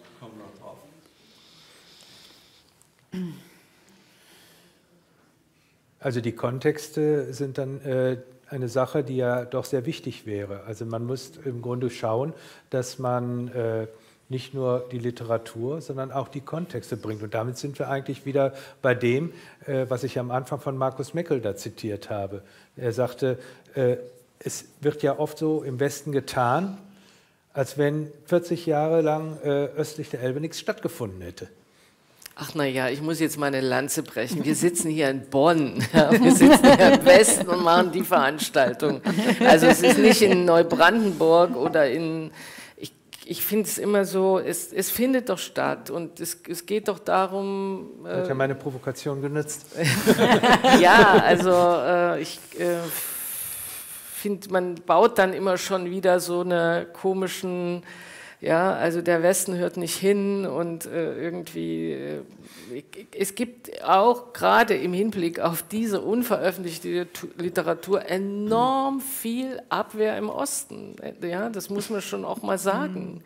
Also die Kontexte sind dann äh, eine Sache, die ja doch sehr wichtig wäre. Also man muss im Grunde schauen, dass man äh, nicht nur die Literatur, sondern auch die Kontexte bringt. Und damit sind wir eigentlich wieder bei dem, äh, was ich am Anfang von Markus Meckel da zitiert habe. Er sagte, äh, es wird ja oft so im Westen getan, als wenn 40 Jahre lang äh, östlich der Elbe nichts stattgefunden hätte. Ach naja, ich muss jetzt meine Lanze brechen. Wir sitzen hier in Bonn, ja, wir sitzen hier im Westen und machen die Veranstaltung. Also es ist nicht in Neubrandenburg oder in, ich ich finde es immer so, es, es findet doch statt und es, es geht doch darum. Äh, Hat ja meine Provokation genützt. ja, also äh, ich äh, finde, man baut dann immer schon wieder so eine komischen ja, also der Westen hört nicht hin und äh, irgendwie, äh, es gibt auch gerade im Hinblick auf diese unveröffentlichte Literatur enorm viel Abwehr im Osten. Ja, das muss man schon auch mal sagen.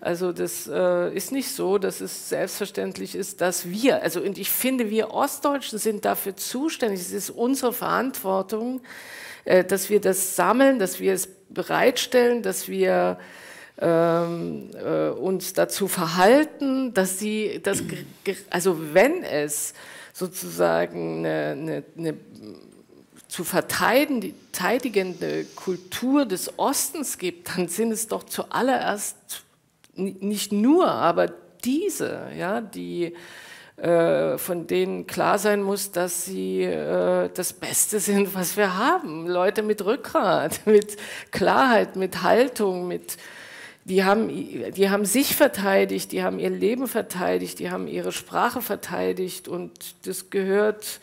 Also das äh, ist nicht so, dass es selbstverständlich ist, dass wir, also und ich finde, wir Ostdeutschen sind dafür zuständig, es ist unsere Verantwortung, äh, dass wir das sammeln, dass wir es bereitstellen, dass wir ähm, äh, uns dazu verhalten, dass sie das, also wenn es sozusagen eine, eine, eine zu verteidigende Kultur des Ostens gibt, dann sind es doch zuallererst nicht nur, aber diese, ja, die äh, von denen klar sein muss, dass sie äh, das Beste sind, was wir haben. Leute mit Rückgrat, mit Klarheit, mit Haltung, mit die haben, die haben sich verteidigt, die haben ihr Leben verteidigt, die haben ihre Sprache verteidigt und das gehört,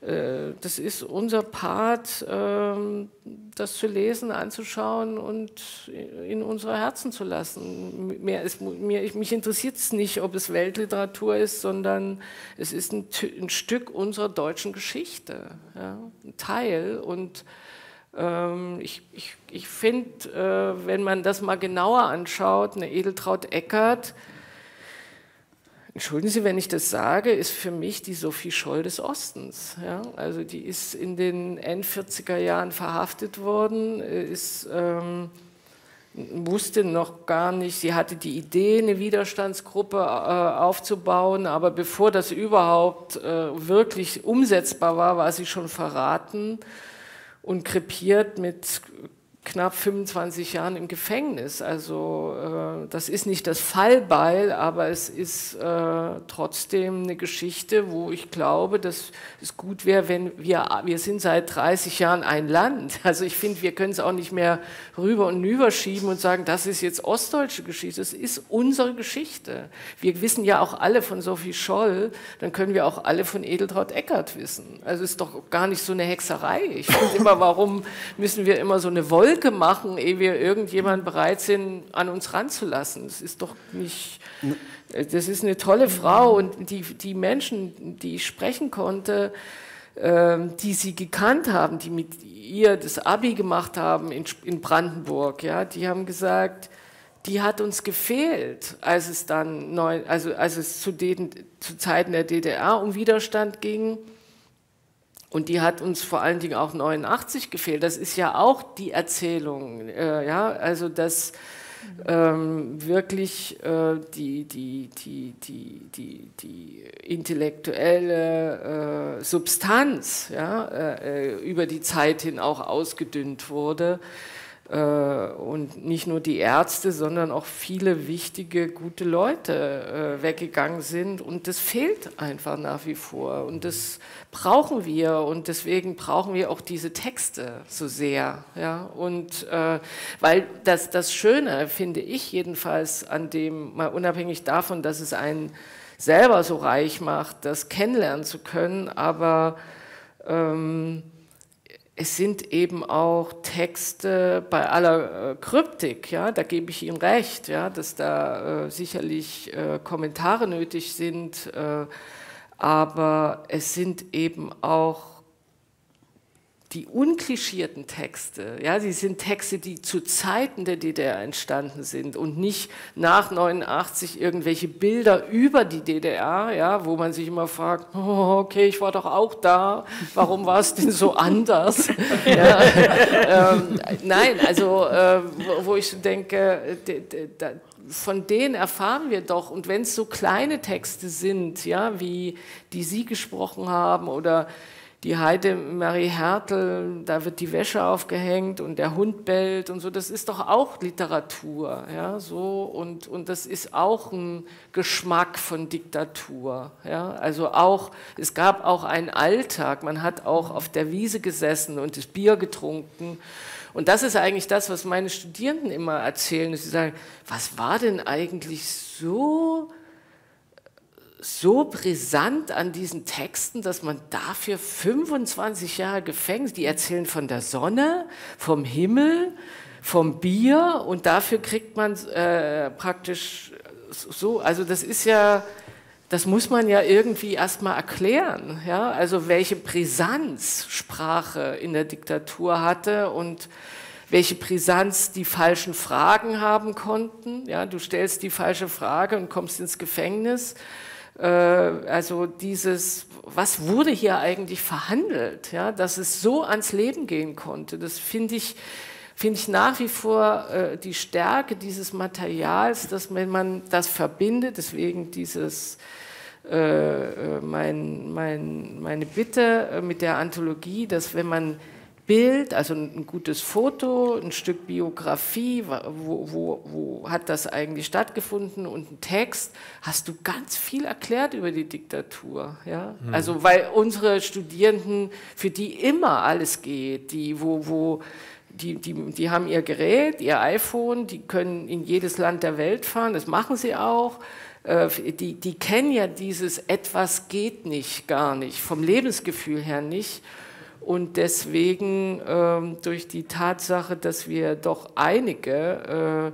äh, das ist unser Part, ähm, das zu lesen, anzuschauen und in unsere Herzen zu lassen. Mehr ist, mir, mich interessiert es nicht, ob es Weltliteratur ist, sondern es ist ein, ein Stück unserer deutschen Geschichte, ja, ein Teil und ich, ich, ich finde, äh, wenn man das mal genauer anschaut, eine Edeltraut Eckert, entschuldigen Sie, wenn ich das sage, ist für mich die Sophie Scholl des Ostens. Ja? Also die ist in den End-40er Jahren verhaftet worden, ist, ähm, wusste noch gar nicht, sie hatte die Idee, eine Widerstandsgruppe äh, aufzubauen, aber bevor das überhaupt äh, wirklich umsetzbar war, war sie schon verraten und krepiert mit knapp 25 Jahren im Gefängnis. Also äh, das ist nicht das Fallbeil, aber es ist äh, trotzdem eine Geschichte, wo ich glaube, dass es gut wäre, wenn wir, wir sind seit 30 Jahren ein Land. Also ich finde, wir können es auch nicht mehr rüber und rüber schieben und sagen, das ist jetzt ostdeutsche Geschichte. Das ist unsere Geschichte. Wir wissen ja auch alle von Sophie Scholl, dann können wir auch alle von Edeltraut Eckert wissen. Also es ist doch gar nicht so eine Hexerei. Ich finde immer, warum müssen wir immer so eine Wolke Wolke machen, ehe wir irgendjemand bereit sind, an uns ranzulassen. Das ist doch nicht. Das ist eine tolle Frau und die, die Menschen, die ich sprechen konnte, äh, die sie gekannt haben, die mit ihr das Abi gemacht haben in, in Brandenburg, ja, die haben gesagt, die hat uns gefehlt, als es dann neu, also als es zu, den, zu Zeiten der DDR um Widerstand ging. Und die hat uns vor allen Dingen auch 89 gefehlt. Das ist ja auch die Erzählung, äh, ja, also dass ähm, wirklich äh, die, die, die, die, die, die intellektuelle äh, Substanz ja, äh, äh, über die Zeit hin auch ausgedünnt wurde. Äh, und nicht nur die Ärzte, sondern auch viele wichtige, gute Leute äh, weggegangen sind. Und das fehlt einfach nach wie vor. Und das brauchen wir. Und deswegen brauchen wir auch diese Texte so sehr. Ja? Und äh, weil das, das Schöne, finde ich jedenfalls, an dem, mal unabhängig davon, dass es einen selber so reich macht, das kennenlernen zu können, aber ähm, es sind eben auch Texte bei aller äh, Kryptik, ja, da gebe ich Ihnen recht, ja, dass da äh, sicherlich äh, Kommentare nötig sind, äh, aber es sind eben auch die unklischierten Texte, ja, sie sind Texte, die zu Zeiten der DDR entstanden sind und nicht nach 89 irgendwelche Bilder über die DDR, ja, wo man sich immer fragt, oh, okay, ich war doch auch da, warum war es denn so anders? ja, ähm, nein, also äh, wo ich denke, von denen erfahren wir doch, und wenn es so kleine Texte sind, ja, wie die Sie gesprochen haben oder die Heide Marie Hertel, da wird die Wäsche aufgehängt und der Hund bellt und so, das ist doch auch Literatur, ja, so. Und, und das ist auch ein Geschmack von Diktatur, ja, also auch, es gab auch einen Alltag, man hat auch auf der Wiese gesessen und das Bier getrunken. Und das ist eigentlich das, was meine Studierenden immer erzählen. Sie sagen, was war denn eigentlich so so brisant an diesen Texten, dass man dafür 25 Jahre Gefängnis, die erzählen von der Sonne, vom Himmel, vom Bier und dafür kriegt man äh, praktisch so, also das ist ja, das muss man ja irgendwie erstmal erklären, ja, also welche Brisanz Sprache in der Diktatur hatte und welche Brisanz die falschen Fragen haben konnten, ja, du stellst die falsche Frage und kommst ins Gefängnis also dieses, was wurde hier eigentlich verhandelt, ja, dass es so ans Leben gehen konnte, das finde ich, finde ich nach wie vor äh, die Stärke dieses Materials, dass wenn man das verbindet, deswegen dieses äh, äh mein, mein, meine Bitte äh, mit der Anthologie, dass wenn man Bild, also ein gutes Foto, ein Stück Biografie, wo, wo, wo hat das eigentlich stattgefunden und ein Text, hast du ganz viel erklärt über die Diktatur. Ja? Mhm. Also weil unsere Studierenden, für die immer alles geht, die, wo, wo, die, die, die haben ihr Gerät, ihr iPhone, die können in jedes Land der Welt fahren, das machen sie auch. Äh, die, die kennen ja dieses etwas geht nicht, gar nicht, vom Lebensgefühl her nicht. Und deswegen ähm, durch die Tatsache, dass wir doch einige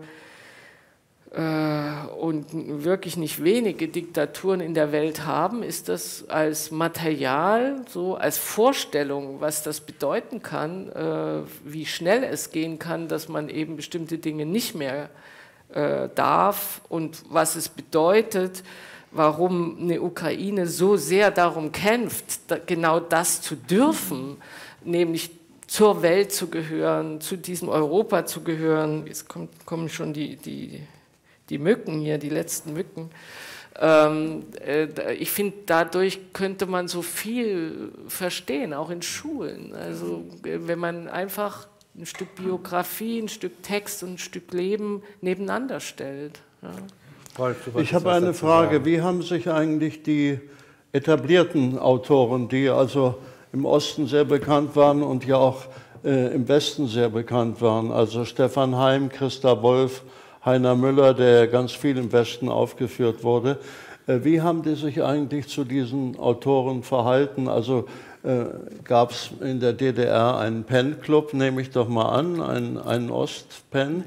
äh, äh, und wirklich nicht wenige Diktaturen in der Welt haben, ist das als Material, so als Vorstellung, was das bedeuten kann, äh, wie schnell es gehen kann, dass man eben bestimmte Dinge nicht mehr äh, darf und was es bedeutet, warum eine Ukraine so sehr darum kämpft, genau das zu dürfen, nämlich zur Welt zu gehören, zu diesem Europa zu gehören. Jetzt kommt, kommen schon die, die, die Mücken hier, die letzten Mücken. Ähm, äh, ich finde, dadurch könnte man so viel verstehen, auch in Schulen. Also wenn man einfach ein Stück Biografie, ein Stück Text und ein Stück Leben nebeneinander stellt. Ja. Rolf, ich habe eine Frage. Wie haben sich eigentlich die etablierten Autoren, die also im Osten sehr bekannt waren und ja auch äh, im Westen sehr bekannt waren, also Stefan Heim, Christa Wolf, Heiner Müller, der ganz viel im Westen aufgeführt wurde, äh, wie haben die sich eigentlich zu diesen Autoren verhalten? Also äh, gab es in der DDR einen Pen-Club, nehme ich doch mal an, einen, einen Ost-Pen.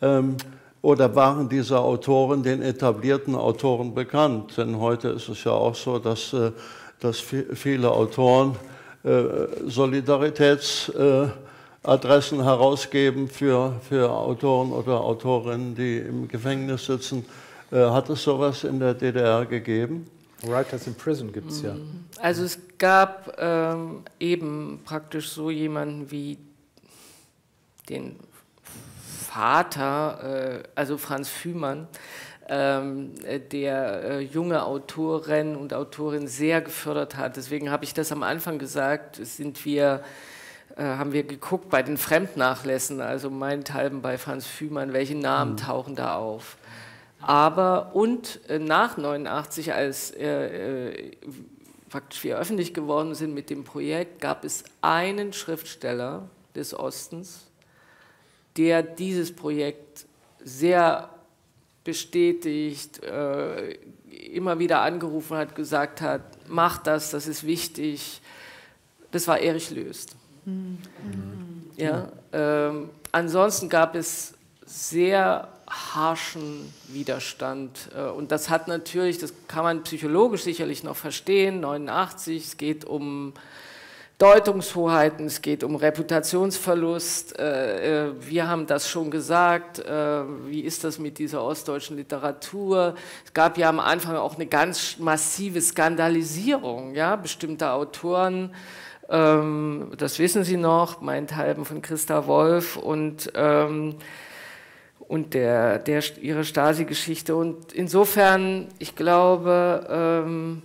Ähm, oder waren diese Autoren den etablierten Autoren bekannt? Denn heute ist es ja auch so, dass, äh, dass viele Autoren äh, Solidaritätsadressen herausgeben für, für Autoren oder Autorinnen, die im Gefängnis sitzen. Äh, hat es sowas in der DDR gegeben? Writers in Prison gibt es ja. Also es gab ähm, eben praktisch so jemanden wie den Vater, äh, also Franz Fühmann, ähm, der äh, junge Autoren und Autorinnen sehr gefördert hat. Deswegen habe ich das am Anfang gesagt, sind wir äh, haben wir geguckt bei den Fremdnachlässen, also meinethalben bei Franz Fühmann, welche Namen mhm. tauchen da auf. Aber und nach 89, als äh, praktisch wir öffentlich geworden sind mit dem Projekt, gab es einen Schriftsteller des Ostens, der dieses Projekt sehr bestätigt, äh, immer wieder angerufen hat, gesagt hat, mach das, das ist wichtig. Das war Erich Löst. Mhm. Ja, ähm, ansonsten gab es sehr harschen Widerstand. Äh, und das hat natürlich, das kann man psychologisch sicherlich noch verstehen, 89, es geht um Deutungshoheiten, es geht um Reputationsverlust. Äh, äh, wir haben das schon gesagt. Äh, wie ist das mit dieser ostdeutschen Literatur? Es gab ja am Anfang auch eine ganz massive Skandalisierung ja, bestimmter Autoren. Ähm, das wissen Sie noch, meinethalben von Christa Wolf und, ähm, und der, der, ihre Stasi-Geschichte. Und insofern, ich glaube, ähm,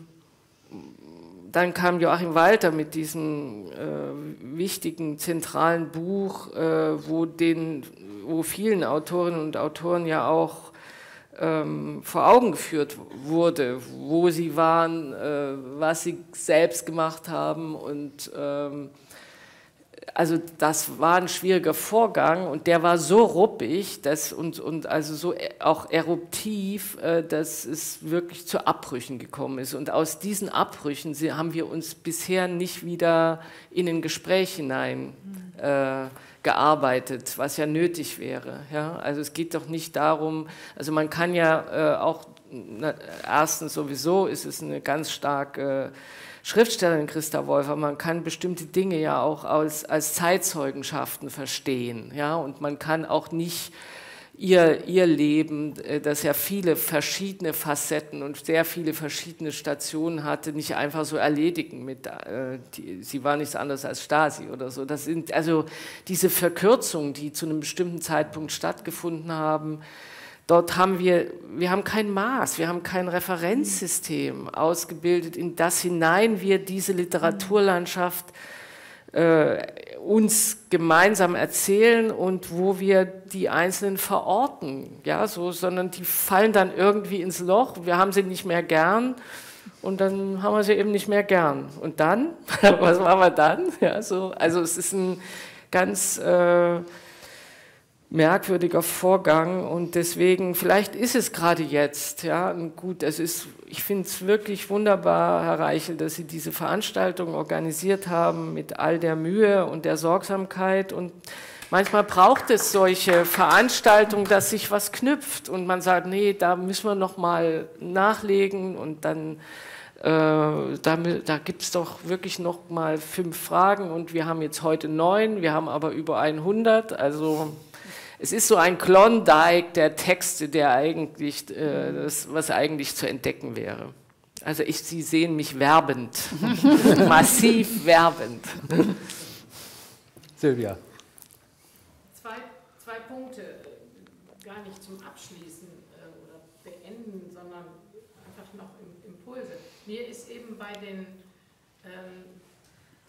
dann kam Joachim Walter mit diesem äh, wichtigen zentralen Buch, äh, wo, den, wo vielen Autorinnen und Autoren ja auch ähm, vor Augen geführt wurde, wo sie waren, äh, was sie selbst gemacht haben und ähm, also das war ein schwieriger Vorgang und der war so ruppig dass, und, und also so e, auch eruptiv, äh, dass es wirklich zu Abbrüchen gekommen ist. Und aus diesen Abbrüchen haben wir uns bisher nicht wieder in ein Gespräch hinein äh, gearbeitet, was ja nötig wäre. Ja? Also es geht doch nicht darum, also man kann ja äh, auch, na, erstens sowieso ist es eine ganz starke Schriftstellerin Christa Wolfer, man kann bestimmte Dinge ja auch als, als Zeitzeugenschaften verstehen. Ja? Und man kann auch nicht ihr, ihr Leben, äh, das ja viele verschiedene Facetten und sehr viele verschiedene Stationen hatte, nicht einfach so erledigen mit, äh, die, sie war nichts anderes als Stasi oder so. Das sind also diese Verkürzungen, die zu einem bestimmten Zeitpunkt stattgefunden haben, Dort haben wir, wir haben kein Maß, wir haben kein Referenzsystem ausgebildet, in das hinein wir diese Literaturlandschaft äh, uns gemeinsam erzählen und wo wir die Einzelnen verorten, ja, so, sondern die fallen dann irgendwie ins Loch, wir haben sie nicht mehr gern und dann haben wir sie eben nicht mehr gern. Und dann, was machen wir dann? Ja, so, also es ist ein ganz... Äh, merkwürdiger Vorgang und deswegen, vielleicht ist es gerade jetzt, ja, gut, es ist, ich finde es wirklich wunderbar, Herr Reichel, dass Sie diese Veranstaltung organisiert haben mit all der Mühe und der Sorgsamkeit und manchmal braucht es solche Veranstaltungen, dass sich was knüpft und man sagt, nee, da müssen wir noch mal nachlegen und dann äh, da, da gibt es doch wirklich noch mal fünf Fragen und wir haben jetzt heute neun, wir haben aber über 100, also es ist so ein Klondike der Texte, der eigentlich, äh, das, was eigentlich zu entdecken wäre. Also ich, Sie sehen mich werbend, massiv werbend. Silvia. Zwei, zwei Punkte, gar nicht zum Abschließen äh, oder beenden, sondern einfach noch Impulse. Mir ist eben bei den ähm,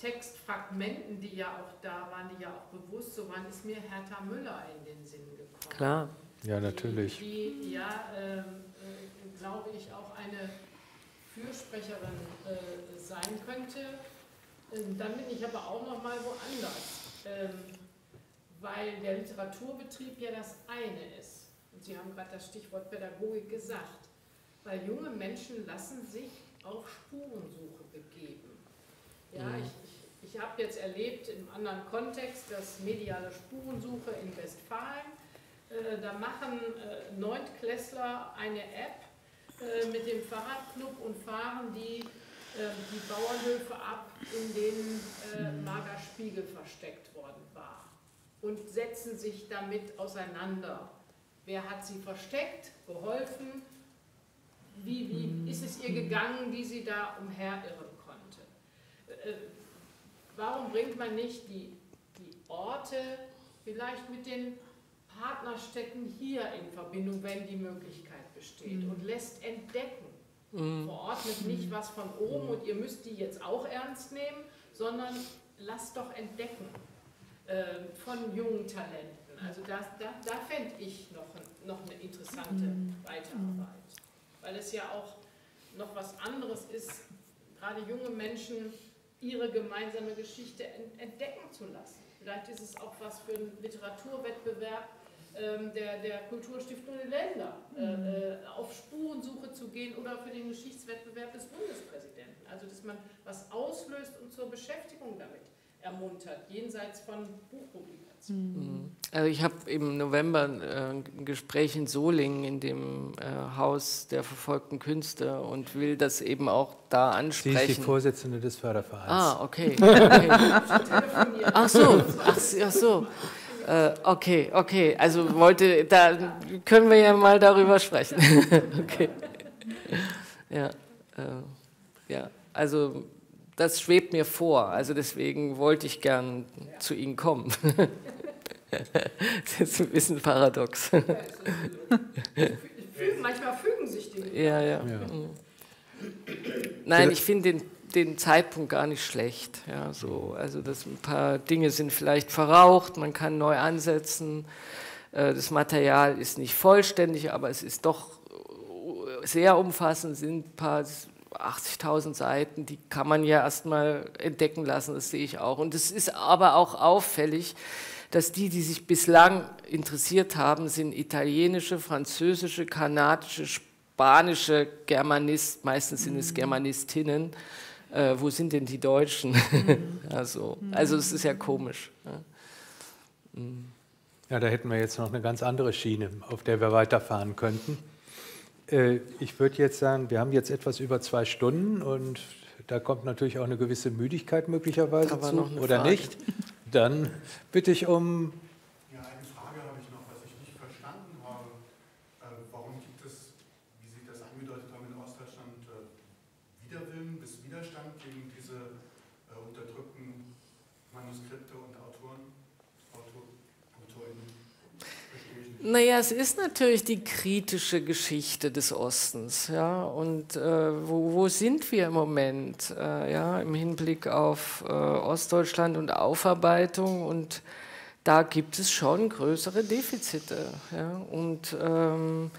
Textfragmenten, die ja auch da waren, die ja auch bewusst so waren, ist mir Hertha Müller in den Sinn gekommen. Klar. Ja, natürlich. Die, die ja, ähm, äh, glaube ich, auch eine Fürsprecherin äh, sein könnte. Ähm, dann bin ich aber auch noch mal woanders, ähm, weil der Literaturbetrieb ja das eine ist. Und Sie haben gerade das Stichwort Pädagogik gesagt. Weil junge Menschen lassen sich auf Spurensuche begeben. Ja, mhm. ich, ich habe jetzt erlebt im anderen Kontext das mediale Spurensuche in Westfalen. Äh, da machen äh, Neuntklässler eine App äh, mit dem Fahrradclub und fahren die, die Bauernhöfe ab, in denen Marga Spiegel versteckt worden war und setzen sich damit auseinander. Wer hat sie versteckt, geholfen? Wie, wie ist es ihr gegangen, wie sie da umherirren konnte? Warum bringt man nicht die, die Orte vielleicht mit den Partnerstädten hier in Verbindung, wenn die Möglichkeit besteht mhm. und lässt entdecken. Mhm. Verordnet nicht was von oben und ihr müsst die jetzt auch ernst nehmen, sondern lasst doch entdecken äh, von jungen Talenten. Also das, da, da fände ich noch, noch eine interessante mhm. Weiterarbeit, weil es ja auch noch was anderes ist, gerade junge Menschen ihre gemeinsame Geschichte entdecken zu lassen. Vielleicht ist es auch was für einen Literaturwettbewerb ähm, der, der Kulturstiftung der Länder, äh, mhm. äh, auf Spurensuche zu gehen oder für den Geschichtswettbewerb des Bundespräsidenten. Also, dass man was auslöst und zur Beschäftigung damit ermuntert, jenseits von Buchpublikationen. Mhm. Also ich habe im November äh, ein Gespräch in Solingen in dem äh, Haus der verfolgten Künste und will das eben auch da ansprechen. Sie ist die Vorsitzende des Fördervereins. Ah, okay. okay. ach so, ach, ach so. Äh, okay, okay. Also wollte, da können wir ja mal darüber sprechen. okay. Ja, äh, ja. Also das schwebt mir vor. Also deswegen wollte ich gern zu Ihnen kommen. das ist ein bisschen paradox. Manchmal fügen sich Dinge. Ja, ja. ja. Nein, ich finde den, den Zeitpunkt gar nicht schlecht. Ja, so. Also das, ein paar Dinge sind vielleicht verraucht, man kann neu ansetzen. Äh, das Material ist nicht vollständig, aber es ist doch sehr umfassend, sind ein paar 80.000 Seiten, die kann man ja erstmal entdecken lassen, das sehe ich auch. Und es ist aber auch auffällig, dass die, die sich bislang interessiert haben, sind italienische, französische, kanadische, spanische Germanisten, meistens sind es mhm. Germanistinnen. Äh, wo sind denn die Deutschen? Also, also es ist ja komisch. Ja. Ja, da hätten wir jetzt noch eine ganz andere Schiene, auf der wir weiterfahren könnten. Äh, ich würde jetzt sagen, wir haben jetzt etwas über zwei Stunden und da kommt natürlich auch eine gewisse Müdigkeit möglicherweise zu, oder Frage. nicht. Dann bitte ich um Naja, es ist natürlich die kritische Geschichte des Ostens. Ja? Und äh, wo, wo, sind wir im Moment äh, ja? im Hinblick auf äh, Ostdeutschland und Aufarbeitung? Und da gibt es schon größere Defizite. Ja? Und ähm,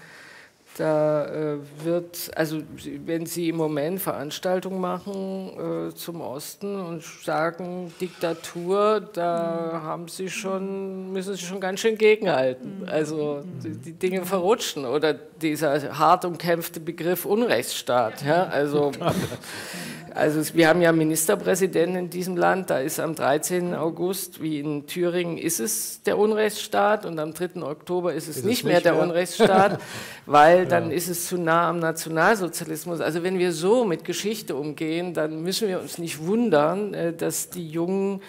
da äh, wird, also wenn Sie im Moment Veranstaltungen machen äh, zum Osten und sagen Diktatur, da haben Sie schon, müssen Sie schon ganz schön gegenhalten. Also die, die Dinge verrutschen oder dieser hart umkämpfte Begriff Unrechtsstaat. Ja, also Also wir haben ja Ministerpräsidenten in diesem Land, da ist am 13. August, wie in Thüringen, ist es der Unrechtsstaat und am 3. Oktober ist es ist nicht, es mehr der Unrechtsstaat, weil ja. dann ist es zu nah am Nationalsozialismus. Also wenn wir so mit Geschichte umgehen, dann müssen wir uns nicht wundern, äh, dass die Jungen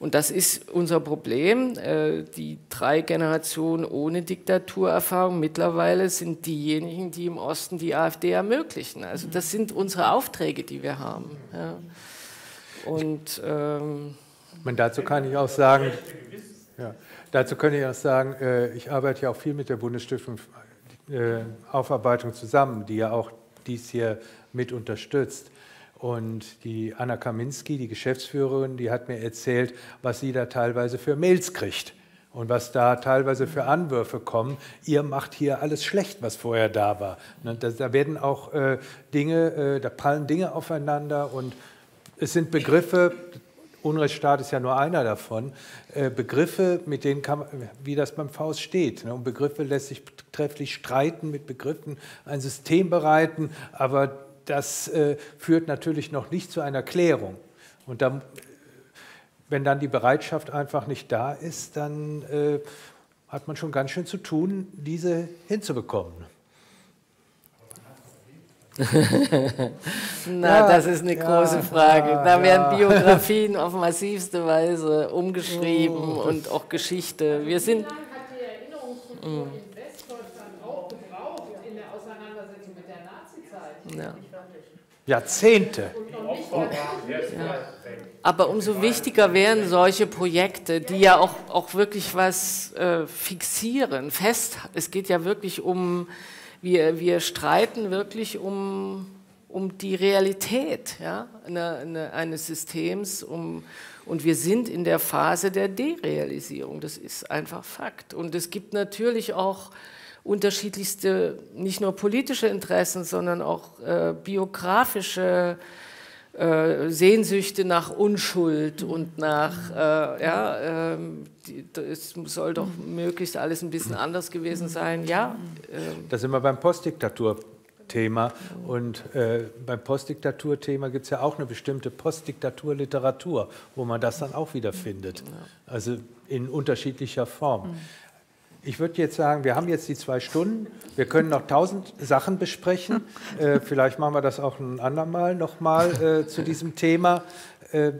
und das ist unser Problem. Äh, die drei Generationen ohne Diktaturerfahrung mittlerweile sind diejenigen, die im Osten die AfD ermöglichen. Also das sind unsere Aufträge, die wir haben. Ja. Und ähm, Man, dazu kann ich auch sagen, ja, dazu kann ich auch sagen, äh, ich arbeite ja auch viel mit der Bundesstiftung äh, Aufarbeitung zusammen, die ja auch dies hier mit unterstützt. Und die Anna Kaminski, die Geschäftsführerin, die hat mir erzählt, was sie da teilweise für Mails kriegt und was da teilweise für Anwürfe kommen. Ihr macht hier alles schlecht, was vorher da war. Ne, da, werden auch äh, Dinge, äh, da prallen Dinge aufeinander und es sind Begriffe, Unrechtsstaat ist ja nur einer davon, äh, Begriffe, mit denen kann man, wie das beim Faust steht. Ne, um Begriffe lässt sich trefflich streiten, mit Begriffen ein System bereiten, aber das führt natürlich noch nicht zu einer Klärung. Und dann, wenn dann die Bereitschaft einfach nicht da ist, dann äh, hat man schon ganz schön zu tun, diese hinzubekommen. Na, ja, das ist eine ja, große Frage. Ja, da werden Biografien auf massivste Weise umgeschrieben oh, und auch Geschichte. Wir sind. Hat die Erinnerungskultur mm. in Westdeutschland auch gebraucht in der Auseinandersetzung mit der Nazizeit? Ja. Jahrzehnte. Aber umso wichtiger wären solche Projekte, die ja auch, auch wirklich was äh, fixieren, fest. Es geht ja wirklich um, wir, wir streiten wirklich um, um die Realität ja, eine, eine, eines Systems um, und wir sind in der Phase der Derealisierung. Das ist einfach Fakt. Und es gibt natürlich auch unterschiedlichste, nicht nur politische Interessen, sondern auch äh, biografische äh, Sehnsüchte nach Unschuld und nach, äh, ja, ähm, es soll doch möglichst alles ein bisschen anders gewesen sein, ja. Ähm. Da sind wir beim Postdiktatur. Thema. Und äh, beim Postdiktaturthema gibt es ja auch eine bestimmte Postdiktaturliteratur, wo man das dann auch wieder findet. Also in unterschiedlicher Form. Ich würde jetzt sagen, wir haben jetzt die zwei Stunden. Wir können noch tausend Sachen besprechen. Äh, vielleicht machen wir das auch ein andermal nochmal äh, zu diesem Thema. Äh,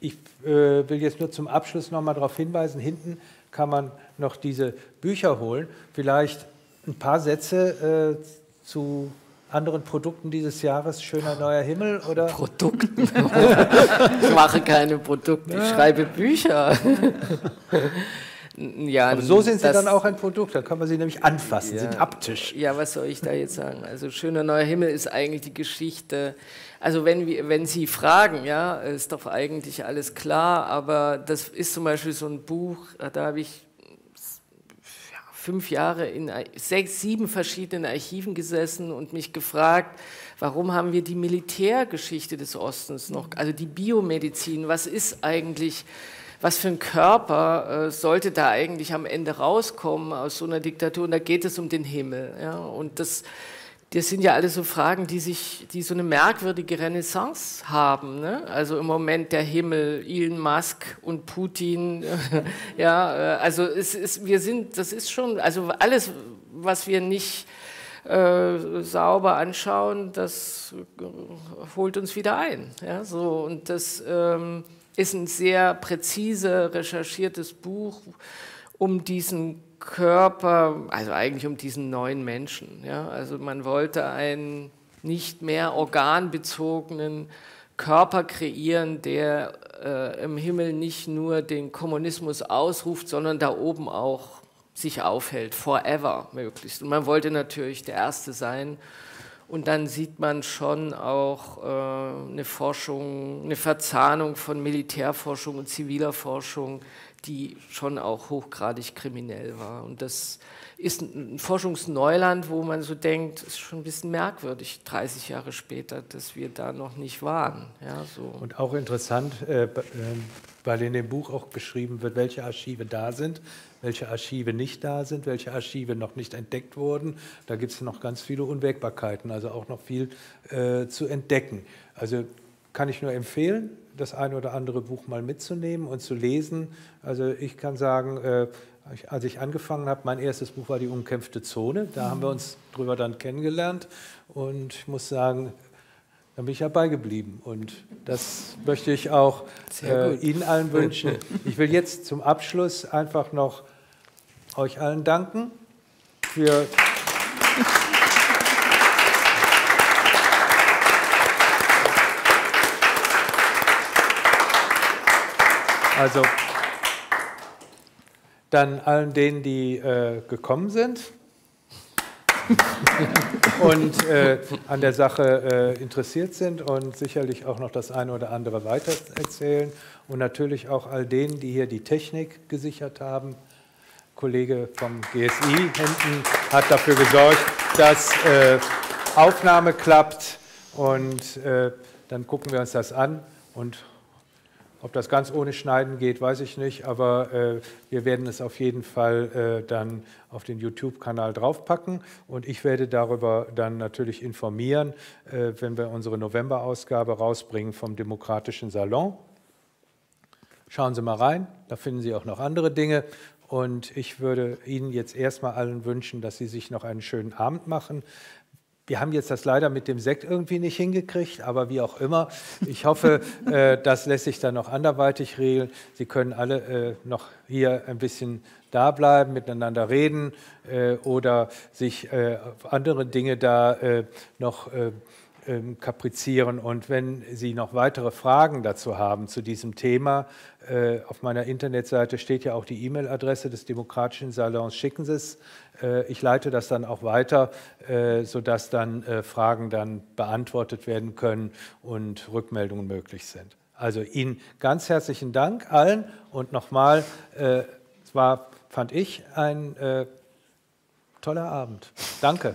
ich äh, will jetzt nur zum Abschluss nochmal darauf hinweisen, hinten kann man noch diese Bücher holen. Vielleicht ein paar Sätze äh, zu anderen Produkten dieses Jahres, Schöner neuer Himmel oder? Produkten. ich mache keine Produkte, ich schreibe Bücher. Ja, Aber so sind sie dann auch ein Produkt, da kann man sie nämlich anfassen, ja, sind haptisch. Ja, was soll ich da jetzt sagen? Also Schöner neuer Himmel ist eigentlich die Geschichte. Also wenn, wir, wenn Sie fragen, ja, ist doch eigentlich alles klar, aber das ist zum Beispiel so ein Buch, da habe ich fünf Jahre in sechs, sieben verschiedenen Archiven gesessen und mich gefragt, warum haben wir die Militärgeschichte des Ostens noch, also die Biomedizin, was ist eigentlich, was für ein Körper äh, sollte da eigentlich am Ende rauskommen aus so einer Diktatur? Und da geht es um den Himmel. Ja? Und das das sind ja alles so Fragen, die sich, die so eine merkwürdige Renaissance haben. Ne? Also im Moment der Himmel, Elon Musk und Putin. ja, äh, also es ist, wir sind, das ist schon, also alles, was wir nicht äh, sauber anschauen, das äh, holt uns wieder ein. Ja, so und das ähm, ist ein sehr präzise recherchiertes Buch um diesen Körper, also eigentlich um diesen neuen Menschen. Ja? Also man wollte einen nicht mehr organbezogenen Körper kreieren, der äh, im Himmel nicht nur den Kommunismus ausruft, sondern da oben auch sich aufhält, forever möglichst. Und man wollte natürlich der Erste sein. Und dann sieht man schon auch äh, eine Forschung, eine Verzahnung von Militärforschung und ziviler Forschung, die schon auch hochgradig kriminell war. Und das ist ein Forschungsneuland, wo man so denkt, ist schon ein bisschen merkwürdig, 30 Jahre später, dass wir da noch nicht waren. Ja, so. Und auch interessant, äh, äh, weil in dem Buch auch beschrieben wird, welche Archive da sind, welche Archive nicht da sind, welche Archive noch nicht entdeckt wurden. Da gibt es noch ganz viele Unwägbarkeiten, also auch noch viel äh, zu entdecken. Also kann ich nur empfehlen, das eine oder andere Buch mal mitzunehmen und zu lesen. Also ich kann sagen, äh, als ich angefangen habe, mein erstes Buch war die umkämpfte Zone. Da haben wir uns drüber dann kennengelernt und ich muss sagen, da bin ich ja beigeblieben. Und das möchte ich auch äh, Ihnen allen wünschen. Ich will jetzt zum Abschluss einfach noch euch allen danken für. Also dann allen denen, die äh, gekommen sind und äh, an der Sache äh, interessiert sind und sicherlich auch noch das eine oder andere weitererzählen. Und natürlich auch all denen, die hier die Technik gesichert haben. Kollege vom GSI hinten hat dafür gesorgt, dass äh, Aufnahme klappt. Und äh, dann gucken wir uns das an und ob das ganz ohne Schneiden geht, weiß ich nicht, aber äh, wir werden es auf jeden Fall äh, dann auf den YouTube-Kanal draufpacken und ich werde darüber dann natürlich informieren, äh, wenn wir unsere November-Ausgabe rausbringen vom Demokratischen Salon. Schauen Sie mal rein, da finden Sie auch noch andere Dinge und ich würde Ihnen jetzt erstmal allen wünschen, dass Sie sich noch einen schönen Abend machen. Wir haben jetzt das leider mit dem Sekt irgendwie nicht hingekriegt, aber wie auch immer. Ich hoffe, äh, das lässt sich dann noch anderweitig regeln. Sie können alle äh, noch hier ein bisschen da bleiben, miteinander reden äh, oder sich äh, andere Dinge da äh, noch äh, ähm, kaprizieren. Und wenn Sie noch weitere Fragen dazu haben zu diesem Thema, äh, auf meiner Internetseite steht ja auch die E-Mail-Adresse des Demokratischen Salons. Schicken Sie es. Äh, ich leite das dann auch weiter, äh, sodass dann Fragen dann beantwortet werden können und Rückmeldungen möglich sind. Also Ihnen ganz herzlichen Dank allen und nochmal, es war, fand ich, ein toller Abend. Danke.